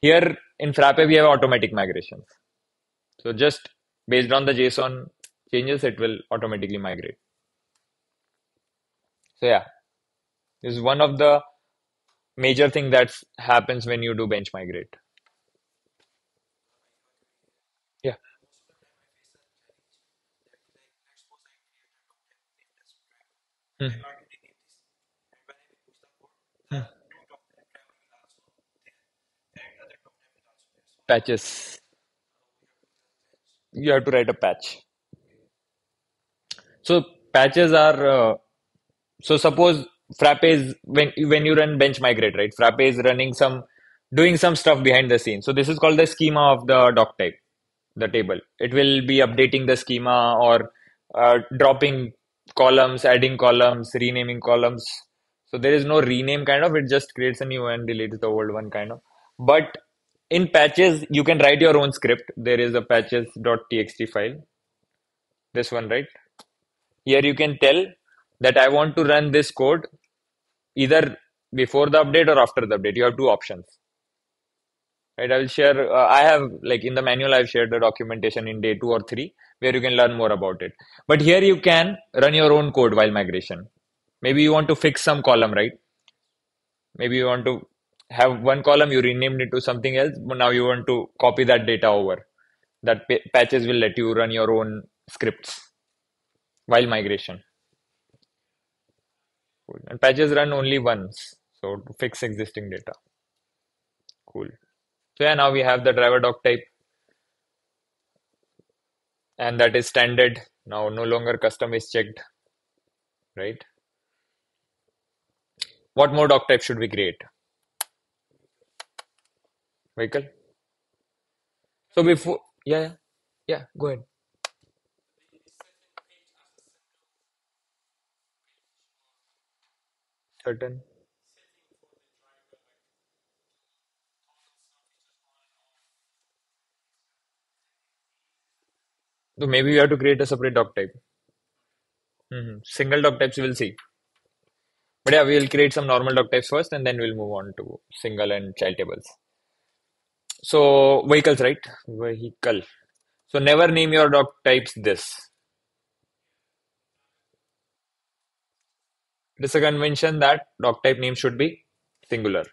Here in Frappe, we have automatic migrations. So just based on the JSON changes, it will automatically migrate. So yeah, this is one of the major thing that happens when you do bench migrate. Hmm. Hmm. Patches. You have to write a patch. So patches are uh, so suppose Frappe is when when you run bench migrate, right? Frappe is running some doing some stuff behind the scenes. So this is called the schema of the doc type, the table. It will be updating the schema or uh, dropping columns, adding columns, renaming columns. So there is no rename kind of, it just creates a new and deletes the old one kind of. But in patches, you can write your own script. There is a patches.txt file. This one, right? Here you can tell that I want to run this code either before the update or after the update. You have two options. Right, I will share. Uh, I have like in the manual, I've shared the documentation in day two or three where you can learn more about it. But here you can run your own code while migration. Maybe you want to fix some column, right? Maybe you want to have one column, you renamed it to something else, but now you want to copy that data over. That patches will let you run your own scripts while migration. Cool. And patches run only once, so to fix existing data. Cool. So yeah, now we have the driver doc type and that is standard. Now no longer custom is checked, right? What more doc type should we create? Vehicle. So before, yeah, yeah, yeah, go ahead. Certain. So maybe we have to create a separate doc type. hmm Single doc types we'll see. But yeah, we'll create some normal doc types first and then we'll move on to single and child tables. So vehicles, right? Vehicle. So never name your doc types this. It is a convention that doc type name should be singular.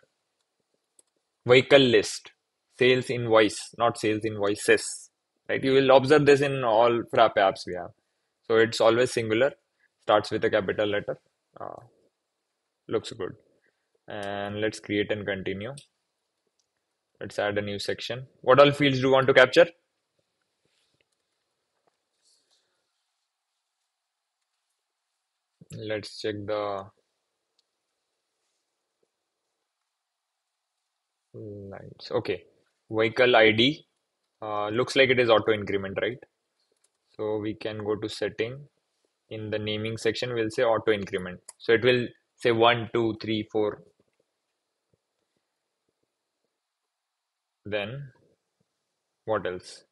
Vehicle list, sales invoice, not sales invoices. Right? You will observe this in all Frappe apps we have. So it's always singular, starts with a capital letter. Uh, looks good. And let's create and continue. Let's add a new section. What all fields do you want to capture? Let's check the lines. Okay, vehicle ID uh, looks like it is auto increment, right? So we can go to setting. In the naming section, we'll say auto increment. So it will say one, two, three, four. Then what else?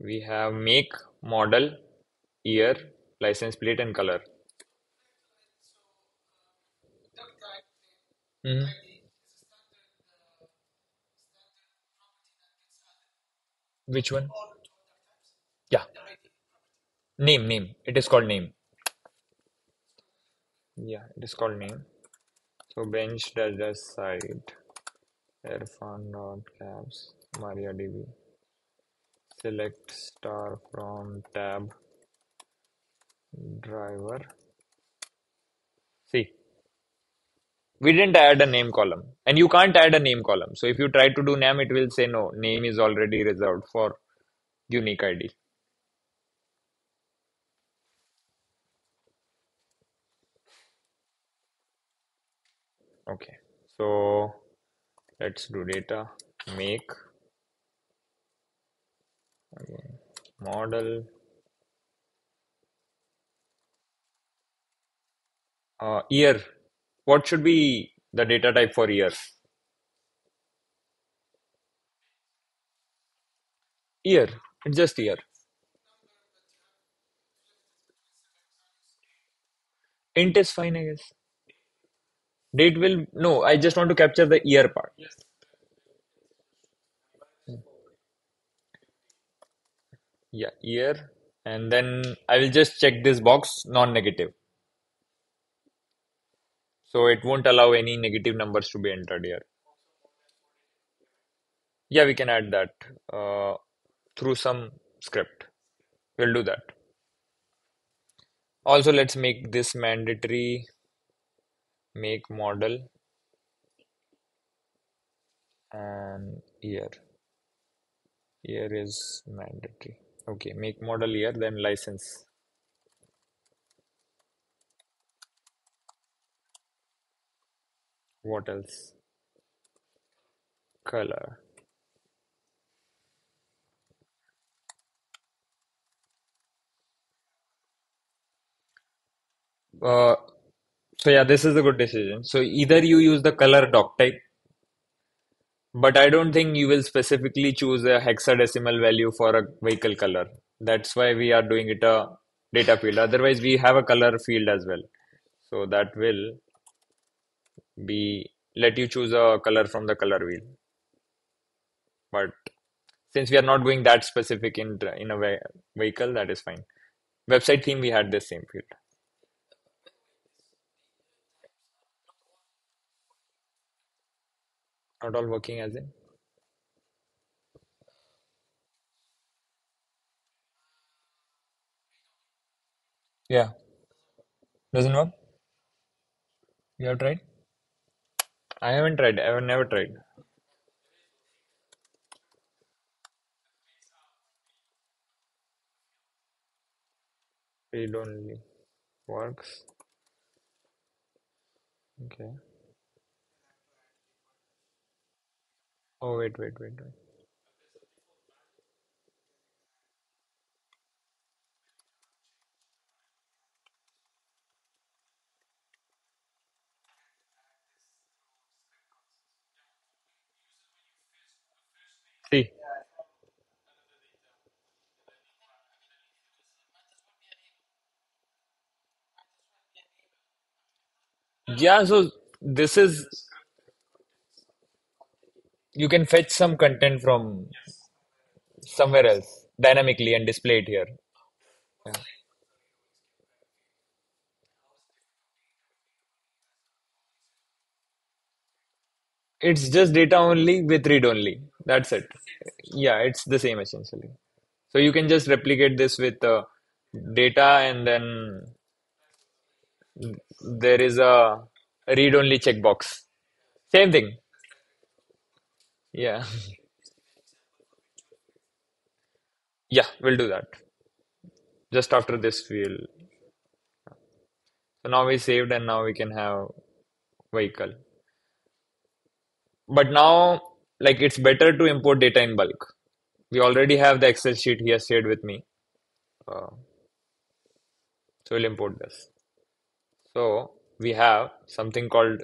We have make, model, year, license plate, and color. Mhm. Which one? Yeah, name, name. It is called name. Yeah, it is called name. So bench does the site Irfan dot cabs MariaDB. Select star from tab driver. See, we didn't add a name column. And you can't add a name column. So if you try to do name it will say no. Name is already reserved for unique id okay. So let's do data. Make. Model. Uh, year what should be the data type for year? Year. It's just year. Int is fine i guess. Date will no i just want to capture the year part. Yeah year. And then i will just check this box non-negative so it won't allow any negative numbers to be entered here. Yeah we can add that uh, through some script. We'll do that. Also let's make this mandatory make model and year year is mandatory. Okay make model year then license what else color uh, so yeah this is a good decision so either you use the color doc type but I don't think you will specifically choose a hexadecimal value for a vehicle color. That's why we are doing it a data field. Otherwise, we have a color field as well. So that will be let you choose a color from the color wheel. But since we are not going that specific in in a vehicle, that is fine. Website theme we had this same field. Not all working as in yeah doesn't work. You have tried? I haven't tried. I've never tried. Read only works. Okay. Oh wait, wait, wait, wait. See, yeah. So this is you can fetch some content from somewhere else dynamically and display it here. Yeah. It's just data only with read only. That's it. Yeah, it's the same essentially. So you can just replicate this with uh, data and then there is a read only checkbox. Same thing. Yeah. (laughs) Yeah, we'll do that. Just after this, we'll. So now we saved and now we can have vehicle. But now, like it's better to import data in bulk. We already have the Excel sheet he has shared with me. Uh, so we'll import this. So we have something called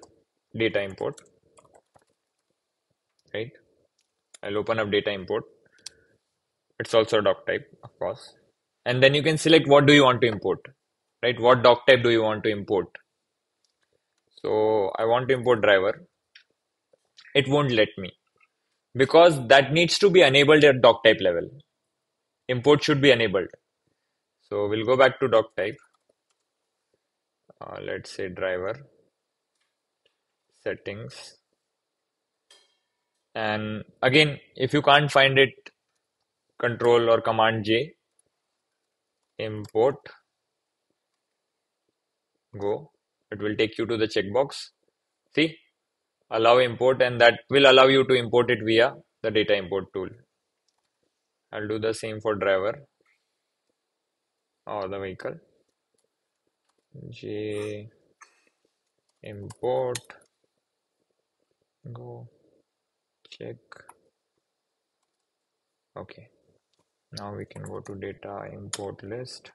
data import, right? I'll open up data import. It's also a doc type, of course. And then you can select what do you want to import, right? What doc type do you want to import? So I want to import driver. It won't let me because that needs to be enabled at doc type level. Import should be enabled. So we'll go back to doc type. Uh, let's say driver settings. And again, if you can't find it, control or command J, import, go. It will take you to the checkbox. See, allow import, and that will allow you to import it via the data import tool. I'll do the same for driver or the vehicle. J import go check. Okay. Now we can go to data import list.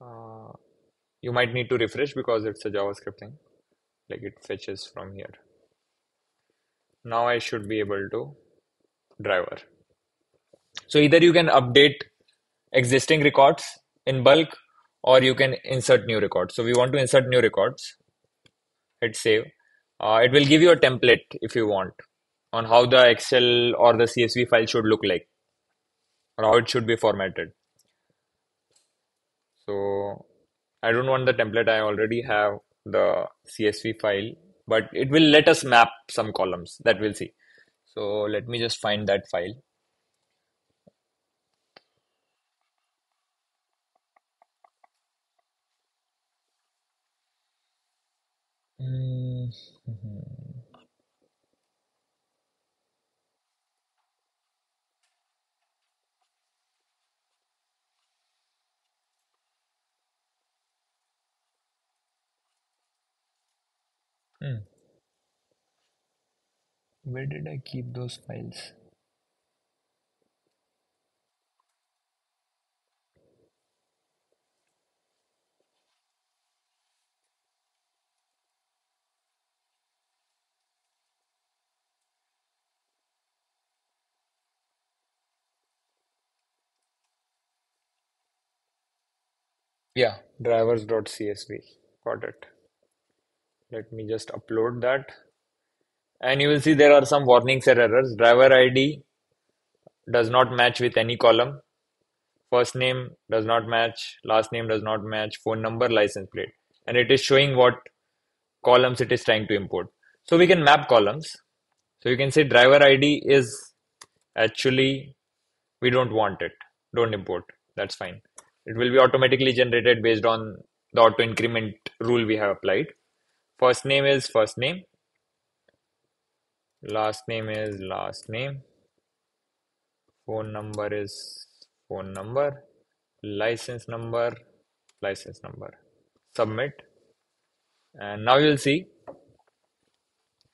Uh, you might need to refresh because it's a JavaScript thing. Like it fetches from here. Now I should be able to driver. So either you can update existing records in bulk or you can insert new records so we want to insert new records hit save uh, it will give you a template if you want on how the Excel or the CSV file should look like or how it should be formatted. So I don't want the template. I already have the CSV file, but it will let us map some columns that we'll see. So let me just find that file. Mm -hmm. Hmm. Where did I keep those files? Yeah, drivers.csv. Got it. Let me just upload that. And you will see there are some warnings or errors. Driver ID does not match with any column. First name does not match. Last name does not match. Phone number, license plate. And it is showing what columns it is trying to import. So we can map columns. So you can say driver ID is actually, we don't want it. Don't import. That's fine. It will be automatically generated based on the auto increment rule we have applied. First name is first name. Last name is last name. Phone number is phone number. License number, license number. Submit. And now you'll see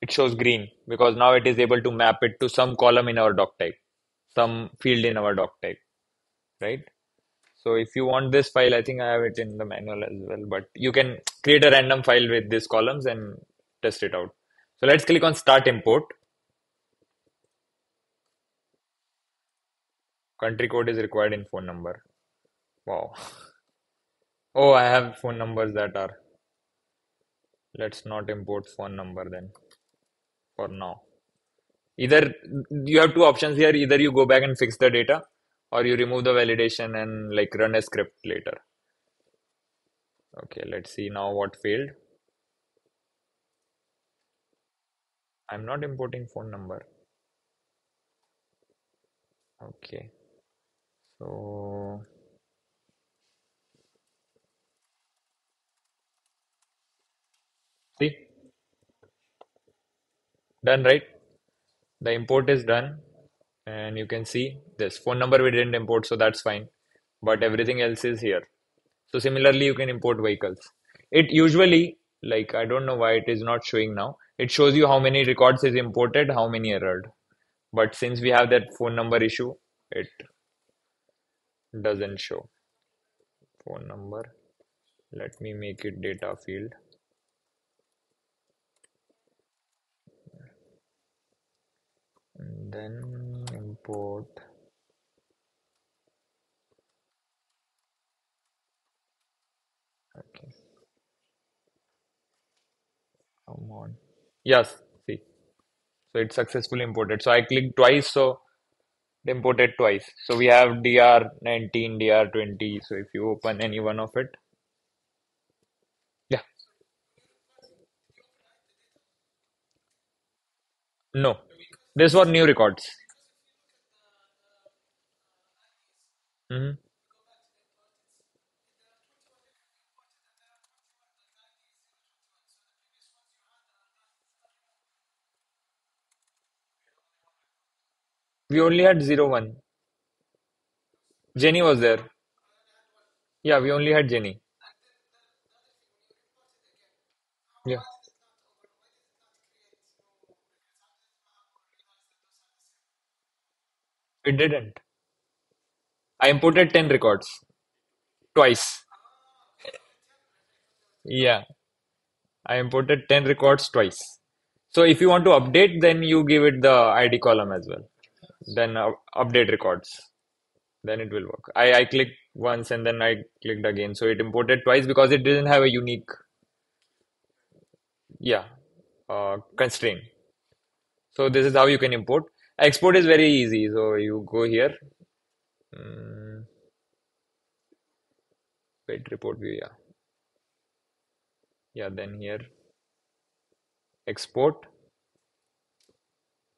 it shows green because now it is able to map it to some column in our doc type, some field in our doc type, right? So if you want this file, I think I have it in the manual as well, but you can create a random file with these columns and test it out. So let's click on start import. Country code is required in phone number. Wow. (laughs) Oh, I have phone numbers that are. Let's not import phone number then for now. Either you have two options here. Either you go back and fix the data or you remove the validation and like run a script later. Okay, let's see now what failed. I'm not importing phone number. Okay, so see, done right? The import is done and you can see this phone number we didn't import so that's fine. But everything else is here. So similarly you can import vehicles. It usually like I don't know why it is not showing now. It shows you how many records is imported how many errored. But since we have that phone number issue it doesn't show. Phone number. Let me make it data field. And then import okay. Come on. Yes see. So it's successfully imported. So I clicked twice so it imported twice. So we have dr19 dr20 so if you open any one of it. Yeah. No. This was new records Mm-hmm. We only had zero one. Jenny was there. Yeah, we only had Jenny. Yeah. It didn't. I imported 10 records twice. Yeah, I imported 10 records twice. So if you want to update, then you give it the ID column as well. Then uh, update records. Then it will work. I, I clicked once and then I clicked again. So it imported twice because it didn't have a unique, yeah, uh, constraint. So this is how you can import. Export is very easy. So you go here, wait, report view, yeah. Yeah, then here, export.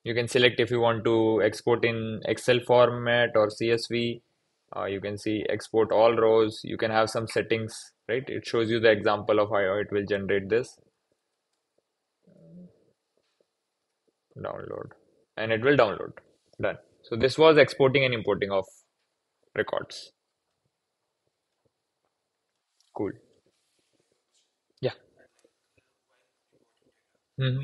You can select if you want to export in Excel format or CSV. Uh, you can see export all rows. You can have some settings, right? It shows you the example of how it will generate this. Download. And it will download. Done. So this was exporting and importing of records. Cool. Yeah. hmm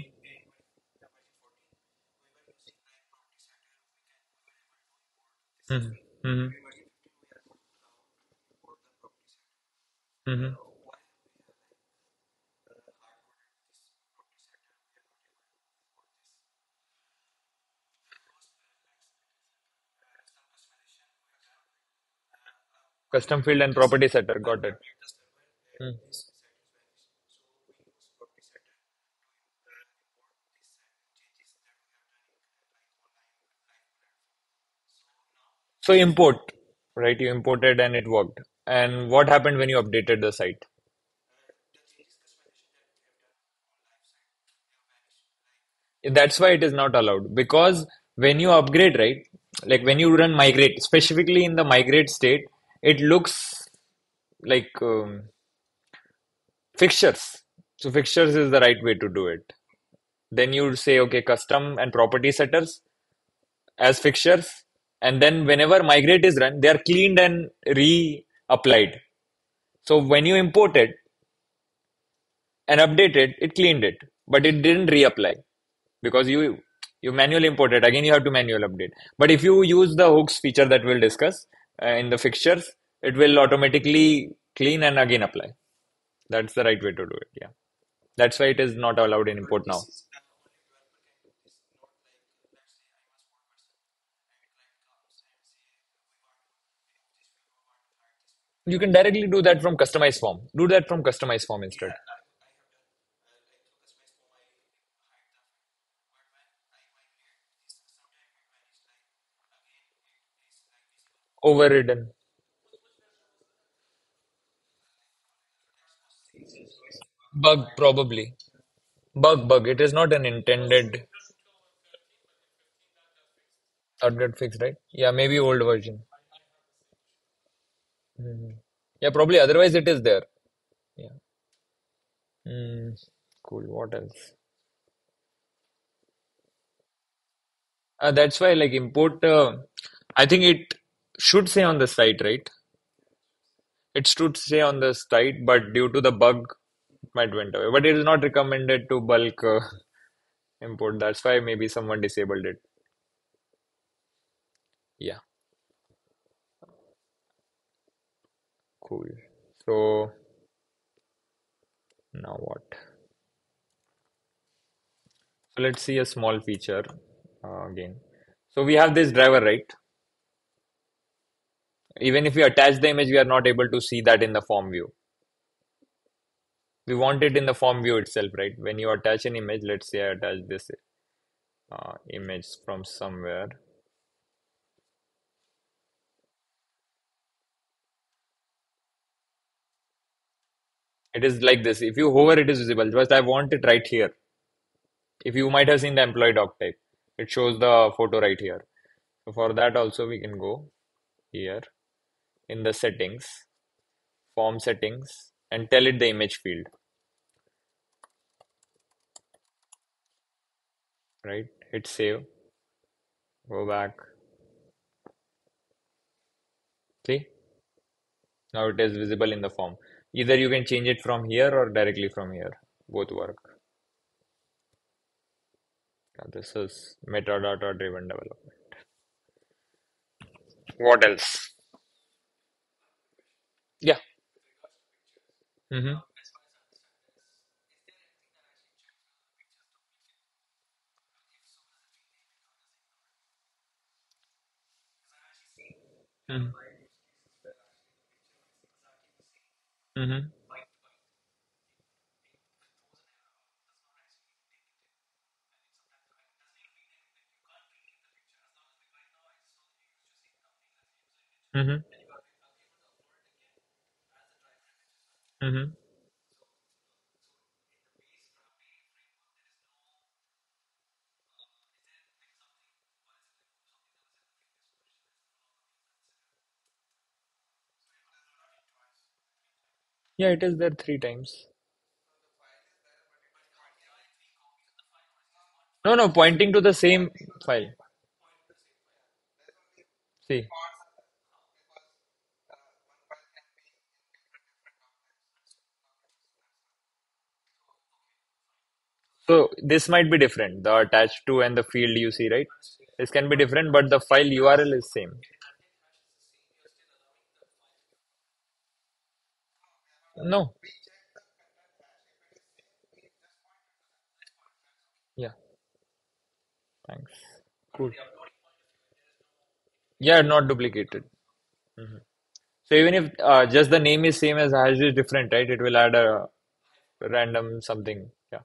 hmm hmm hmm Custom field and property setter. Got it. Hmm. So import, right? You imported and it worked. And what happened when you updated the site? That's why it is not allowed. Because when you upgrade, right? Like when you run migrate, specifically in the migrate state, it looks like um, fixtures. So fixtures is the right way to do it. Then you say, okay, custom and property setters as fixtures. And then whenever migrate is run, they are cleaned and re-applied. So when you import it and update it, it cleaned it, but it didn't reapply because you you manually imported. Again, you have to manual update. But if you use the hooks feature that we'll discuss Uh, in the fixtures, it will automatically clean and again apply. That's the right way to do it. Yeah. That's why it is not allowed in import now. You can directly do that from customize form. Do that from customize form instead. Overridden. Bug, probably. Bug, bug. It is not an intended update fix, right? Yeah, maybe old version. Mhm. Yeah, probably. Otherwise, it is there. Yeah. Mm, cool. What else? Uh, that's why, like, import. Uh, I think it should say on the site, right? It should say on the site, but due to the bug, it might went away. But it is not recommended to bulk uh, (laughs) import. That's why maybe someone disabled it. Yeah, cool. So now what? So let's see a small feature uh, again. So we have this driver, right? Even if we attach the image, we are not able to see that in the form view. We want it in the form view itself, right? When you attach an image, let's say I attach this uh, image from somewhere. It is like this. If you hover, it is visible. Just I want it right here. If you might have seen the employee doc type, it shows the photo right here. So for that also we can go here in the settings, form settings, and tell it the image field, right? Hit save, go back, See, now it is visible in the form. Either you can change it from here or directly from here. Both work. Now this is metadata driven development. What else? Yeah. hmm hmm hmm hmm Mm-hmm. Yeah, it is there three times. No, no, pointing to the same file. See, so this might be different. The attached to and the field you see, right? This can be different, but the file URL is same. No. Yeah, thanks. Cool. Yeah, not duplicated. Mhm. So even if uh, just the name is same as hash is different, right? It will add a random something. Yeah,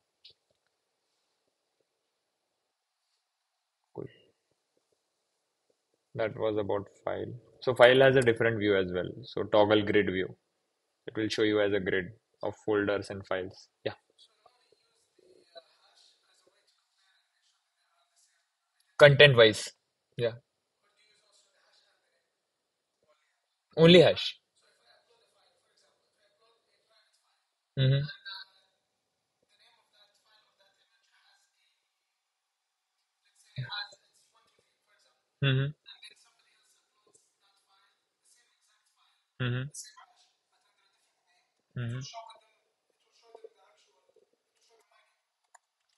cool. That was about file. So file has a different view as well. So toggle grid view. It will show you as a grid of folders and files. Yeah, content wise. Yeah, only hash. Mm-hmm. Mm-hmm. Mm-hmm. Mm-hmm.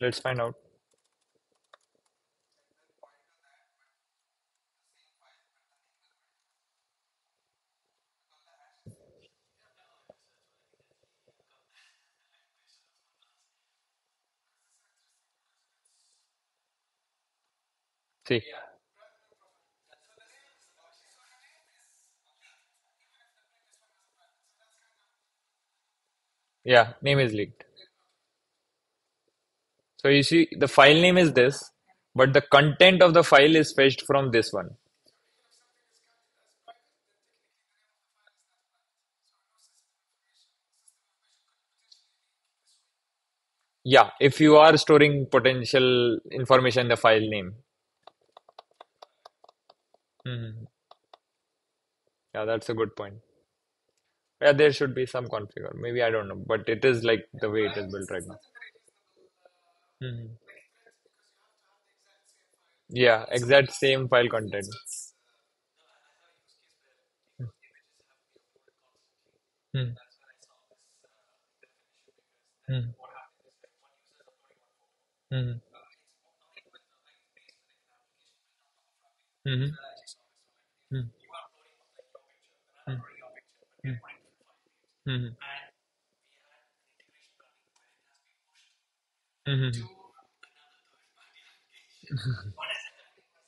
Let's find out. See. Yeah, name is leaked. So you see, the file name is this, but the content of the file is fetched from this one. Yeah, if you are storing potential information in the file name. Mhm. Yeah, that's a good point. Yeah, there should be some configure. Maybe I don't know, but it is like the way it is built right now. Mhm. Yeah, exact same file content. Hmm. Hmm. Hmm. Hmm. Hmm. Hmm. Hmm. Hmm. Hmm.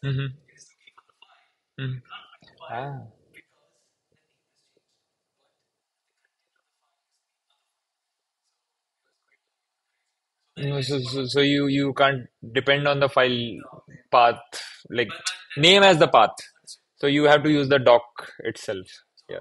Hmm. Hmm. Ah. So, so, so you you can't depend on the file path, like name as the path. So you have to use the doc itself. Yeah.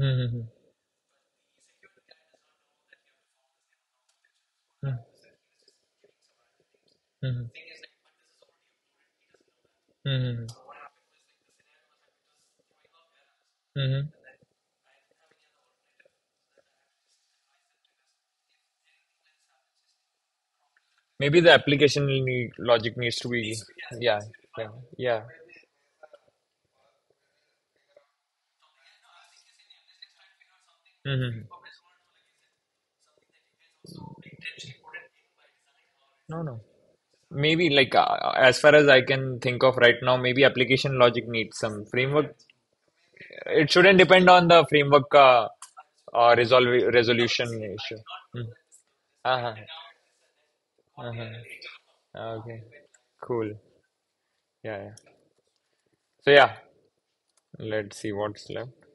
Mm-hmm. Mm-hmm. Mm-hmm. Mm-hmm. Maybe the application logic needs to be, yeah, yeah, yeah. Mm-hmm. No, no. Maybe like uh, as far as I can think of right now, maybe application logic needs some framework. It shouldn't depend on the framework uh, uh, resolve resolution issue. Mm. Uh-huh. Uh-huh. Okay. Cool. Yeah, yeah. So yeah, let's see what's left.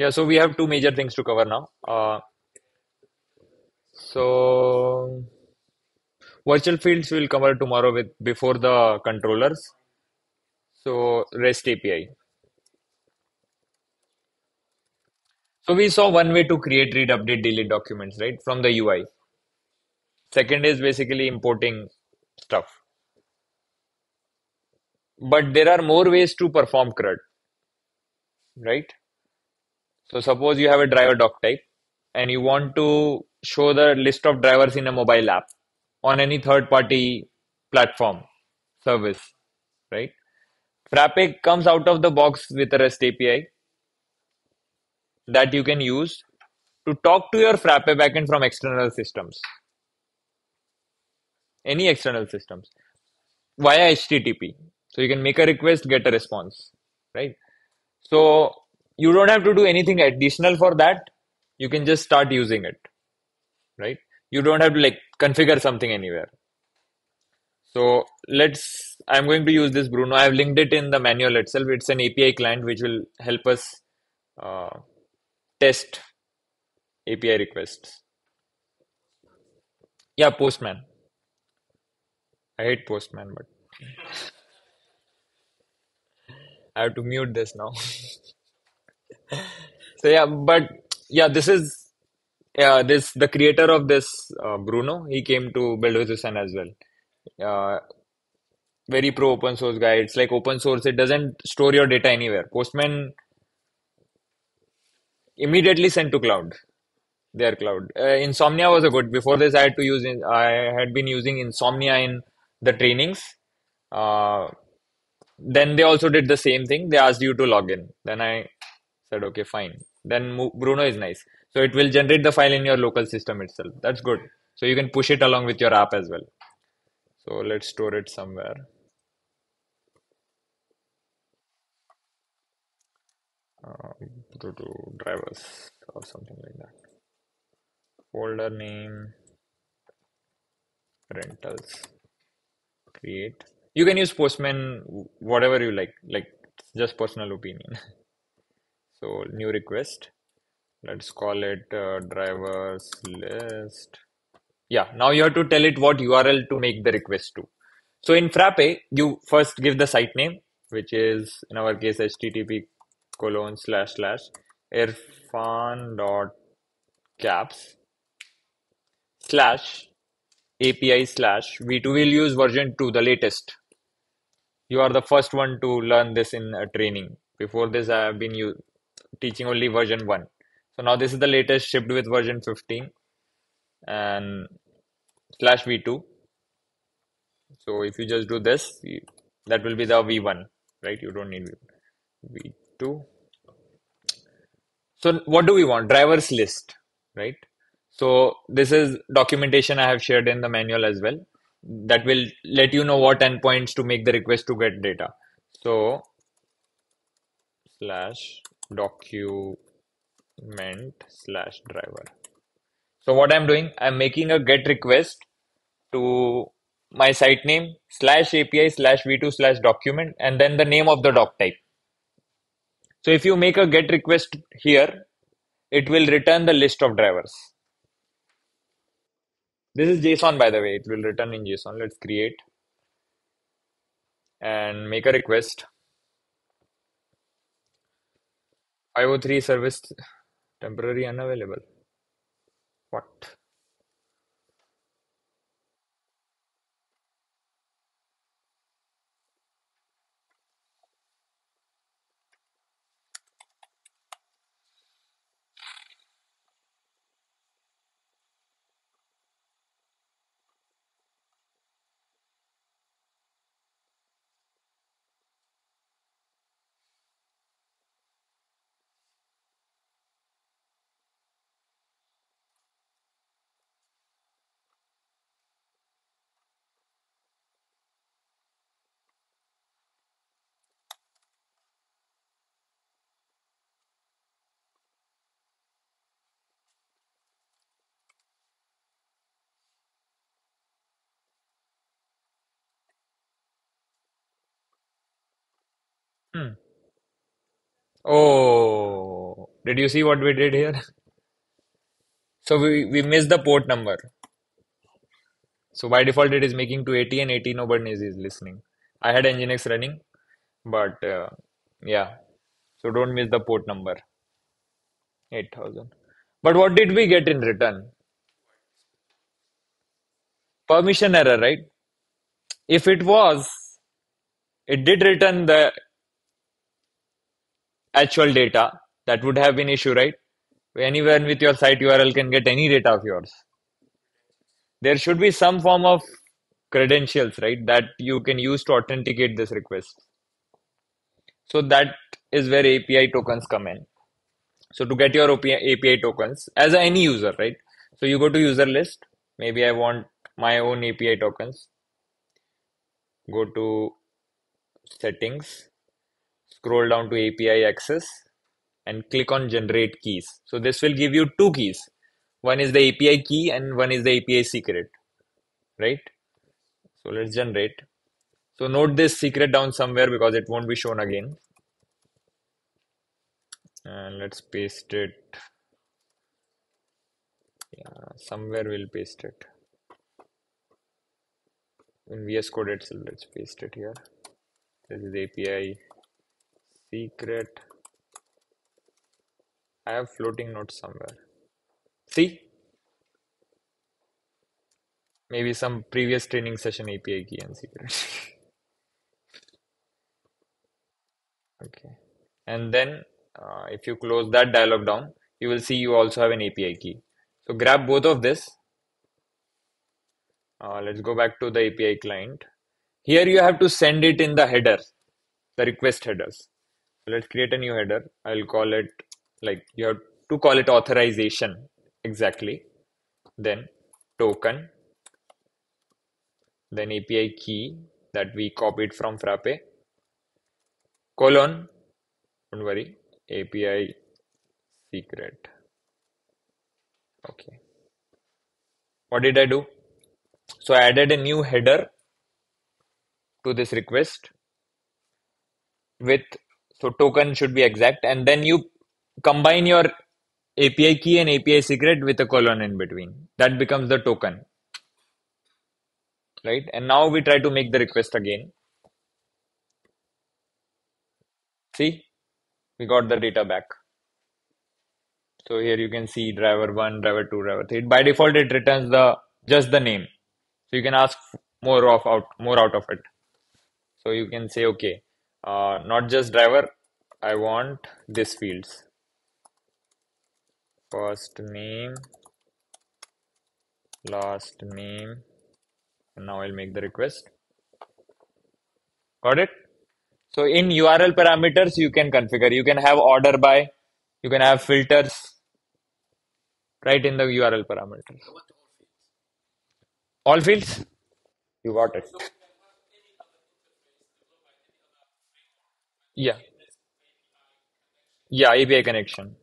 Yeah, so we have two major things to cover now. Uh, so virtual fields we'll cover tomorrow with before the controllers. So REST API. So we saw one way to create, read, update, delete documents, right, from the UI. Second is basically importing stuff. But there are more ways to perform CRUD, right? So suppose you have a driver doc type and you want to show the list of drivers in a mobile app on any third party platform service, right? Frappe comes out of the box with a REST API that you can use to talk to your Frappe backend from external systems, any external systems via HTTP. So you can make a request, get a response, right? So you don't have to do anything additional for that. You can just start using it, right? You don't have to like configure something anywhere. So let's, I'm going to use this Bruno. I've linked it in the manual itself. It's an API client which will help us uh, test API requests. Yeah, Postman. I hate Postman, but (laughs) I have to mute this now. (laughs) So yeah, but yeah, this is yeah, this the creator of this uh, Bruno. He came to Build With Hussain as well. Uh, very pro open source guy. It's like open source. It doesn't store your data anywhere. Postman immediately sent to cloud, their cloud. Uh, Insomnia was a good. Before this, I had to use. I had been using Insomnia in the trainings. Uh, then they also did the same thing. They asked you to log in. Then I said, okay, fine. Then Bruno is nice. So it will generate the file in your local system itself. That's good. So you can push it along with your app as well. So let's store it somewhere. Uh, to drivers or something like that. Folder name, rentals, create. You can use Postman whatever you like, like just personal opinion. (laughs) So new request. Let's call it uh, drivers list. Yeah, now you have to tell it what URL to make the request to. So in Frappe, you first give the site name, which is in our case HTTP colon slash slash irfan dot cabs slash API slash v2 will use version 2, the latest. You are the first one to learn this in a training. Before this, I have been u- teaching only version 1. So now this is the latest shipped with version 15 and slash v2. So if you just do this, that will be the v1, right? You don't need v- v2. So what do we want? Drivers list, right? So this is documentation I have shared in the manual as well. That will let you know what endpoints to make the request to get data. So slash document slash driver. So what I'm doing, I'm making a get request to my site name slash API slash v2 slash document and then the name of the doc type. So if you make a get request here, it will return the list of drivers. This is JSON, by the way. It will return in JSON. Let's create and make a request. 503 service temporary unavailable. What? Hmm. Oh, did you see what we did here? (laughs) So we, we missed the port number. So by default, it is making to 80 and 80 nobody is listening. I had Nginx running, but uh, yeah. So don't miss the port number 8000. But what did we get in return? Permission error, right? If it was, it did return the actual data. That would have been issue, right? Anyone with your site URL can get any data of yours. There should be some form of credentials, right, that you can use to authenticate this request. So that is where API tokens come in. So to get your API tokens as any user, right? So you go to user list. Maybe I want my own API tokens. Go to settings, scroll down to API access and click on generate keys. So this will give you two keys. One is the API key and one is the API secret, right? So let's generate. So note this secret down somewhere because it won't be shown again. And let's paste it. Yeah, somewhere we'll paste it. In VS Code itself, let's paste it here. This is API secret. I have floating notes somewhere. See? Maybe some previous training session API key and secret. (laughs) okay. And then uh, if you close that dialog down, you will see you also have an API key. So grab both of this. Uh, let's go back to the API client. Here you have to send it in the header, the request headers. Let's create a new header. I'll call it like you have to call it authorization exactly. Then token then API key that we copied from Frappe, colon, don't worry, API secret. Okay. What did I do? So I added a new header to this request with, so token should be exact, and then you combine your API key and API secret with a colon in between. That becomes the token right? And now we try to make the request again. See, we got the data back. So here you can see driver one, driver two, driver three. By default, it returns the just the name. So you can ask more of out more out of it. So you can say, okay, uh, not just driver. I want this fields. First name, last name, and now I'll make the request. Got it? So in URL parameters, you can configure. You can have order by, you can have filters right in the URL parameters. All fields? You got it. Yeah. Yeah, API connection.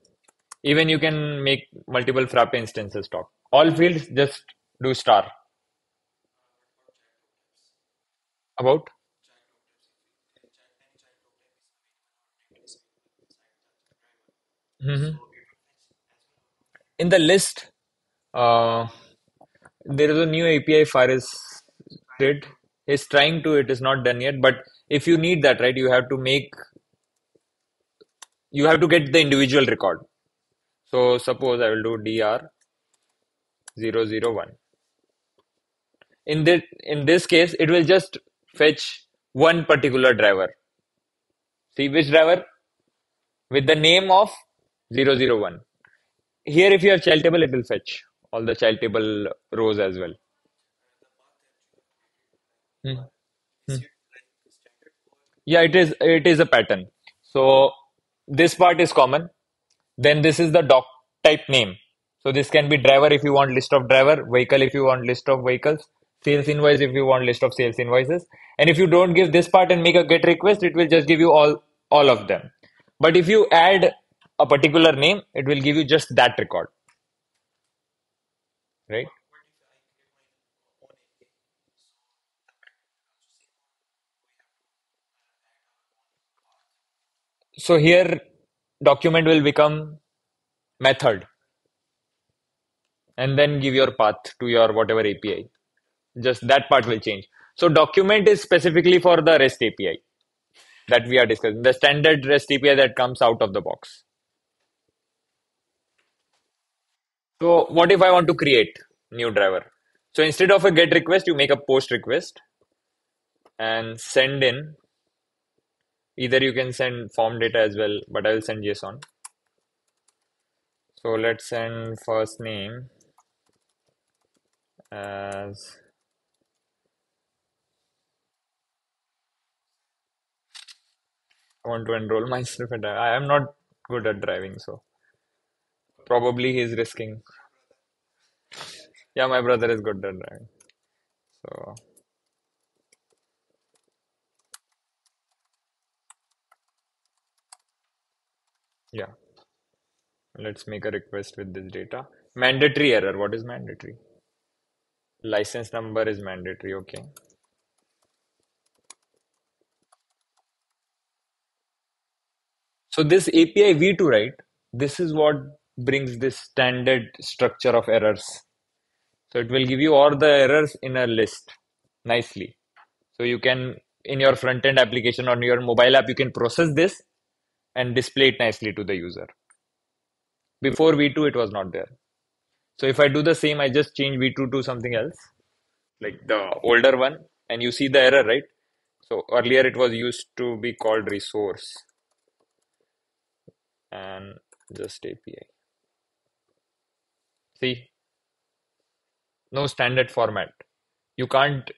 Even you can make multiple Frappe instances talk. All fields, just do star. About? Mm-hmm. In the list, uh, there is a new API Faris did. He's trying to, it is not done yet. But if you need that, right, you have to make you have to get the individual record. So suppose I will do dr 001. In this in this case, it will just fetch one particular driver. See which driver? With the name of 001. Here, if you have child table, it will fetch all the child table rows as well. Hmm. Yeah, it is it is a pattern. So this part is common. Then this is the doc type name. So this can be driver if you want list of driver, vehicle if you want list of vehicles, sales invoice if you want list of sales invoices. And if you don't give this part and make a get request, it will just give you all all of them. But if you add a particular name, it will give you just that record, right? So here document will become method and then give your path to your whatever API. Just that part will change. So document is specifically for the REST API that we are discussing, the standard REST API that comes out of the box. So what if I want to create new driver? So instead of a get request, you make a post request and send in. Either you can send form data as well, but I will send JSON. So let's send first name as I want to enroll (laughs) myself and I am not good at driving, so probably he's risking. Yeah, my brother is good at driving. So yeah, let's make a request with this data. Mandatory error. What is mandatory? License number is mandatory. Okay. So this API v2, right? This is what brings this standard structure of errors. So it will give you all the errors in a list nicely. So you can, in your front end application on your mobile app, you can process this and display it nicely to the user. Before v2, it was not there. So if I do the same, I just change v2 to something else, like the older one, and you see the error, right? So earlier it was used to be called resource and just API. See, no standard format. You can't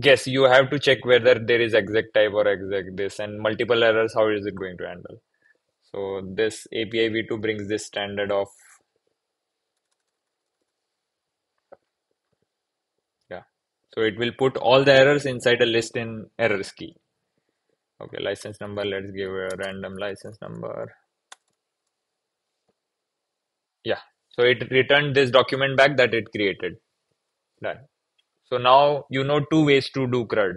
guess. You have to check whether there is exec type or exec this and multiple errors. How is it going to handle? So this API v2 brings this standard of yeah. So it will put all the errors inside a list in errors key. Okay, license number. Let's give a random license number. Yeah. So it returned this document back that it created. Done. So now you know two ways to do CRUD.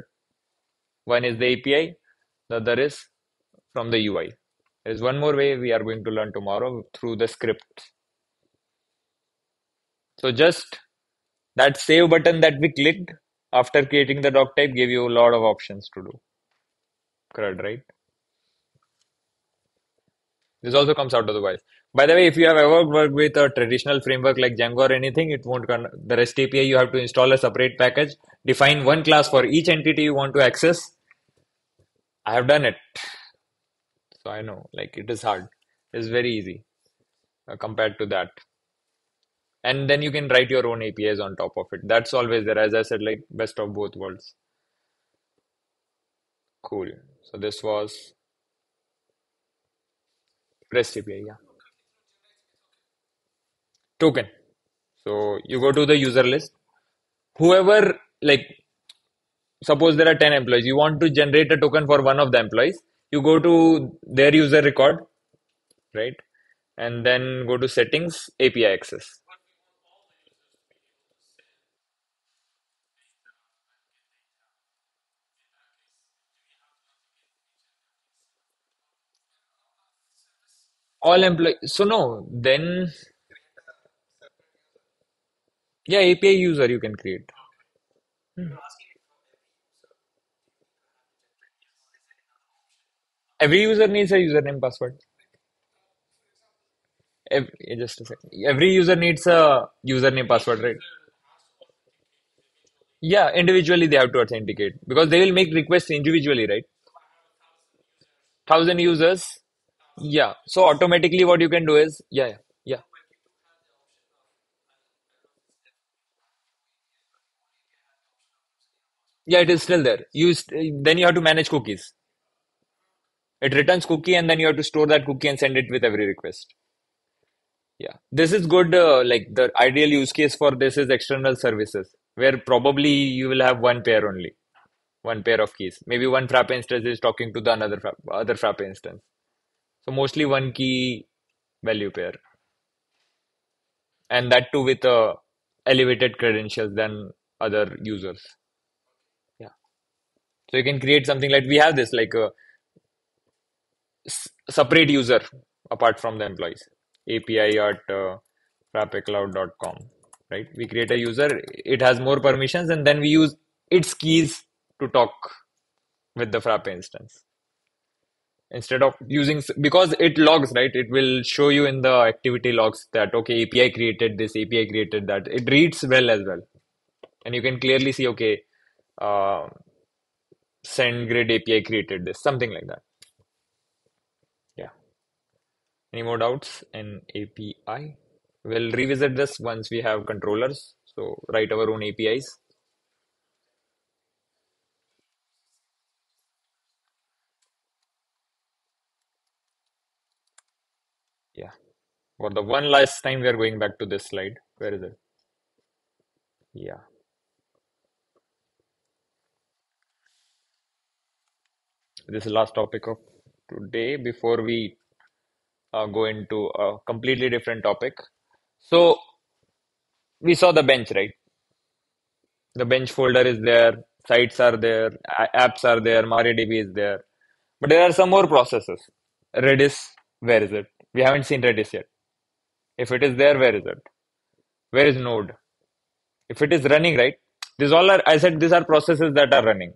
One is the API, the other is from the UI. There's one more way we are going to learn tomorrow through the script. So just that save button that we clicked after creating the doc type gave you a lot of options to do CRUD, right? This also comes out of the otherwise. By the way, if you have ever worked with a traditional framework like Django or anything, it won't come. The REST API, you have to install a separate package, define one class for each entity you want to access. I have done it. So I know, like, it is hard. It's very easy uh, compared to that. And then you can write your own APIs on top of it. That's always there. As I said, like, best of both worlds. Cool. So this was REST API, yeah. Token. So you go to the user list. Whoever, like, suppose there are 10 employees, you want to generate a token for one of the employees, you go to their user record, right? And then go to settings, API access. All employees. So no, then yeah, API user you can create. Hmm. Every user needs a username password. Ev- just a second. Every user needs a username password, right? Yeah, individually they have to authenticate because they will make requests individually, right? Thousand users. Yeah. So automatically what you can do is, yeah, yeah, yeah. It is still there. You st then you have to manage cookies. It returns cookie and then you have to store that cookie and send it with every request. Yeah, this is good. Uh, like the ideal use case for this is external services, where probably you will have one pair only, one pair of keys. Maybe one Frappe instance is talking to the another Frappe, other Frappe instance. So mostly one key value pair, and that too with uh, elevated credentials than other users. So you can create something like we have this like a separate user apart from the employees. API at uh, frappecloud.com, right? We create a user, it has more permissions, and then we use its keys to talk with the Frappe instance instead of using because it logs right it will show you in the activity logs that okay api created this api created that it reads well as well and you can clearly see okay uh, SendGrid api created this something like that. Yeah. Any more doubts in api we'll revisit this once we have controllers. So write our own apis yeah. For the one last time we are going back to this slide. Where is it? Yeah this is last topic of today before we uh, go into a completely different topic. So we saw the bench, right? The bench folder is there, sites are there, apps are there, MariaDB is there. But there are some more processes. Redis, where is it? We haven't seen Redis yet. If it is there, where is it? Where is Node? If it is running, right? These all are, I said, these are processes that are running.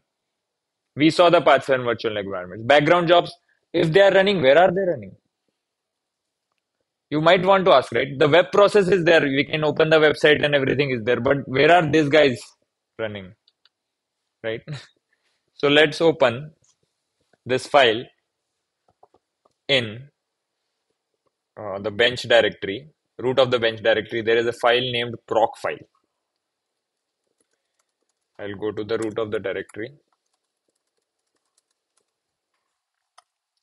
We saw the paths and virtual environments. Background jobs, if they are running, where are they running? You might want to ask, right? The web process is there. We can open the website and everything is there. But where are these guys running? Right? (laughs) So let's open this file in uh, the bench directory, root of the bench directory. There is a file named Procfile. I'll go to the root of the directory.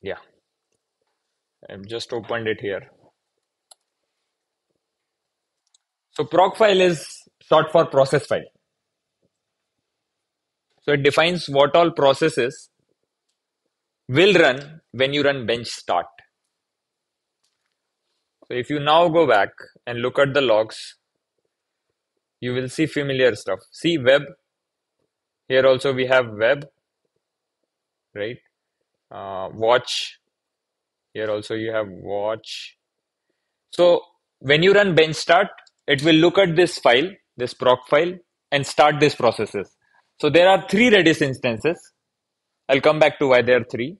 Yeah, I've just opened it here. So Procfile is short for process file. So it defines what all processes will run when you run bench start. So if you now go back and look at the logs, you will see familiar stuff. See web. Here also we have web, right? Uh, watch. Here also you have watch. So when you run bench start, it will look at this file, this Procfile, and start these processes. So there are three Redis instances. I'll come back to why there are three.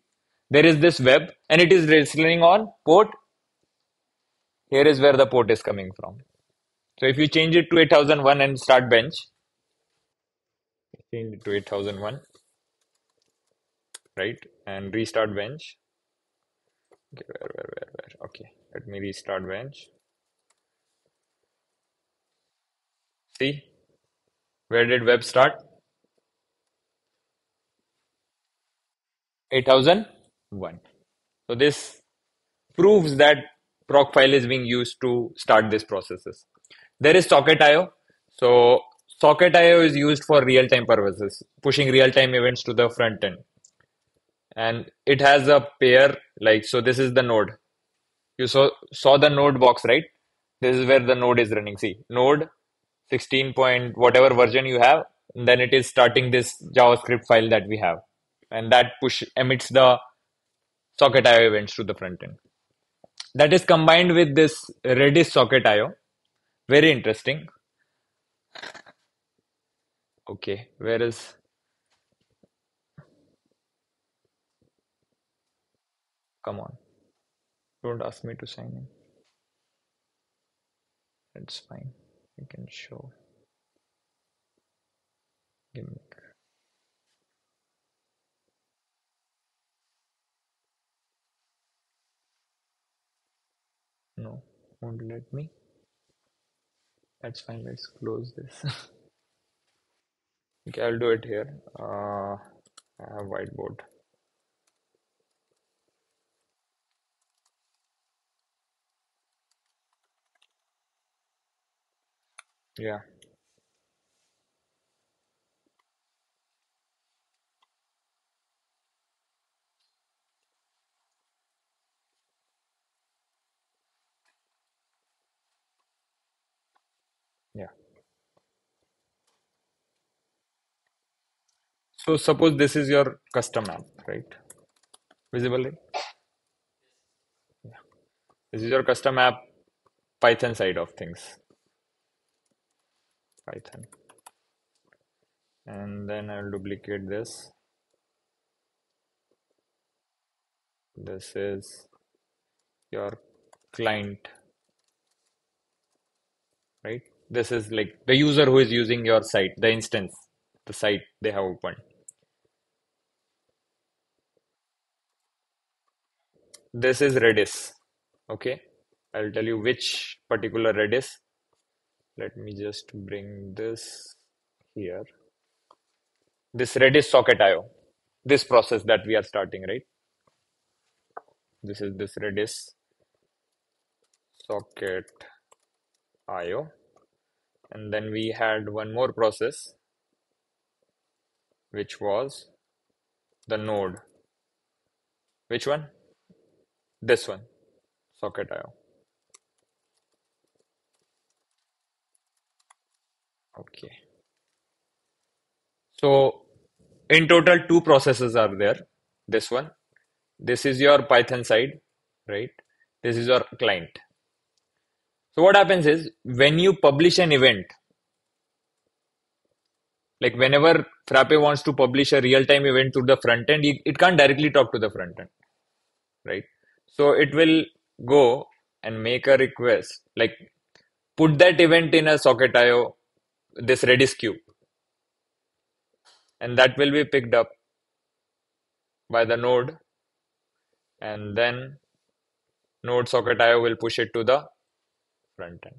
There is this web, and it is running on port. Here is where the port is coming from. So if you change it to 8001 and start bench, change it to 8001, right? And restart bench. Okay, where, where, where, where? Okay, let me restart bench. See, where did web start? 8001. So this proves that Procfile is being used to start these processes. There is socket io So socket io is used for real-time purposes, pushing real-time events to the front end. And it has a pair, like, so this is the node. You saw, saw the node box, right? This is where the node is running. See, node 16 point whatever version you have, and then it is starting this JavaScript file that we have. And that push emits the socket io events to the front end. That is combined with this Redis socket io Very interesting. Okay, where is Come on. Don't ask me to sign in. It's fine. I can show gimmick. No, won't let me. That's fine. Let's close this. (laughs) okay, I'll do it here. Uh, I have whiteboard. Yeah. Yeah. So suppose this is your custom app, right? Visible. This is your custom app Python side of things. Python. And then I'll duplicate this. This is your client, right? This is like the user who is using your site, the instance, the site they have opened. This is Redis, okay? I'll tell you which particular Redis. Let me just bring this here. This Redis socket IO, this process that we are starting, right? This is this Redis socket IO. And then we had one more process, which was the node. Which one? This one, socket IO. Okay. So in total, two processes are there. This one, this is your Python side, right? This is your client. So what happens is when you publish an event, like whenever Frappe wants to publish a real-time event to the front end, it can't directly talk to the front end, right? So it will go and make a request, like put that event in a socket.io, this Redis queue, and that will be picked up by the node, and then node socket socket.io will push it to the front end.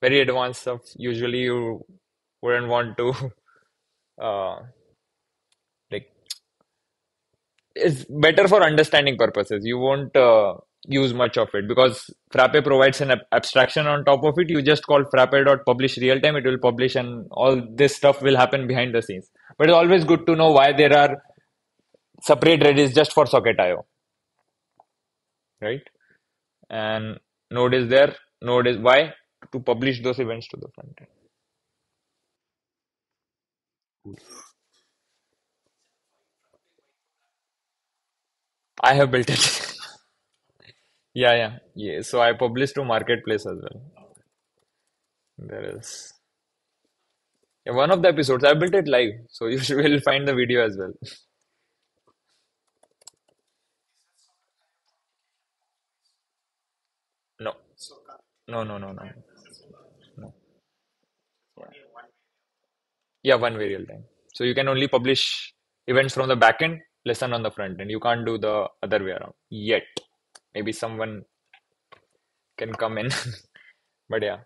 Very advanced stuff. Usually you wouldn't want to (laughs) uh, like it's better for understanding purposes. You won't uh, use much of it because Frappe provides an ab abstraction on top of it. You just call frappe.publish real time, it will publish and all this stuff will happen behind the scenes. But it's always good to know why there are separate Redis just for socket IO, Right? And node is there. Node is why? To publish those events to the front end. I have built it. (laughs) yeah, yeah, yeah. So I published to marketplace as well. There is yeah, one of the episodes. I built it live, so you (laughs) will find the video as well. No, no, no, no, no. Yeah, one real time. So you can only publish events from the backend, listen on the front end. You can't do the other way around yet. Maybe someone can come in, (laughs) but yeah.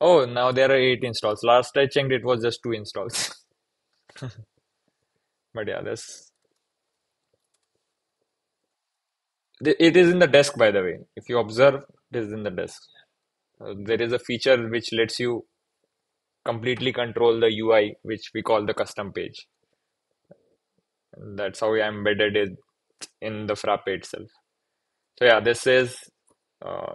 Oh, now there are eight installs. Last I checked, it was just two installs. (laughs) But yeah, this it is in the desk, by the way. If you observe, it is in the desk. Uh, there is a feature which lets you completely control the UI, which we call the custom page. That's how I embedded it in the Frappe itself. So yeah, this is uh,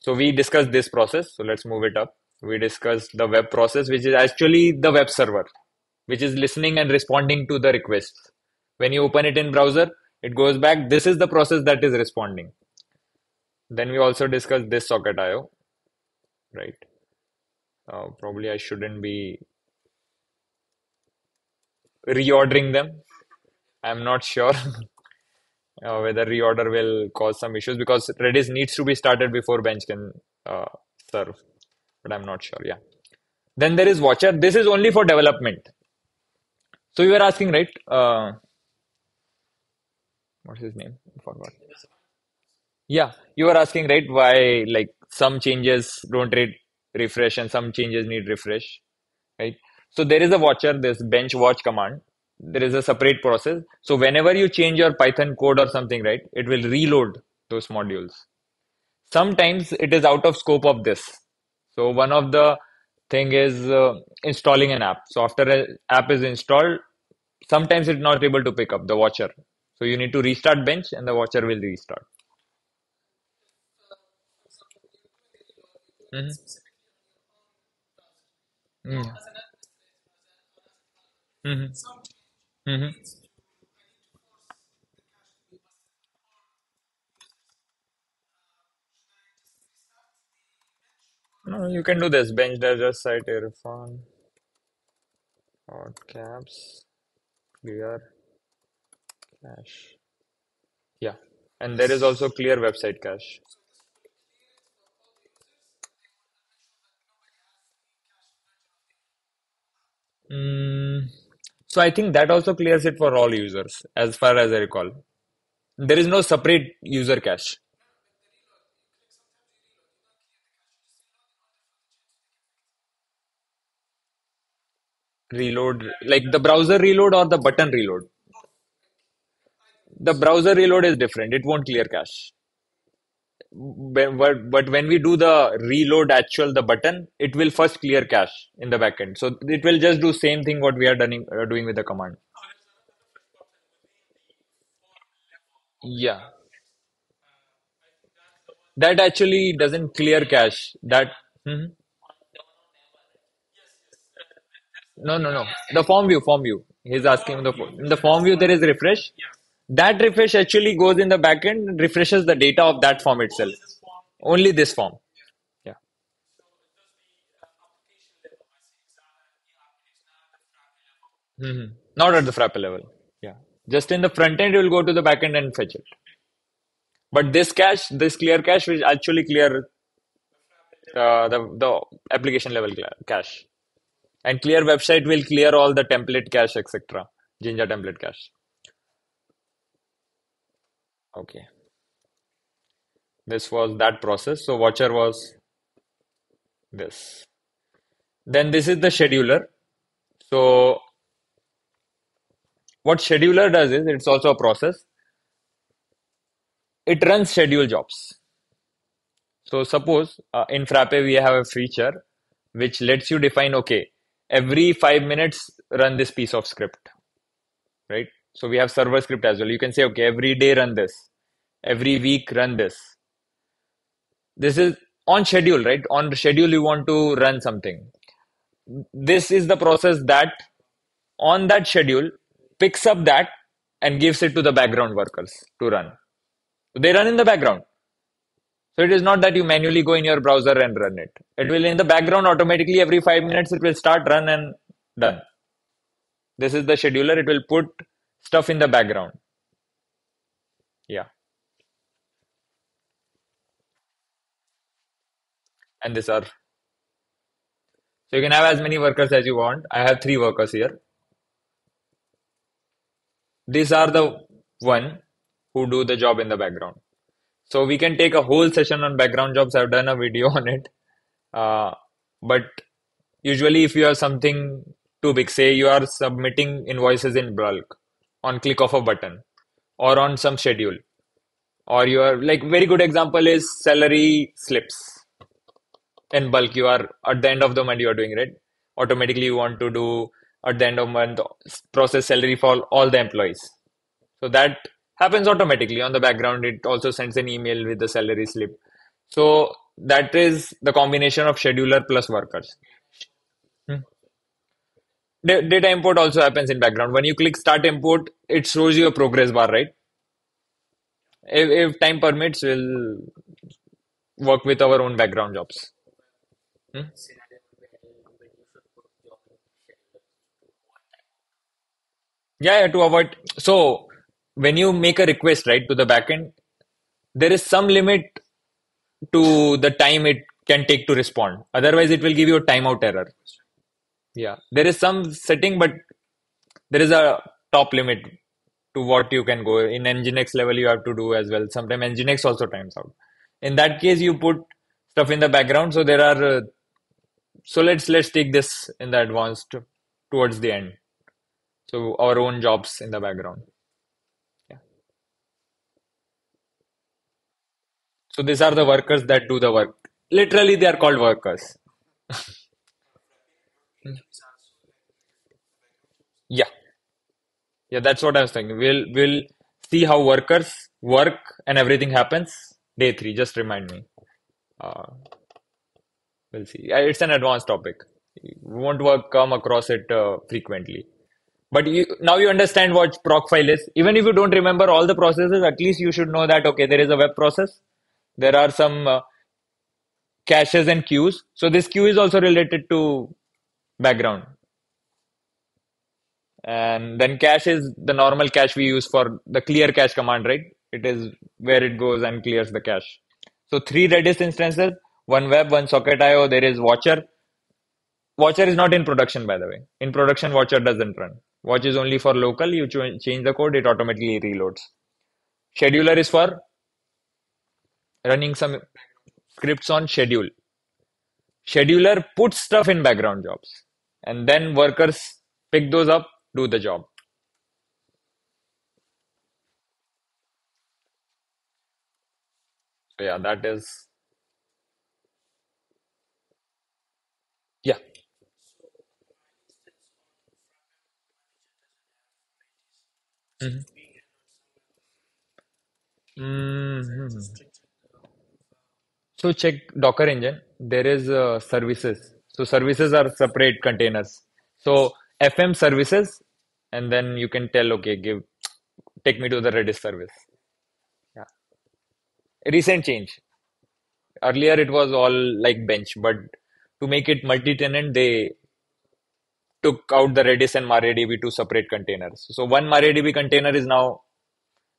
so we discussed this process. So let's move it up. We discussed the web process, which is actually the web server, which is listening and responding to the requests. When you open it in browser, it goes back. This is the process that is responding. Then we also discussed this socket IO, right? Uh, probably I shouldn't be reordering them. I'm not sure. (laughs) uh, whether reorder will cause some issues because Redis needs to be started before bench can uh, serve, but I'm not sure. Yeah. Then there is watcher. This is only for development. So you were asking, right? Uh, what's his name? I forgot. Yeah, you were asking, right? Why like some changes don't re refresh and some changes need refresh, right? So there is a watcher, this bench watch command. There is a separate process. So whenever you change your Python code or something, right, it will reload those modules. Sometimes it is out of scope of this. So one of the thing is uh, installing an app. So after an app is installed, sometimes it's not able to pick up the watcher. So you need to restart bench and the watcher will restart. Mhm. Mm. Mhm. Mhm. No, you can do this. Bench does just cite Irfan, dot cabs, clear cache. Yeah. And there is also clear website cache. Mm, so I think that also clears it for all users, as far as I recall. There is no separate user cache. Reload, like the browser reload or the button reload. The browser reload is different. It won't clear cache. But, but when we do the reload actual the button, it will first clear cache in the backend. So it will just do same thing what we are doing uh, doing with the command. Yeah, that actually doesn't clear cache. That Mhm. no no no the form view form view. He's asking the in the form view there is refresh. That refresh actually goes in the backend and refreshes the data of that form itself. Only this form. Yeah. hmm Not at the Frappe level. Yeah. Just in the front end, you will go to the back end and fetch it. But this cache, this clear cache will actually clear uh, the, the application level cache. And clear website will clear all the template cache, etc. Jinja template cache. Okay. This was that process. So watcher was this. Then this is the scheduler. So what scheduler does is it's also a process. It runs schedule jobs. So suppose uh, in Frappe we have a feature which lets you define, okay, every five minutes run this piece of script, right? So we have server script as well. You can say, okay, every day run this, every week run this. This is on schedule, right? On schedule you want to run something. This is the process that on that schedule picks up that and gives it to the background workers to run. They run in the background. So it is not that you manually go in your browser and run it. It will in the background automatically every five minutes it will start run and done. This is the scheduler. It will put stuff in the background. Yeah. And these are so you can have as many workers as you want. I have three workers here. These are the one who do the job in the background. So we can take a whole session on background jobs. I've done a video on it. Uh, but usually if you have something too big, say you are submitting invoices in bulk on click of a button or on some schedule, or you are like very good example is salary slips in bulk. You are at the end of the month you are doing it. Automatically you want to do at the end of month process salary for all the employees. So that happens automatically on the background. It also sends an email with the salary slip. So that is the combination of scheduler plus workers. Hmm. Da- Data import also happens in background. When you click start import, it shows you a progress bar, right? If, if time permits, we'll work with our own background jobs. Hmm? Yeah, yeah, to avoid. So when you make a request, right, to the backend, there is some limit to the time it can take to respond. Otherwise, it will give you a timeout error. Yeah, there is some setting, but there is a top limit to what you can go. In Nginx level, you have to do as well. Sometimes Nginx also times out. In that case, you put stuff in the background. So there are. Uh, so let's let's take this in the advanced towards the end. So our own jobs in the background. Yeah. So these are the workers that do the work. Literally, they are called workers. (laughs) Yeah. Yeah, that's what I was thinking. We'll we'll see how workers work and everything happens. Day three, just remind me. Uh, we'll see. It's an advanced topic. Won't work come across it uh, frequently. But you, now you understand what Procfile is. Even if you don't remember all the processes, at least you should know that okay, there is a web process. There are some uh, caches and queues. So this queue is also related to background. And then cache is the normal cache we use for the clear cache command, right? It is where it goes and clears the cache. So three Redis instances, one web, one socket IO. There is Watcher. Watcher is not in production, by the way. In production, Watcher doesn't run. Watch is only for local. You ch- change the code, it automatically reloads. Scheduler is for running some scripts on schedule. Scheduler puts stuff in background jobs, and then workers pick those up, do the job. So yeah, that is yeah. Mhm. Mhm. So check Docker engine. There is uh, services. So services are separate containers. So FM services, and then you can tell, okay, give take me to the Redis service. Yeah. Recent change. Earlier it was all like bench, but to make it multi-tenant, they took out the Redis and MariaDB to separate containers. So one MariaDB container is now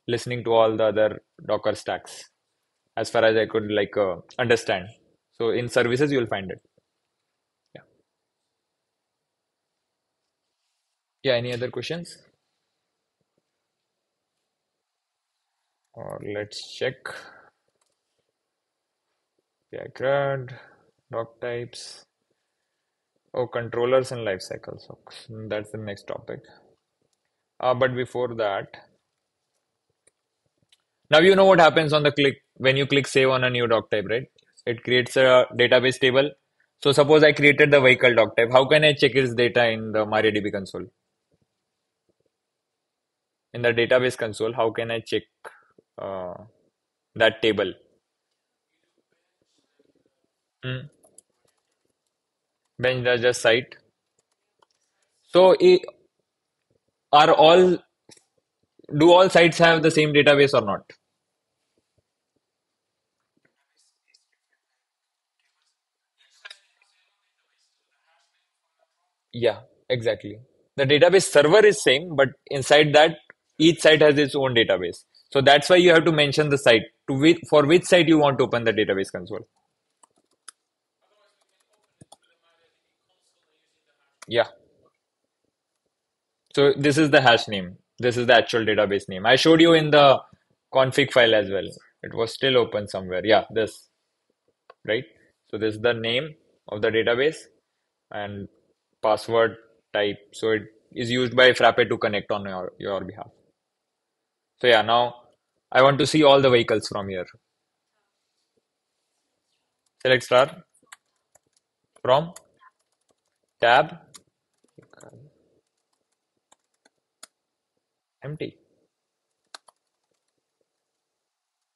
listening to all the other Docker stacks, as far as I could like uh, understand. So in services you'll find it. Yeah. Any other questions? Or let's check. CRUD, doc types. Oh, controllers and life cycles. Okay, That's the next topic. Uh, but before that, now you know what happens on the click when you click save on a new doc type, right? It creates a database table. So suppose I created the vehicle doc type. How can I check its data in the MariaDB console? In the database console, how can I check uh, that table? Hmm. Bench does just site So are all do all sites have the same database or not? Yeah, exactly. The database server is same, but inside that, each site has its own database. So that's why you have to mention the site to which, for which site you want to open the database console. Yeah. So this is the hash name. This is the actual database name. I showed you in the config file as well. It was still open somewhere. Yeah, this, right? So this is the name of the database and password type. So it is used by Frappe to connect on your, your behalf. So yeah, now I want to see all the vehicles from here. Select star from tab empty.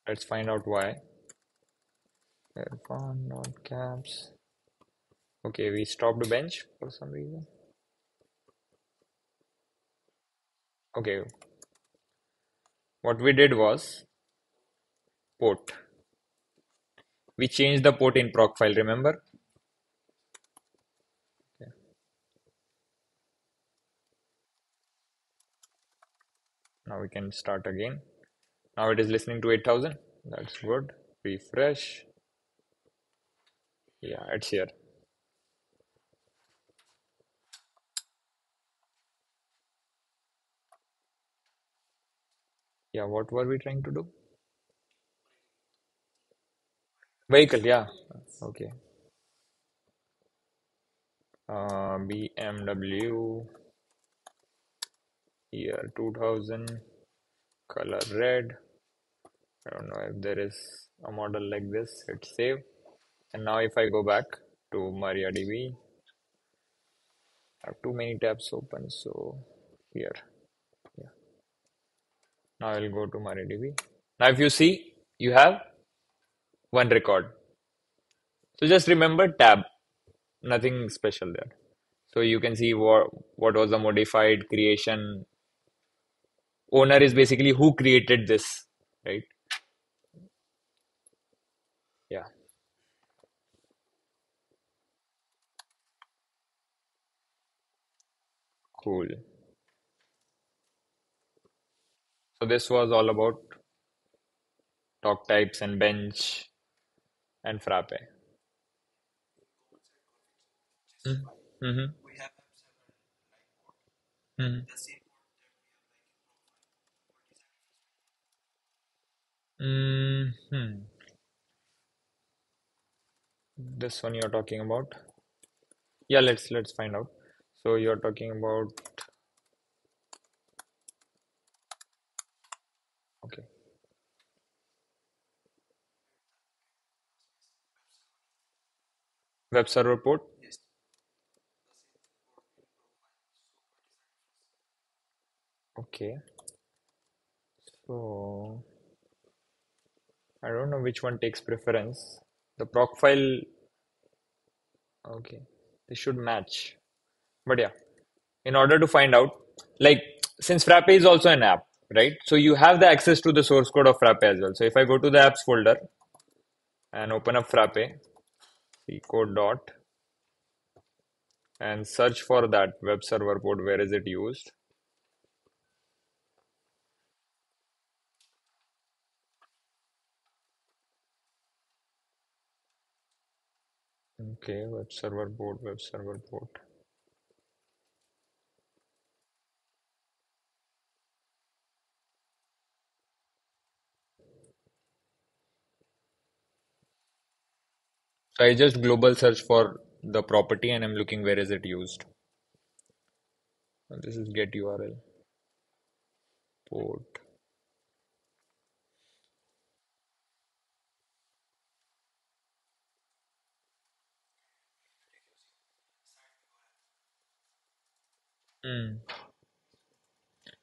Let's find out why. Irfan dot cabs. Okay, we stopped the bench for some reason. Okay, what we did was port. We changed the port in Procfile, remember? Now we can start again. Now it is listening to 8000. That's good. Refresh. Yeah, it's here. Yeah, what were we trying to do? Vehicle, yeah. Okay. Uh, BMW year 2000, color red. I don't know if there is a model like this. Hit save. And now if I go back to MariaDB, I have too many tabs open. So here. Now I'll go to MariaDB. Now if you see, you have one record. So just remember tab, nothing special there. So you can see what what was the modified creation. Owner is basically who created this, right? Yeah, cool. So this was all about doc types and bench and Frappe. Mm-hmm. Server Mm-hmm. that? Mm-hmm. This one you're talking about? Yeah, let's let's find out. So you're talking about okay. Web server port. Okay. So I don't know which one takes preference. The Procfile. Okay. They should match. But yeah, in order to find out, like since Frappe is also an app, right? So you have the access to the source code of Frappe as well. So if I go to the apps folder and open up Frappe, Code dot and search for that web server port, where is it used? Okay, web server port, web server port. So I just global search for the property and I'm looking where is it used. And this is get URL port. Hmm.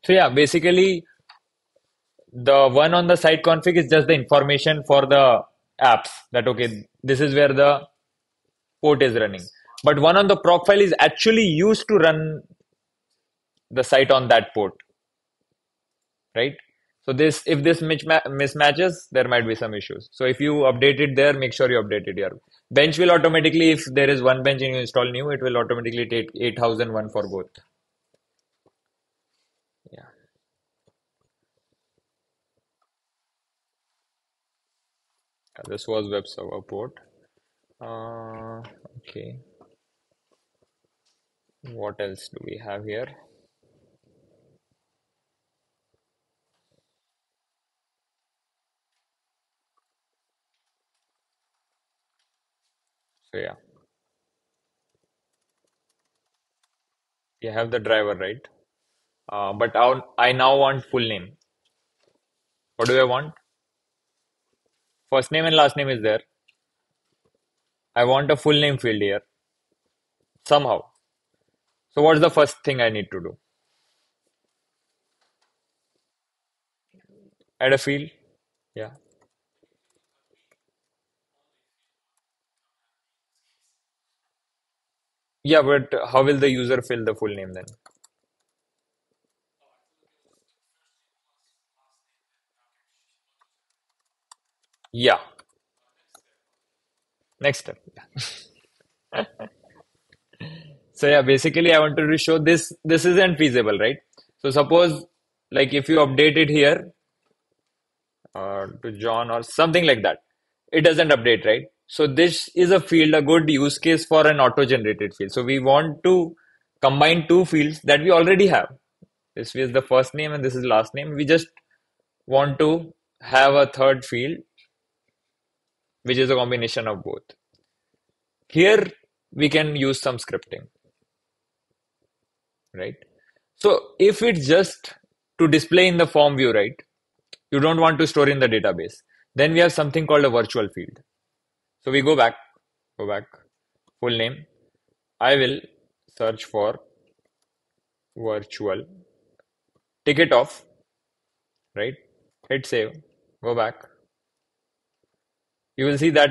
So yeah, basically the one on the site config is just the information for the apps that okay, this is where the port is running. But one on the Procfile is actually used to run the site on that port, right? So this, if this misma- mismatches, there might be some issues. So if you update it there, make sure you update it here. Bench will automatically, if there is one bench and you install new, it will automatically take 8001 for both. This was web server port. Uh, okay. What else do we have here? So yeah, you have the driver, right? Uh, but I, I now want full name. What do I want? First name and last name is there. I want a full name field here somehow. So what's the first thing I need to do? Add a field. Yeah. Yeah, but how will the user fill the full name then? Yeah. Next step. (laughs) So yeah, basically I wanted to show this this isn't feasible, right? So suppose like if you update it here uh, to John or something like that, it doesn't update, right? So this is a field, a good use case for an auto-generated field. So we want to combine two fields that we already have. This is the first name and this is last name. We just want to have a third field, which is a combination of both. Here we can use some scripting, right? So if it's just to display in the form view, right? You don't want to store in the database. Then we have something called a virtual field. So we go back, go back, full name. I will search for virtual, take it off, right? Hit save, go back. You will see that,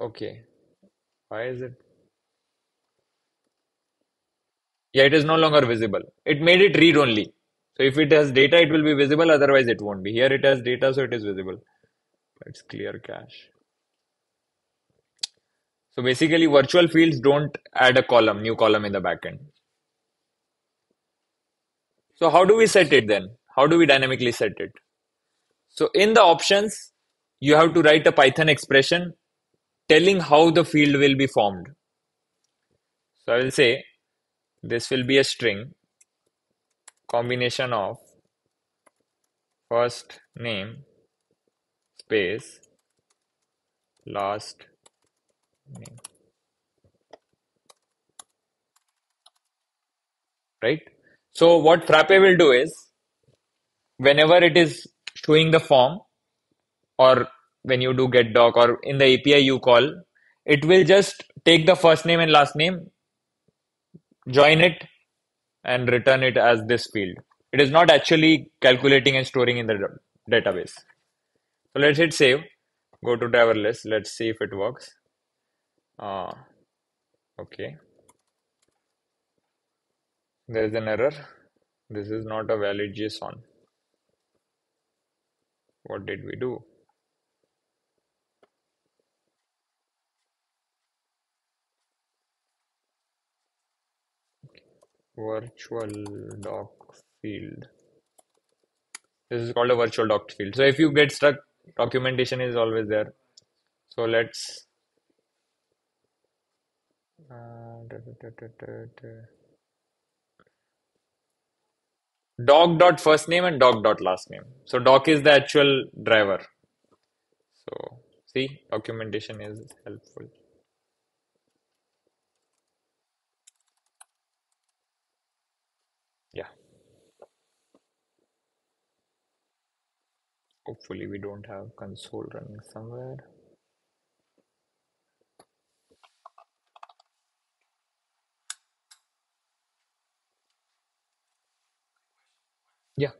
okay, why is it? Yeah, it is no longer visible. It made it read only. So if it has data, it will be visible, otherwise it won't be. Here it has data, so it is visible. Let's clear cache. So basically virtual fields don't add a column, new column in the backend. So how do we set it then? How do we dynamically set it? So in the options, you have to write a Python expression telling how the field will be formed. So I will say this will be a string combination of first name space last name right so what frappe will do is whenever it is showing the form or when you do get doc or in the api you call it will just take the first name and last name join it and return it as this field. It is not actually calculating and storing in the database. So let's hit save, go to driver list, let's see if it works. Uh, okay. There is an error. This is not a valid JSON. What did we do? Virtual doc field. This is called a virtual doc field. So if you get stuck, documentation is always there. So let's uh, da, da, da, doc dot first name and doc dot last name. So doc is the actual driver. So see, documentation is helpful. Yeah. Hopefully we don't have console running somewhere. Yeah.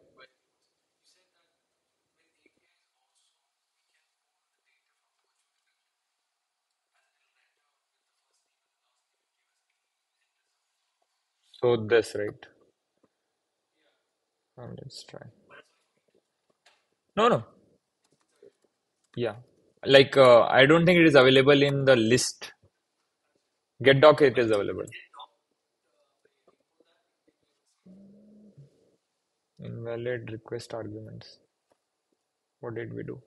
So this, right? Uh, let's try. No, no. Yeah. Like, uh, I don't think it is available in the list. GetDoc, it is available. Invalid request arguments. What did we do?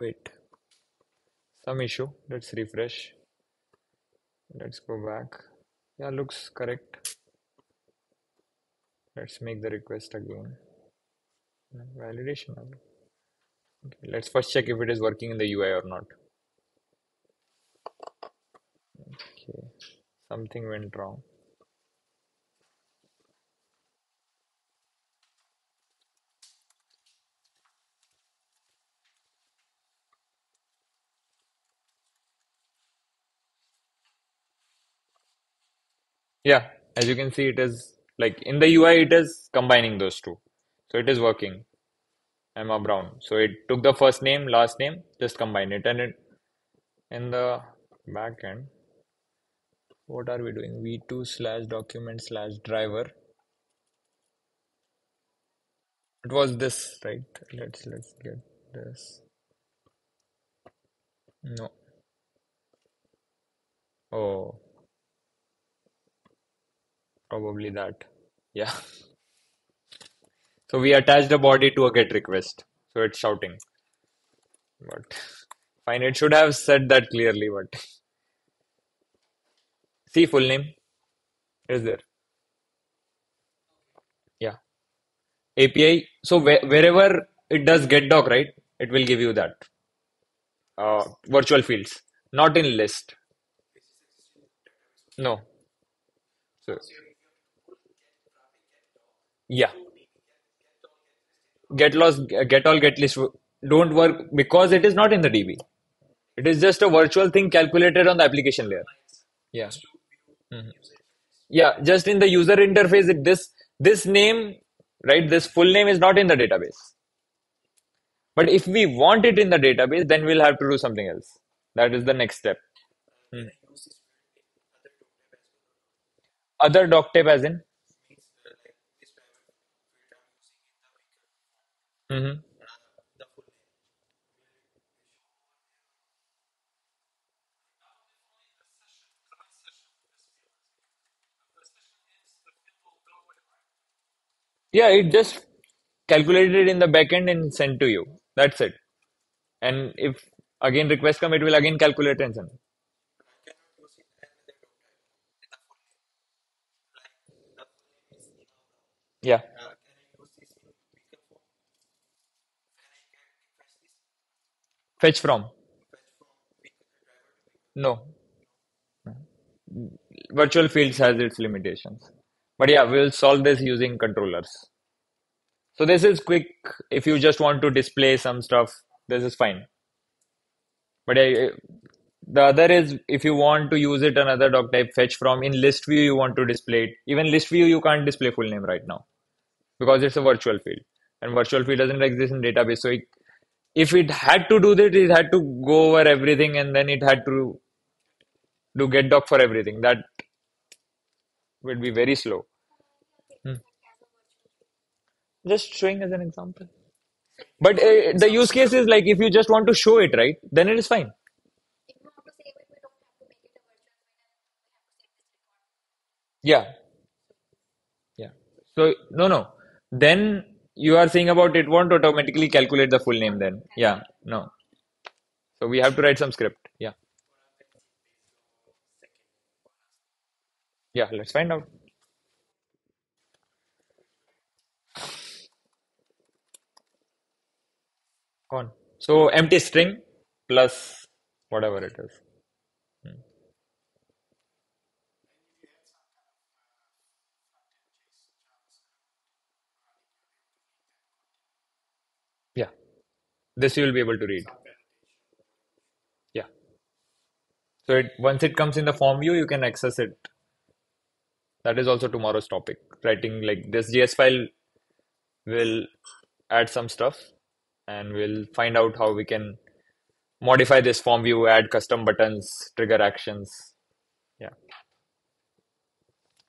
Wait, some issue. Let's refresh. Let's go back. Yeah, looks correct. Let's make the request again. Validation. Okay, let's first check if it is working in the UI or not. Okay, something went wrong. Yeah, as you can see, it is like in the UI, it is combining those two. So it is working. Emma Brown. So it took the first name, last name, just combine it. And it, in the backend, what are we doing? V2 slash document slash driver. It was this, right? Let's let's get this. No. Oh, probably that. Yeah. So we attached a body to a get request. So it's shouting. But fine, it should have said that clearly, but see full name is there. Yeah. API. So whe- wherever it does get doc, right? It will give you that. Uh, virtual fields, not in list. No. So yeah. Get lost, get all, get list don't work because it is not in the DB. It is just a virtual thing calculated on the application layer. Yeah. Mhm. Yeah, just in the user interface, it, this this name, right? This full name is not in the database. But if we want it in the database, then we'll have to do something else. That is the next step. Hmm. Other doc type as in? Hmm Yeah, it just calculated it in the backend and sent to you. That's it. And if again request come, it will again calculate and send. Yeah. Fetch from. No. Virtual fields has its limitations. But yeah, we'll solve this using controllers. So this is quick. If you just want to display some stuff, this is fine. But I, eh, the other is if you want to use it another doc type fetch from in list view you want to display it. Even list view you can't display full name right now because it's a virtual field and virtual field doesn't exist in database. So it, if it had to do that, it had to go over everything and then it had to do get doc for everything. That would be very slow. Hmm. Just showing as an example. But uh, the use case is like if you just want to show it, right? Then it is fine. Yeah, yeah. So no, no. Then you are saying about it won't automatically calculate the full name then. Yeah, no. So we have to write some script. Yeah, yeah. Let's find out. On. So empty string plus whatever it is. Hmm. Yeah, this you will be able to read. Yeah. So it once it comes in the form view, you can access it. That is also tomorrow's topic. Writing like this JS file will add some stuff and we'll find out how we can modify this form view, add custom buttons, trigger actions. Yeah.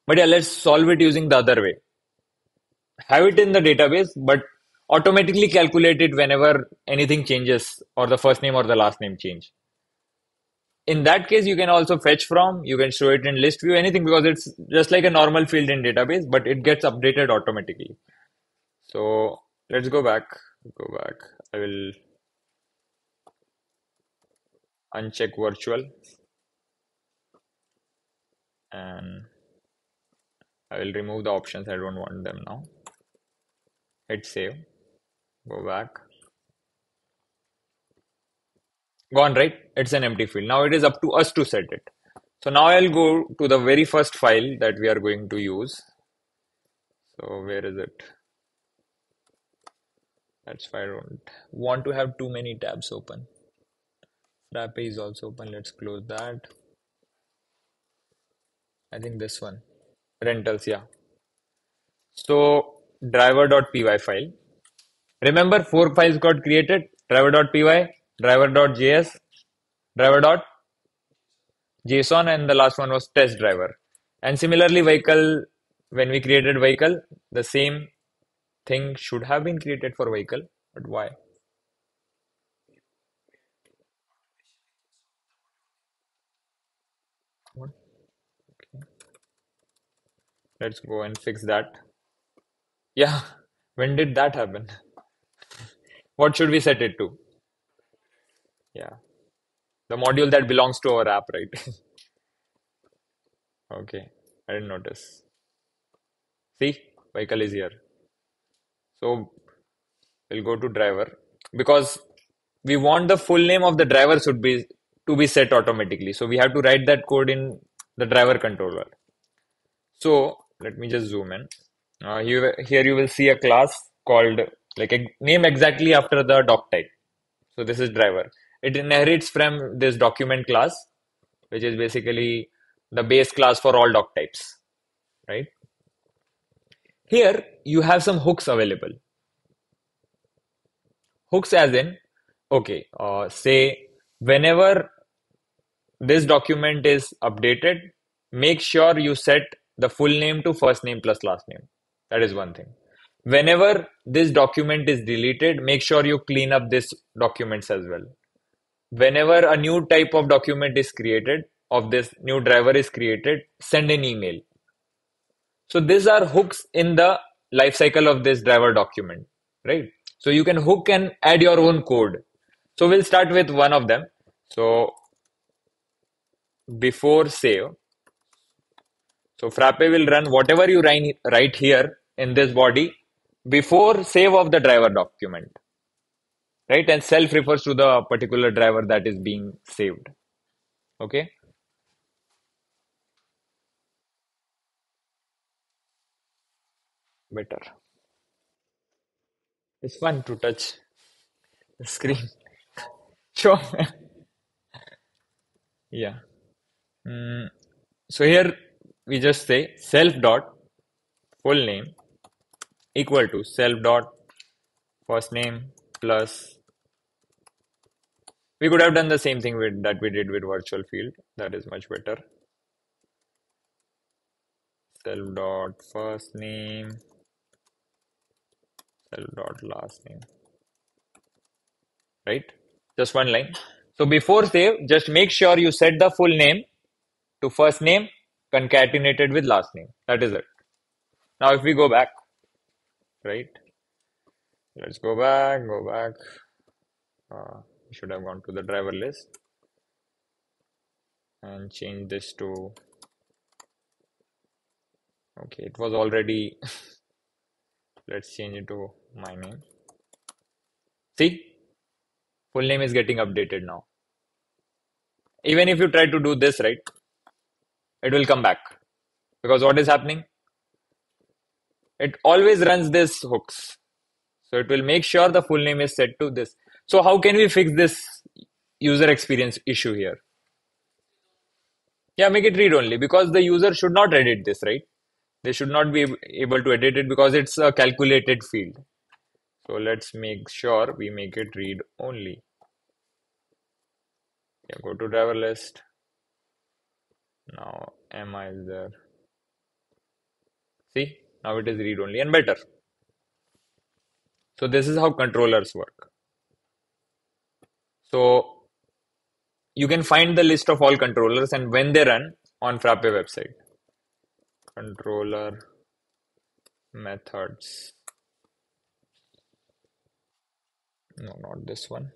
But yeah, let's solve it using the other way. Have it in the database, but automatically calculate it whenever anything changes or the first name or the last name change. In that case, you can also fetch from, you can show it in list view, anything because it's just like a normal field in database, but it gets updated automatically. So let's go back, go back. I will uncheck virtual and I will remove the options. I don't want them now. Hit save, go back. Gone, right? It's an empty field. Now it is up to us to set it. So now I'll go to the very first file that we are going to use. So where is it? That's why I don't want to have too many tabs open. Frappe is also open. Let's close that. I think this one. Rentals, yeah. So driver.py file. Remember four files got created. Driver.py, driver.js, driver.json and the last one was test driver. And similarly vehicle, when we created vehicle, the same thing should have been created for vehicle, but why? Let's go and fix that. Yeah, (laughs) when did that happen? What should we set it to? Yeah, the module that belongs to our app, right? (laughs) Okay, I didn't notice. See, vehicle is here. So we'll go to driver because we want the full name of the driver should be to be set automatically. So we have to write that code in the driver controller. So let me just zoom in. Uh, here, here you will see a class called like a name exactly after the doc type. So this is driver. It inherits from this document class, which is basically the base class for all doc types, right? Here you have some hooks available. Hooks as in, okay, uh, say whenever this document is updated, make sure you set the full name to first name plus last name. That is one thing. Whenever this document is deleted, make sure you clean up this documents as well. Whenever a new type of document is created, of this new driver is created, send an email. So these are hooks in the life cycle of this driver document, right? So you can hook and add your own code. So we'll start with one of them. So before save, so Frappe will run whatever you write here in this body before save of the driver document, right? And self refers to the particular driver that is being saved. Okay. Better. It's fun to touch the screen. (laughs) Sure. yeah. Mm, so here we just say self dot full name equal to self dot first name plus we could have done the same thing with that we did with virtual field. That is much better. Self dot first name self dot last name. Right? Just one line. So before save just make sure you set the full name to first name concatenated with last name. That is it. Now if we go back right? Let's go back go back. Uh, should have gone to the driver list and change this to okay it was already (laughs) let's change it to my name. See? Full name is getting updated now. Even if you try to do this right it will come back. Because what is happening it always runs this hooks. So it will make sure the full name is set to this. So how can we fix this user experience issue here? Yeah make it read only because the user should not edit this right? They should not be able to edit it because it's a calculated field. So let's make sure we make it read only. Yeah go to driver list. Now mi is there? See now it is read only and better. So this is how controllers work. So you can find the list of all controllers and when they run on frappe website. Controller methods. No not this one.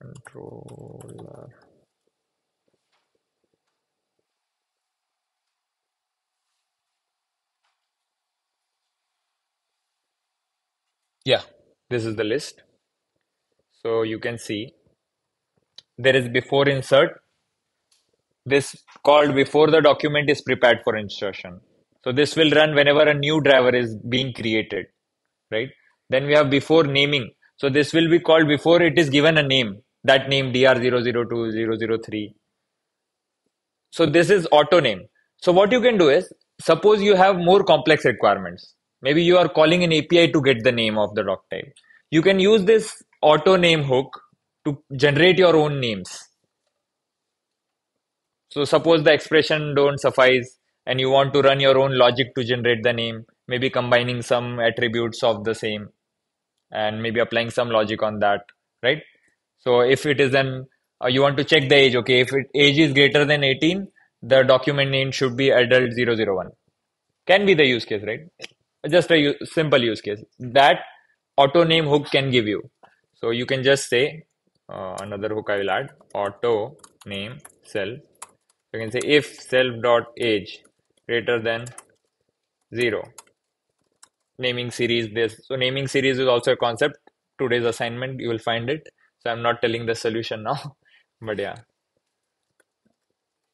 Controller yeah this is the list so you can see there is before insert this called before the document is prepared for insertion. So this will run whenever a new driver is being created, right? Then we have before naming. So this will be called before it is given a name, that name dr002, So this is auto name. So what you can do is, suppose you have more complex requirements. Maybe you are calling an API to get the name of the doc type. You can use this auto name hook to generate your own names so suppose the expression don't suffice and you want to run your own logic to generate the name, maybe combining some attributes of the same and maybe applying some logic on that, right? So if it is an uh, you want to check the age, okay, if it, age is greater than 18, the document name should be adult zero zero one. Can be the use case, right? Just a u- simple use case that auto name hook can give you. So you can just say uh, another hook I will add auto name self. You can say if self dot age greater than zero. Naming series this. So naming series is also a concept. Today's assignment you will find it. So I'm not telling the solution (laughs) now, but yeah,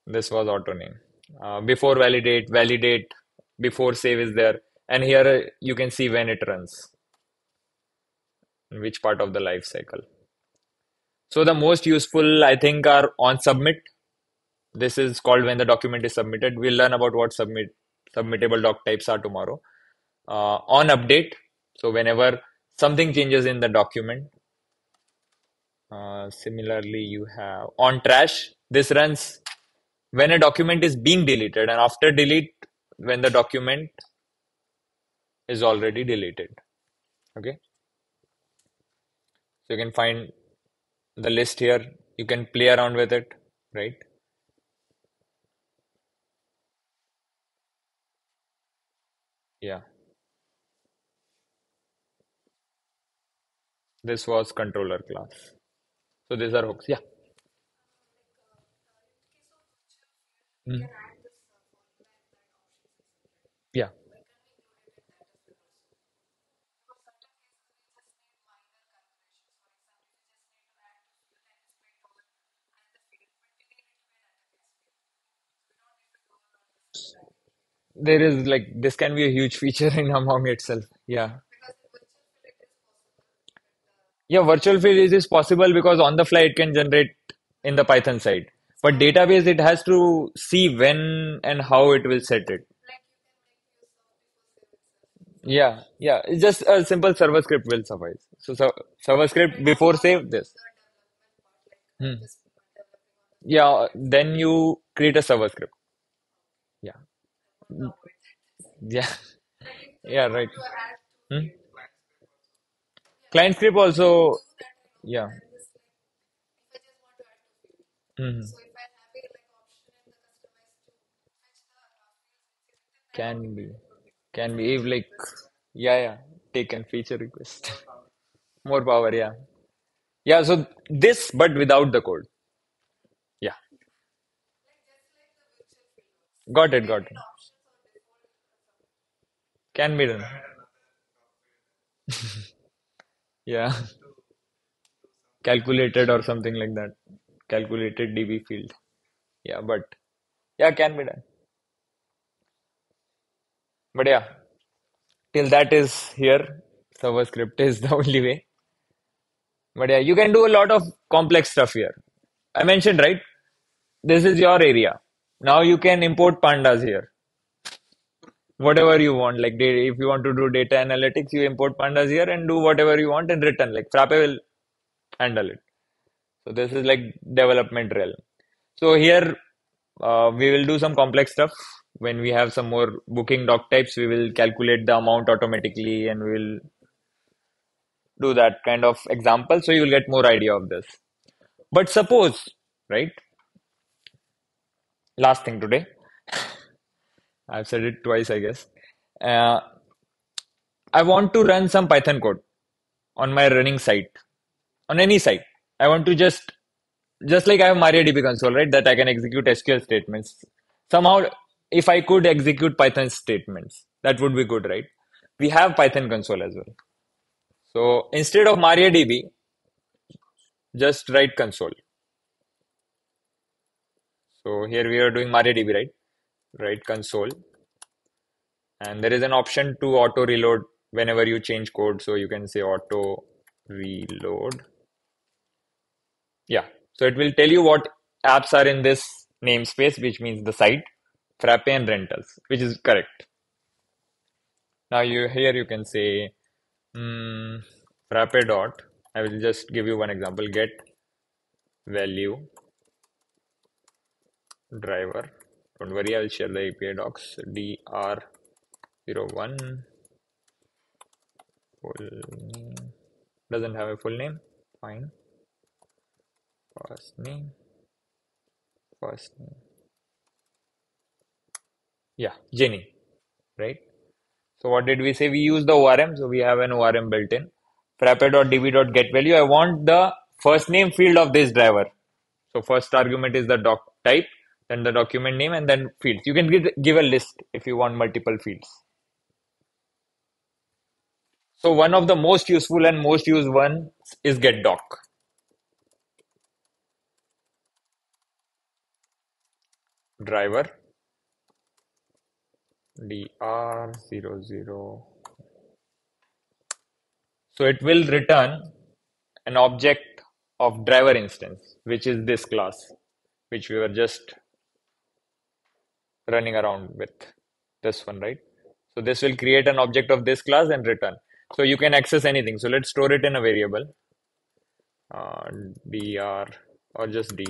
this was auto name. Uh, before validate, validate, before save is there, and here uh, you can see when it runs, which part of the life cycle. So the most useful, I think, are on submit. This is called when the document is submitted. We'll learn about what submit submittable doc types are tomorrow. Uh, on update, so whenever something changes in the document. Uh, similarly, you have on trash. This runs when a document is being deleted, and after delete, when the document is already deleted. Okay, so you can find the list here. You can play around with it, right? Yeah, this was controller class. So these are hooks. Yeah. Mm. Yeah. There is like this can be a huge feature (laughs) in Among itself. Yeah. Yeah, virtual field is possible because on the fly it can generate in the Python side. But database it has to see when and how it will set it. Yeah, yeah. It's just a simple server script will suffice. So, so server script before save this. Hmm. Yeah, then you create a server script. Yeah. Mm, Yeah. (laughs) Yeah, right. Hmm? Client script also, yeah. hmm Can be. Can be if like, yeah, yeah. take Taken feature request. (laughs) More power, yeah. Yeah, so this, but without the code. Yeah. Got it, got it. Can be done. (laughs) Yeah. Calculated or something like that. Calculated DB field. Yeah, but yeah, can be done. But yeah, till that is here. Server script is (laughs) the only way. But yeah, you can do a lot of complex stuff here. I mentioned, right? This is your area. Now you can import pandas here. Whatever you want. Like if you want to do data analytics, you import pandas here and do whatever you want in return. Like Frappe will handle it. So this is like development realm. So here uh, we will do some complex stuff. When we have some more booking doc types, we will calculate the amount automatically and we will do that kind of example. So you will get more idea of this. But suppose, right? Last thing today. I've said it twice, I guess. Uh, I want to run some Python code on my running site, on any site. I want to just, just like I have MariaDB console, right? That I can execute SQL statements. Somehow, if I could execute Python statements, that would be good, right? We have Python console as well. So instead of MariaDB, just write console. So here we are doing MariaDB, right? Write console. And there is an option to auto reload whenever you change code. So you can say auto reload. Yeah. So it will tell you what apps are in this namespace, which means the site, Frappe and rentals, which is correct. Now you here you can say mm, Frappe dot. I will just give you one example. Get value driver don't worry I'll share the API docs dr01 full name. Doesn't have a full name. Fine. First name. First name. Yeah Jenny. Right? So what did we say? We use the ORM so we have an ORM built in. frappe.db.get value. I want the first name field of this driver. So first argument is the doc type then the document name and then fields. You can give, give a list if you want multiple fields. So one of the most useful and most used one is get doc driver dr00 so it will return an object of driver instance which is this class which we were just running around with this one right? So this will create an object of this class and return. So you can access anything. So let's store it in a variable uh, dr or just d.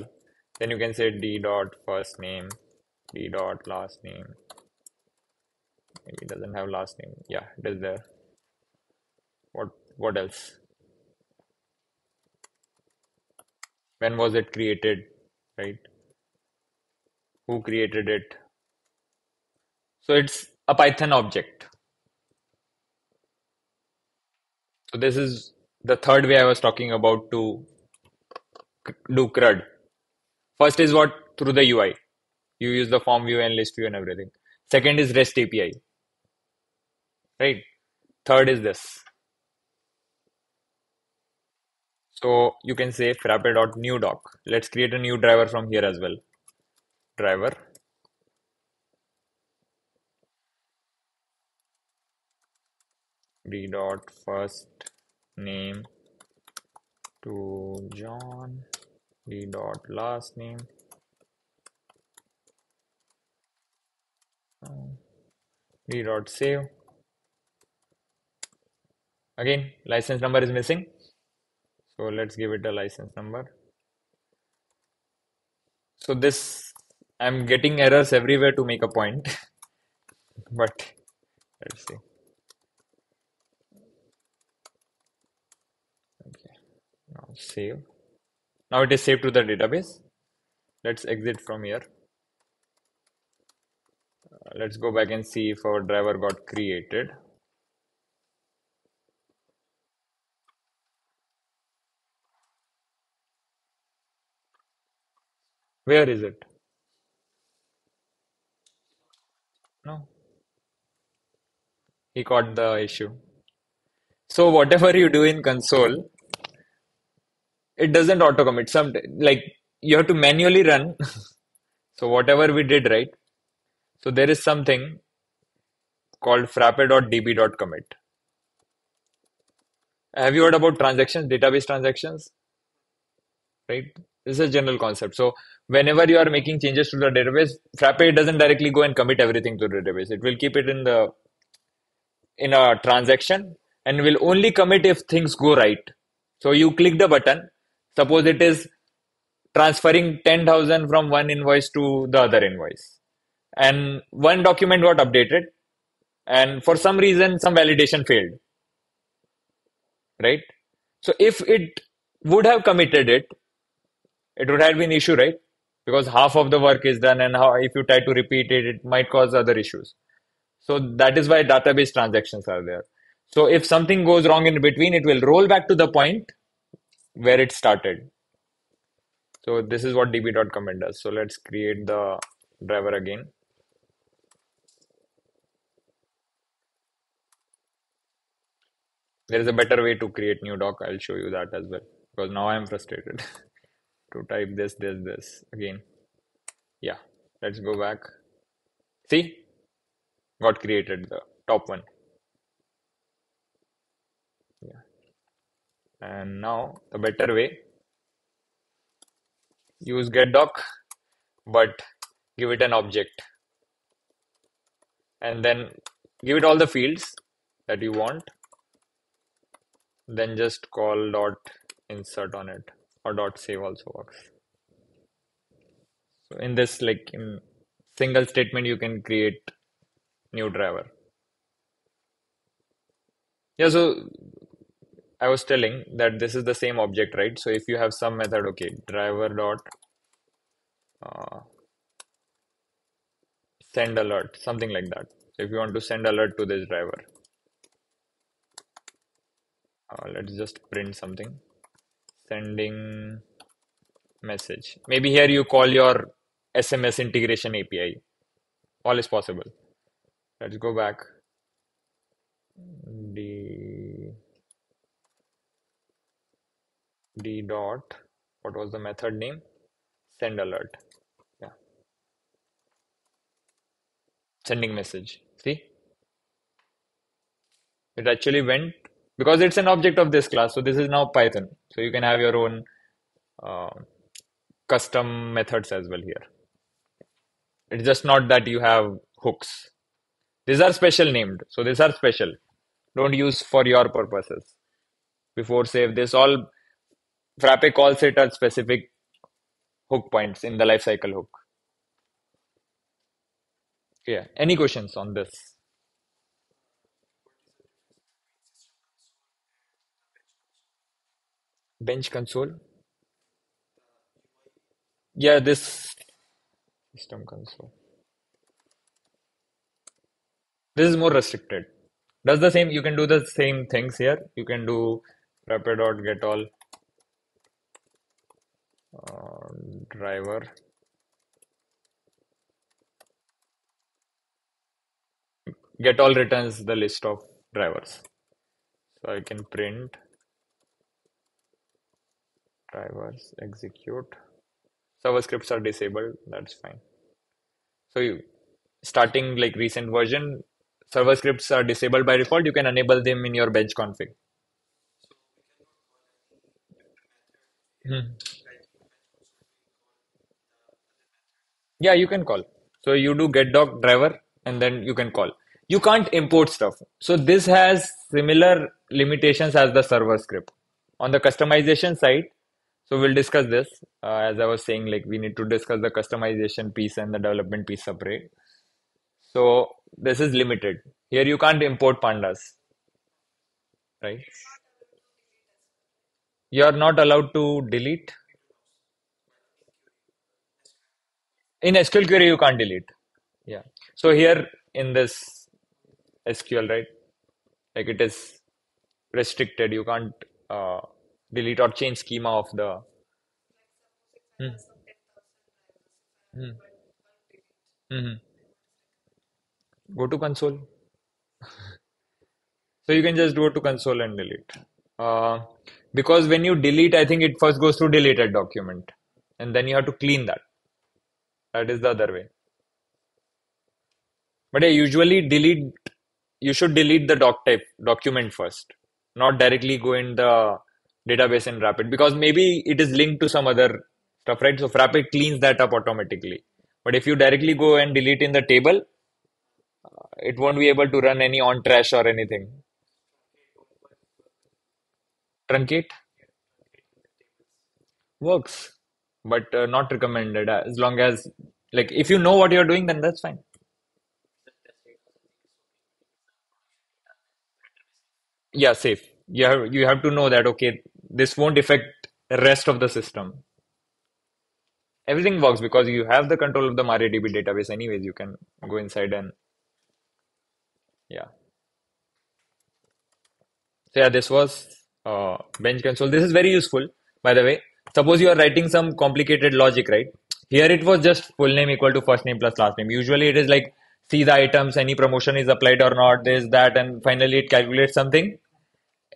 Then you can say d dot first name d dot last name. Maybe it doesn't have last name. Yeah it is there. What what else? When was it created right? Who created it so it's a python object. So this is the third way i was talking about to do crud. First is what? Through the ui you use the form view and list view and everything. Second is rest api right? Third is this. So you can say frappe.new doc. Let's create a new driver from here as well. Driver d dot first name to john d dot last name. D dot save. Again license number is missing. So let's give it a license number. So this i'm getting errors everywhere to make a point. (laughs) But let's see okay now save. Now it is saved to the database. Let's exit from here. Uh, let's go back and see if our driver got created. Where is it? No. He caught the issue. So whatever you do in console it doesn't auto commit some like you have to manually run. (laughs) So whatever we did right? So there is something called frappe.db.commit have you heard about transactions database transactions? Right? This is a general concept. So whenever you are making changes to the database frappe doesn't directly go and commit everything to the database. It will keep it in the in a transaction and will only commit if things go right. So you click the button suppose it is transferring 10000 from one invoice to the other invoice. And one document got updated and for some reason some validation failed. Right? So if it would have committed it it would have been issue right? Because half of the work is done and how if you try to repeat it it might cause other issues. So that is why database transactions are there. So if something goes wrong in between it will roll back to the point where it started. So this is what db.commit does. So let's create the driver again. There is a better way to create new doc. I'll show you that as well because now i'm frustrated. (laughs) To type this this this again. Yeah let's go back. See? Got created the top one yeah and now the better way. Use get doc but give it an object. And then give it all the fields that you want. Then just call dot insert on it or dot save also works. So in this like in single statement you can create new driver. Yeah, so I was telling that this is the same object, right? So if you have some method, okay, driver dot uh, send alert, something like that. So if you want to send alert to this driver, uh, let's just print something. Sending message. Maybe here you call your SMS integration API. All is possible. Let's go back. D D dot. What was the method name? Send alert. Yeah. Sending message. See? It actually went because it's an object of this class. So this is now Python. So you can have your own uh, custom methods as well here. It's just not that you have hooks. These are special named. So these are special. Don't use for your purposes. Before save this all Frappe calls it at specific hook points in the lifecycle hook. Yeah. Any questions on this? Bench console. Yeah, this system console. This is more restricted. Does the same, you can do the same things here. You can do frappe get all driver. Get all returns the list of drivers. So I can print. Drivers execute. Server scripts are disabled that's fine. So you starting like recent version server scripts are disabled by default you can enable them in your bench config. Hmm. Yeah you can call so you do get doc driver and then you can call you can't import stuff so this has similar limitations as the server script on the customization side so we'll discuss this. Uh, as I was saying, like we need to discuss the customization piece and the development piece separate. So this is limited. Here you can't import pandas, right? You are not allowed to delete. In SQL query, you can't delete. Yeah. So here in this SQL, right? Like it is restricted. You can't uh, delete or change schema of the Hmm. Hmm. Mhm. go to console (laughs) so you can just go to console and delete uh, because when you delete i think it first goes to deleted document and then you have to clean that that is the other way but yeah, usually delete you should delete the doc type document first not directly go in the database and wrap it because maybe it is linked to some other stuff, right? So Frappe cleans that up automatically. But if you directly go and delete in the table, uh, it won't be able to run any on trash or anything. Truncate works, but uh, not recommended uh, as long as like if you know what you're doing, then that's fine. Yeah, safe. You have you have to know that okay, this won't affect the rest of the system. Everything works because you have the control of the MariaDB database anyways. You can go inside and yeah. So yeah, this was uh, bench console. This is very useful, by the way. Suppose you are writing some complicated logic, right? Here it was just full name equal to first name plus last name. Usually it is like see the items, any promotion is applied or not, this, that, and finally it calculates something.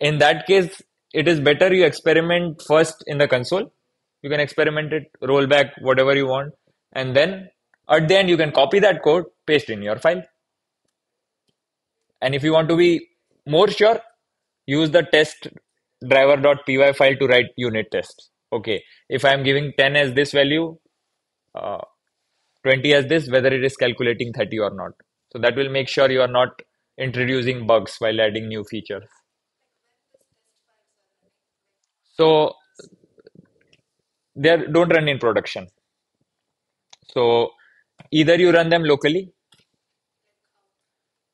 In that case, it is better you experiment first in the console. You can experiment it, roll back whatever you want, and then at the end you can copy that code, paste in your file. And if you want to be more sure, use the test driver.py file to write unit tests. Okay, if I am giving 10 as this value, uh, 20 as this, whether it is calculating 30 or not. So that will make sure you are not introducing bugs while adding new features. So they don't run in production. So Either you run them locally.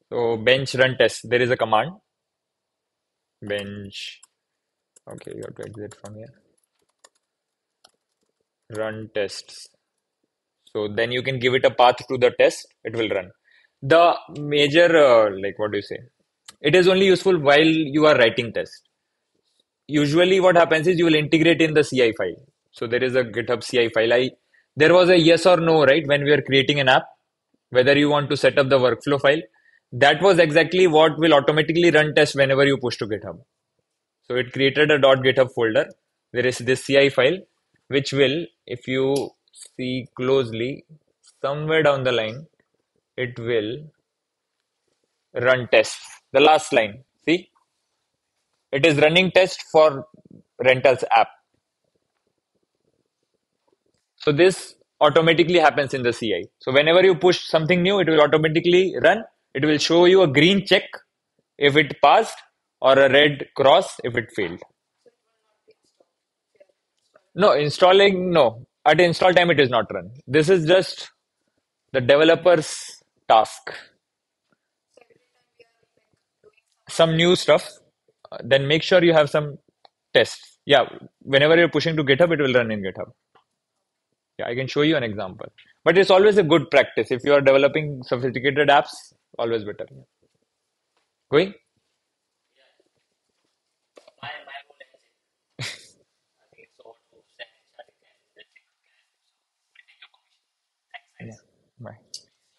So bench run test. There is a command. Bench. Okay, you have to exit from here. Run tests. So then you can give it a path to the test. It will run. The major, uh, like what do you say? It is only useful while you are writing test. Usually, what happens is you will integrate in the CI file. So there is a GitHub CI file. I there was a yes or no right when we are creating an app, whether you want to set up the workflow file. That was exactly what will automatically run test whenever you push to GitHub. So it created a .github folder. There is this CI file, which will, if you see closely, somewhere down the line, it will run tests. The last line, see? It is running test for rentals app. So this automatically happens in the CI. So whenever you push something new, it will automatically run. It will show you a green check if it passed or a red cross if it failed. No, installing, no. At install time, it is not run. This is just the developer's task. Some new stuff, uh, then make sure you have some tests. Yeah, whenever you're pushing to GitHub, it will run in GitHub. Yeah, I can show you an example. But it's always a good practice. If you are developing sophisticated apps, always better. Going? My, my role is I think it's over to send starting and let's see what can I do. So we take your permission. Thanks, Yeah. thanks. Bye. Yes. No, Uh, he's no, no, it won't make sense. I'm heading to Rihanna uh, for Leeds Big exhibition. So I'll keep it outside and every day. Thank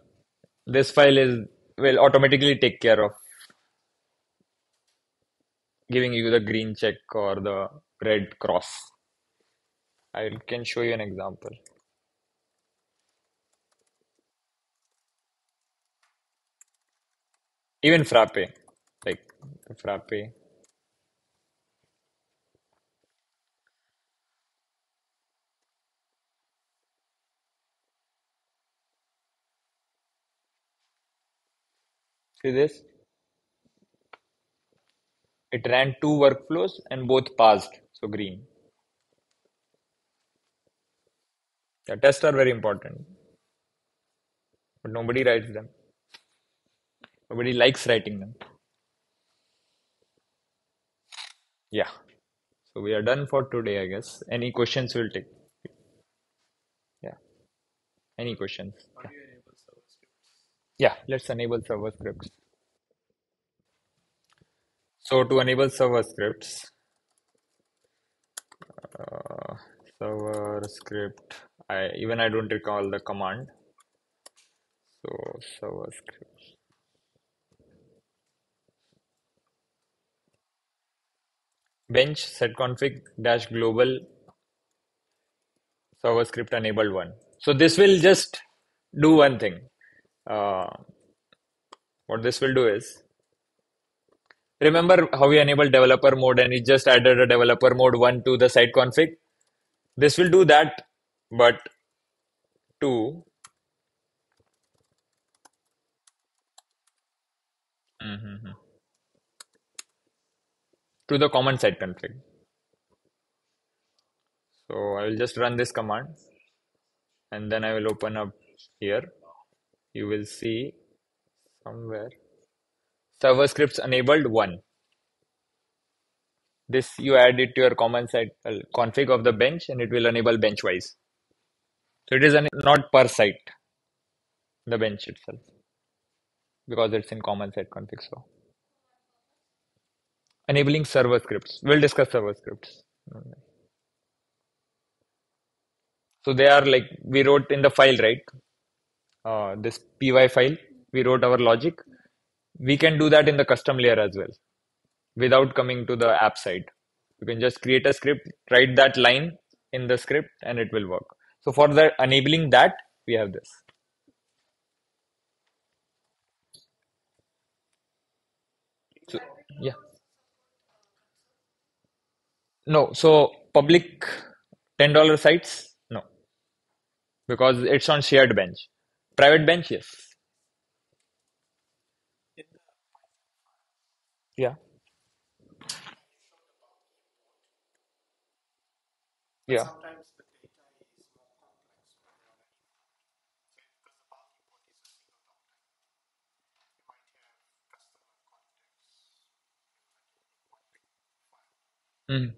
this file is will automatically take care of giving you the green check or the red cross. I can show you an example. Even frappe like frappe see this. It ran two workflows and both passed so green. The tests are very important but nobody writes them. Nobody likes writing them. Yeah. So we are done for today i guess. Any questions we'll take? Yeah. Any questions? How do you enable server scripts? Yeah let's enable server scripts. So to enable server scripts uh, server script i even i don't recall the command. So server scripts. Bench set config dash global server script enabled one. So this will just do one thing uh, what this will do is remember how we enabled developer mode and it just added a developer mode one to the site config? This will do that but to Mhm. to the common site config. So I will just run this command and then I will open up here you will see somewhere. Server scripts enabled one. This you add it to your common site uh, config of the bench and it will enable bench wise so it is an, not per site the bench itself because it's in common site config so. Enabling server scripts. We'll discuss server scripts. So they are like we wrote in the file right uh, this py file we wrote our logic. We can do that in the custom layer as well without coming to the app side. You can just create a script write that line in the script and it will work. So for the enabling that we have this. So, yeah. No so public $10 sites no. Because it's on shared bench. Private bench, yes. Yeah. Yeah. doing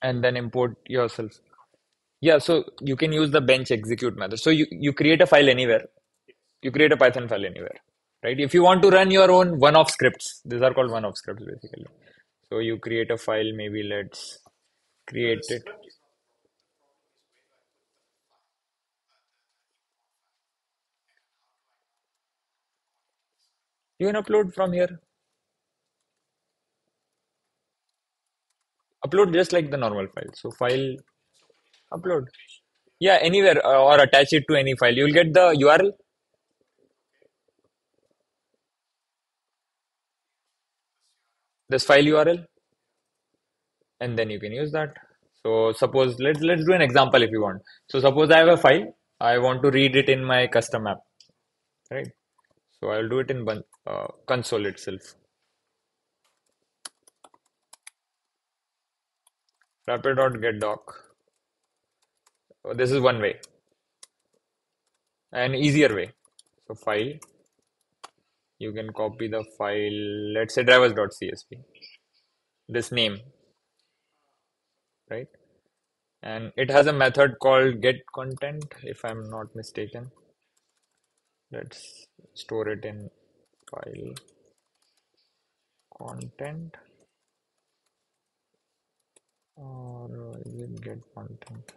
And then import yourself. Yeah, so you can use the bench execute method. So you, you create a file anywhere. You create a Python file anywhere, right? If you want to run your own one-off scripts, these are called one-off scripts basically. So you create a file, maybe let's create it. You can upload from here. Upload just like the normal file. So file, upload. Yeah, anywhere uh, or attach it to any file. You'll get the URL. This file URL, and then you can use that. So suppose let's let's do an example if you want. So suppose I have a file. I want to read it in my custom app, right? So I'll do it in uh, console itself. Frappe.getDoc. This is one way, an easier way. So file, you can copy the file. Let's say drivers.csv. This name, right? And it has a method called get content if I'm not mistaken. Let's store it in file content or is it get content?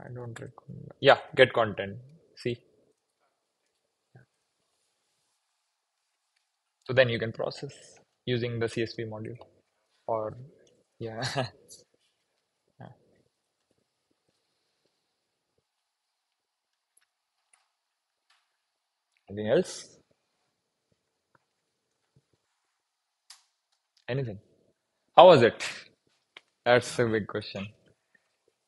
I don't recall. Yeah, get content. See. So then you can process using the CSV module or yeah. (laughs) Yeah. Anything else? Anything? How was it? That's a big question.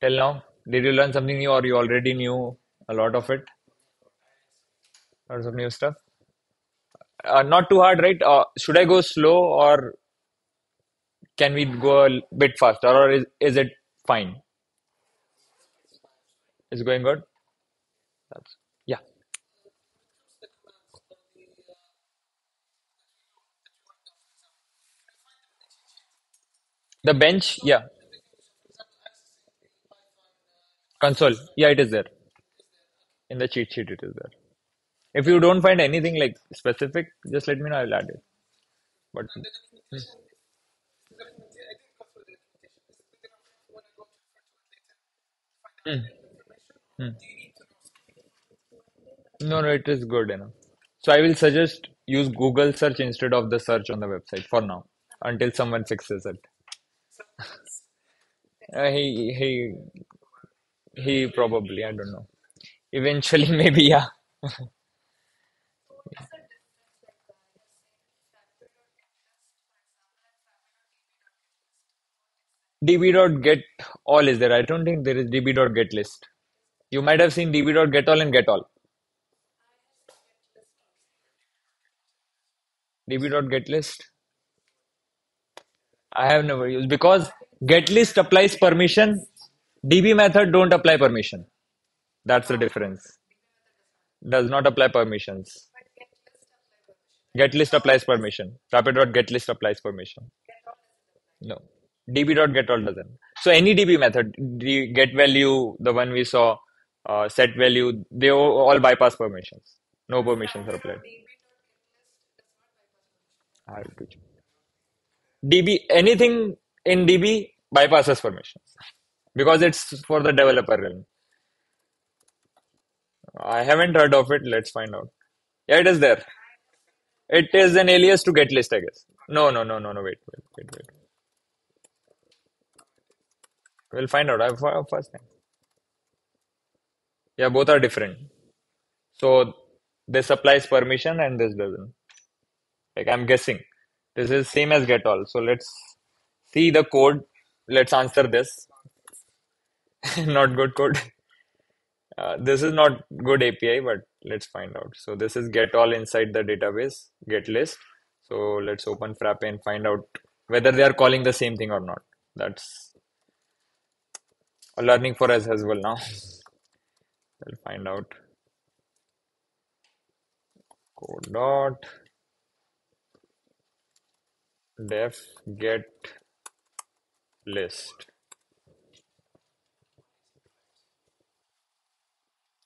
Till now, did you learn something new or you already knew a lot of it? Lots of new stuff? Uh, not too hard, right? Uh, should I go slow or can we go a bit faster or is, is it fine? Is it going good? That's, yeah. The bench, yeah. Console, yeah, it is there. In the cheat sheet, it is there. If you don't find anything like specific, just let me know. I'll add it. But hmm, hmm. no, no, it is good enough. So I will suggest use Google search instead of the search on the website for now until someone fixes it. (laughs) Uh, he he he probably I don't know. Eventually, (laughs) maybe yeah. db.get all is there. I don't think there is db.get list. You might have seen db.get all and get all. db.get list. I have never used because get list applies permission. Db method don't apply permission. That's the difference. Does not apply permissions. Get list applies permission. Frappe.get list applies permission. No. DB dot get all doesn't. So any db method, get value, the one we saw, uh, set value, they all bypass permissions. No permissions are applied. DB, anything in DB bypasses permissions because it's for the developer realm. I haven't heard of it. Let's find out. Yeah, it is there. It is an alias to get list, I guess. No, no, no, no, no. Wait, wait, wait, wait. We'll find out. I first time. Yeah, both are different. So this applies permission and this doesn't. Like I'm guessing. This is same as get all. So let's see the code. Let's answer this. (laughs) Not good code. Uh, this is not good API, but let's find out. So this is get all inside the database, get list. So let's open Frappe and find out whether they are calling the same thing or not. That's a learning for us as well now. (laughs) We'll find out. Code dot def get list.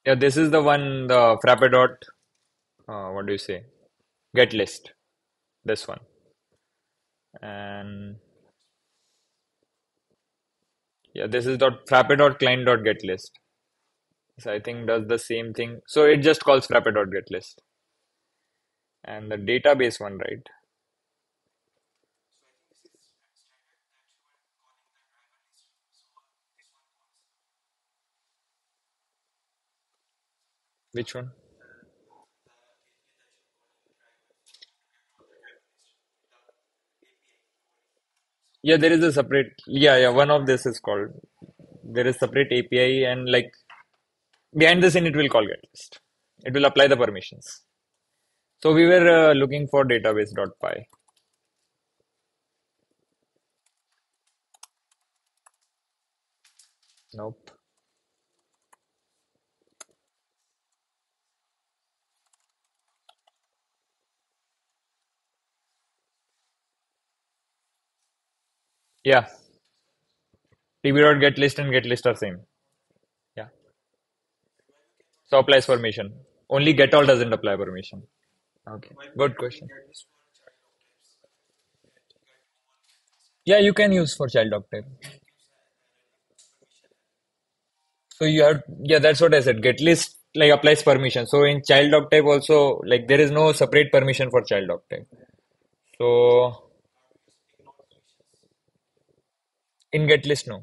Yeah, this is the one, the Frappe dot, uh, what do you say? Get list. This one. And yeah, this is dot Frappe dot client dot get list. So I think does the same thing. So it just calls Frappe dot get list. And the database one, right? Which one? Yeah, there is a separate, yeah, yeah, one of this is called, there is separate API and like behind the scene it will call get list. It will apply the permissions. So we were uh, looking for database.py. Nope. Yeah, db.getlist get list and get list are same. Yeah. So applies permission. Only get all doesn't apply permission. Okay. Good question. Yeah, you can use for child doc type. So you have, yeah, that's what I said. Get list like applies permission. So in child doc type also, like there is no separate permission for child doc type. So in get list, no.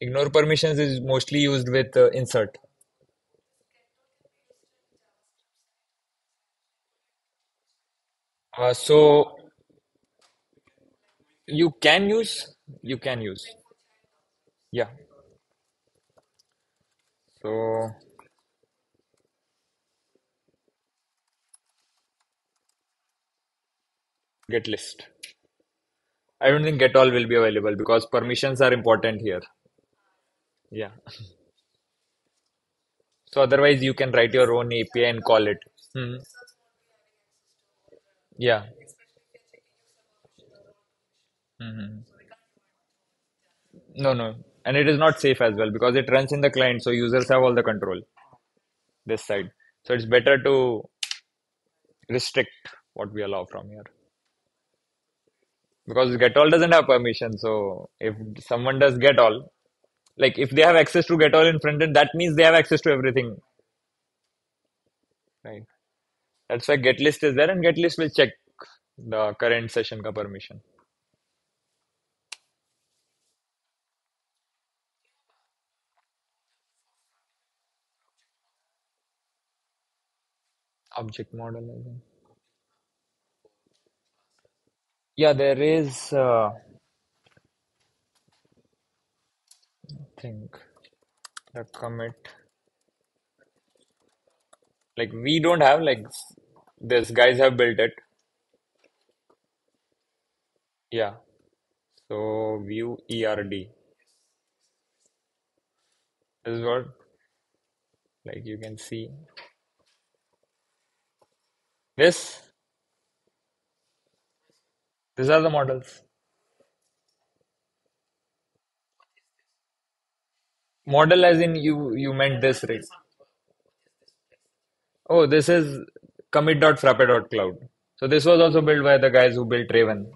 Ignore permissions is mostly used with uh, insert. Uh, so you can use, you can use. Yeah. So get list. I don't think get all will be available because permissions are important here. Yeah. So otherwise you can write your own API and call it. Hmm. Yeah. hmm No, no. And it is not safe as well because it runs in the client, so users have all the control this side. So it's better to restrict what we allow from here. Because get all doesn't have permission. So if someone does get all, like if they have access to get all in front end, that means they have access to everything, right? That's why get list is there and get list will check the current session ka permission. Object model, I think. Yeah, there is, uh, I think the commit, like we don't have like this guys have built it. Yeah. So view ERD. This is what like you can see this. These are the models. Model as in you you meant this, right? Oh, this is commit.frappe.cloud. So this was also built by the guys who built Raven.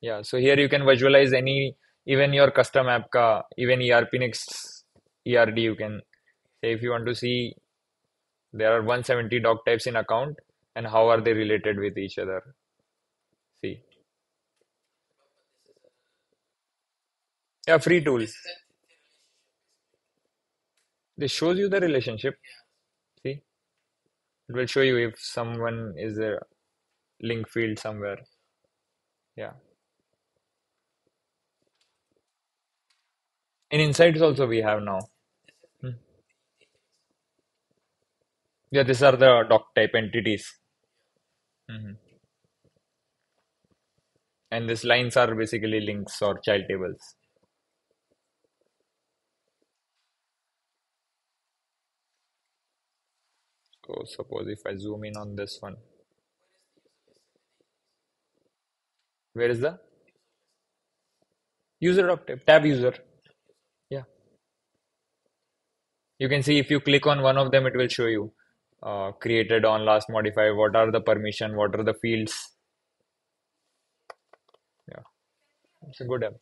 Yeah, so here you can visualize any, even your custom app ka, even ERPNext ERD you can say if you want to see there are 170 doc types in account and how are they related with each other. See. Yeah, free tool. This shows you the relationship. See. It will show you if someone is a link field somewhere. Yeah. In Insights also we have now. Hmm. Yeah, these are the doc type entities. Mhm. And these lines are basically links or child tables. So suppose if I zoom in on this one, where is the user doc type? Tab user. Yeah. You can see if you click on one of them, it will show you uh, created on last modify. What are the permission? What are the fields? Yeah, it's a good app.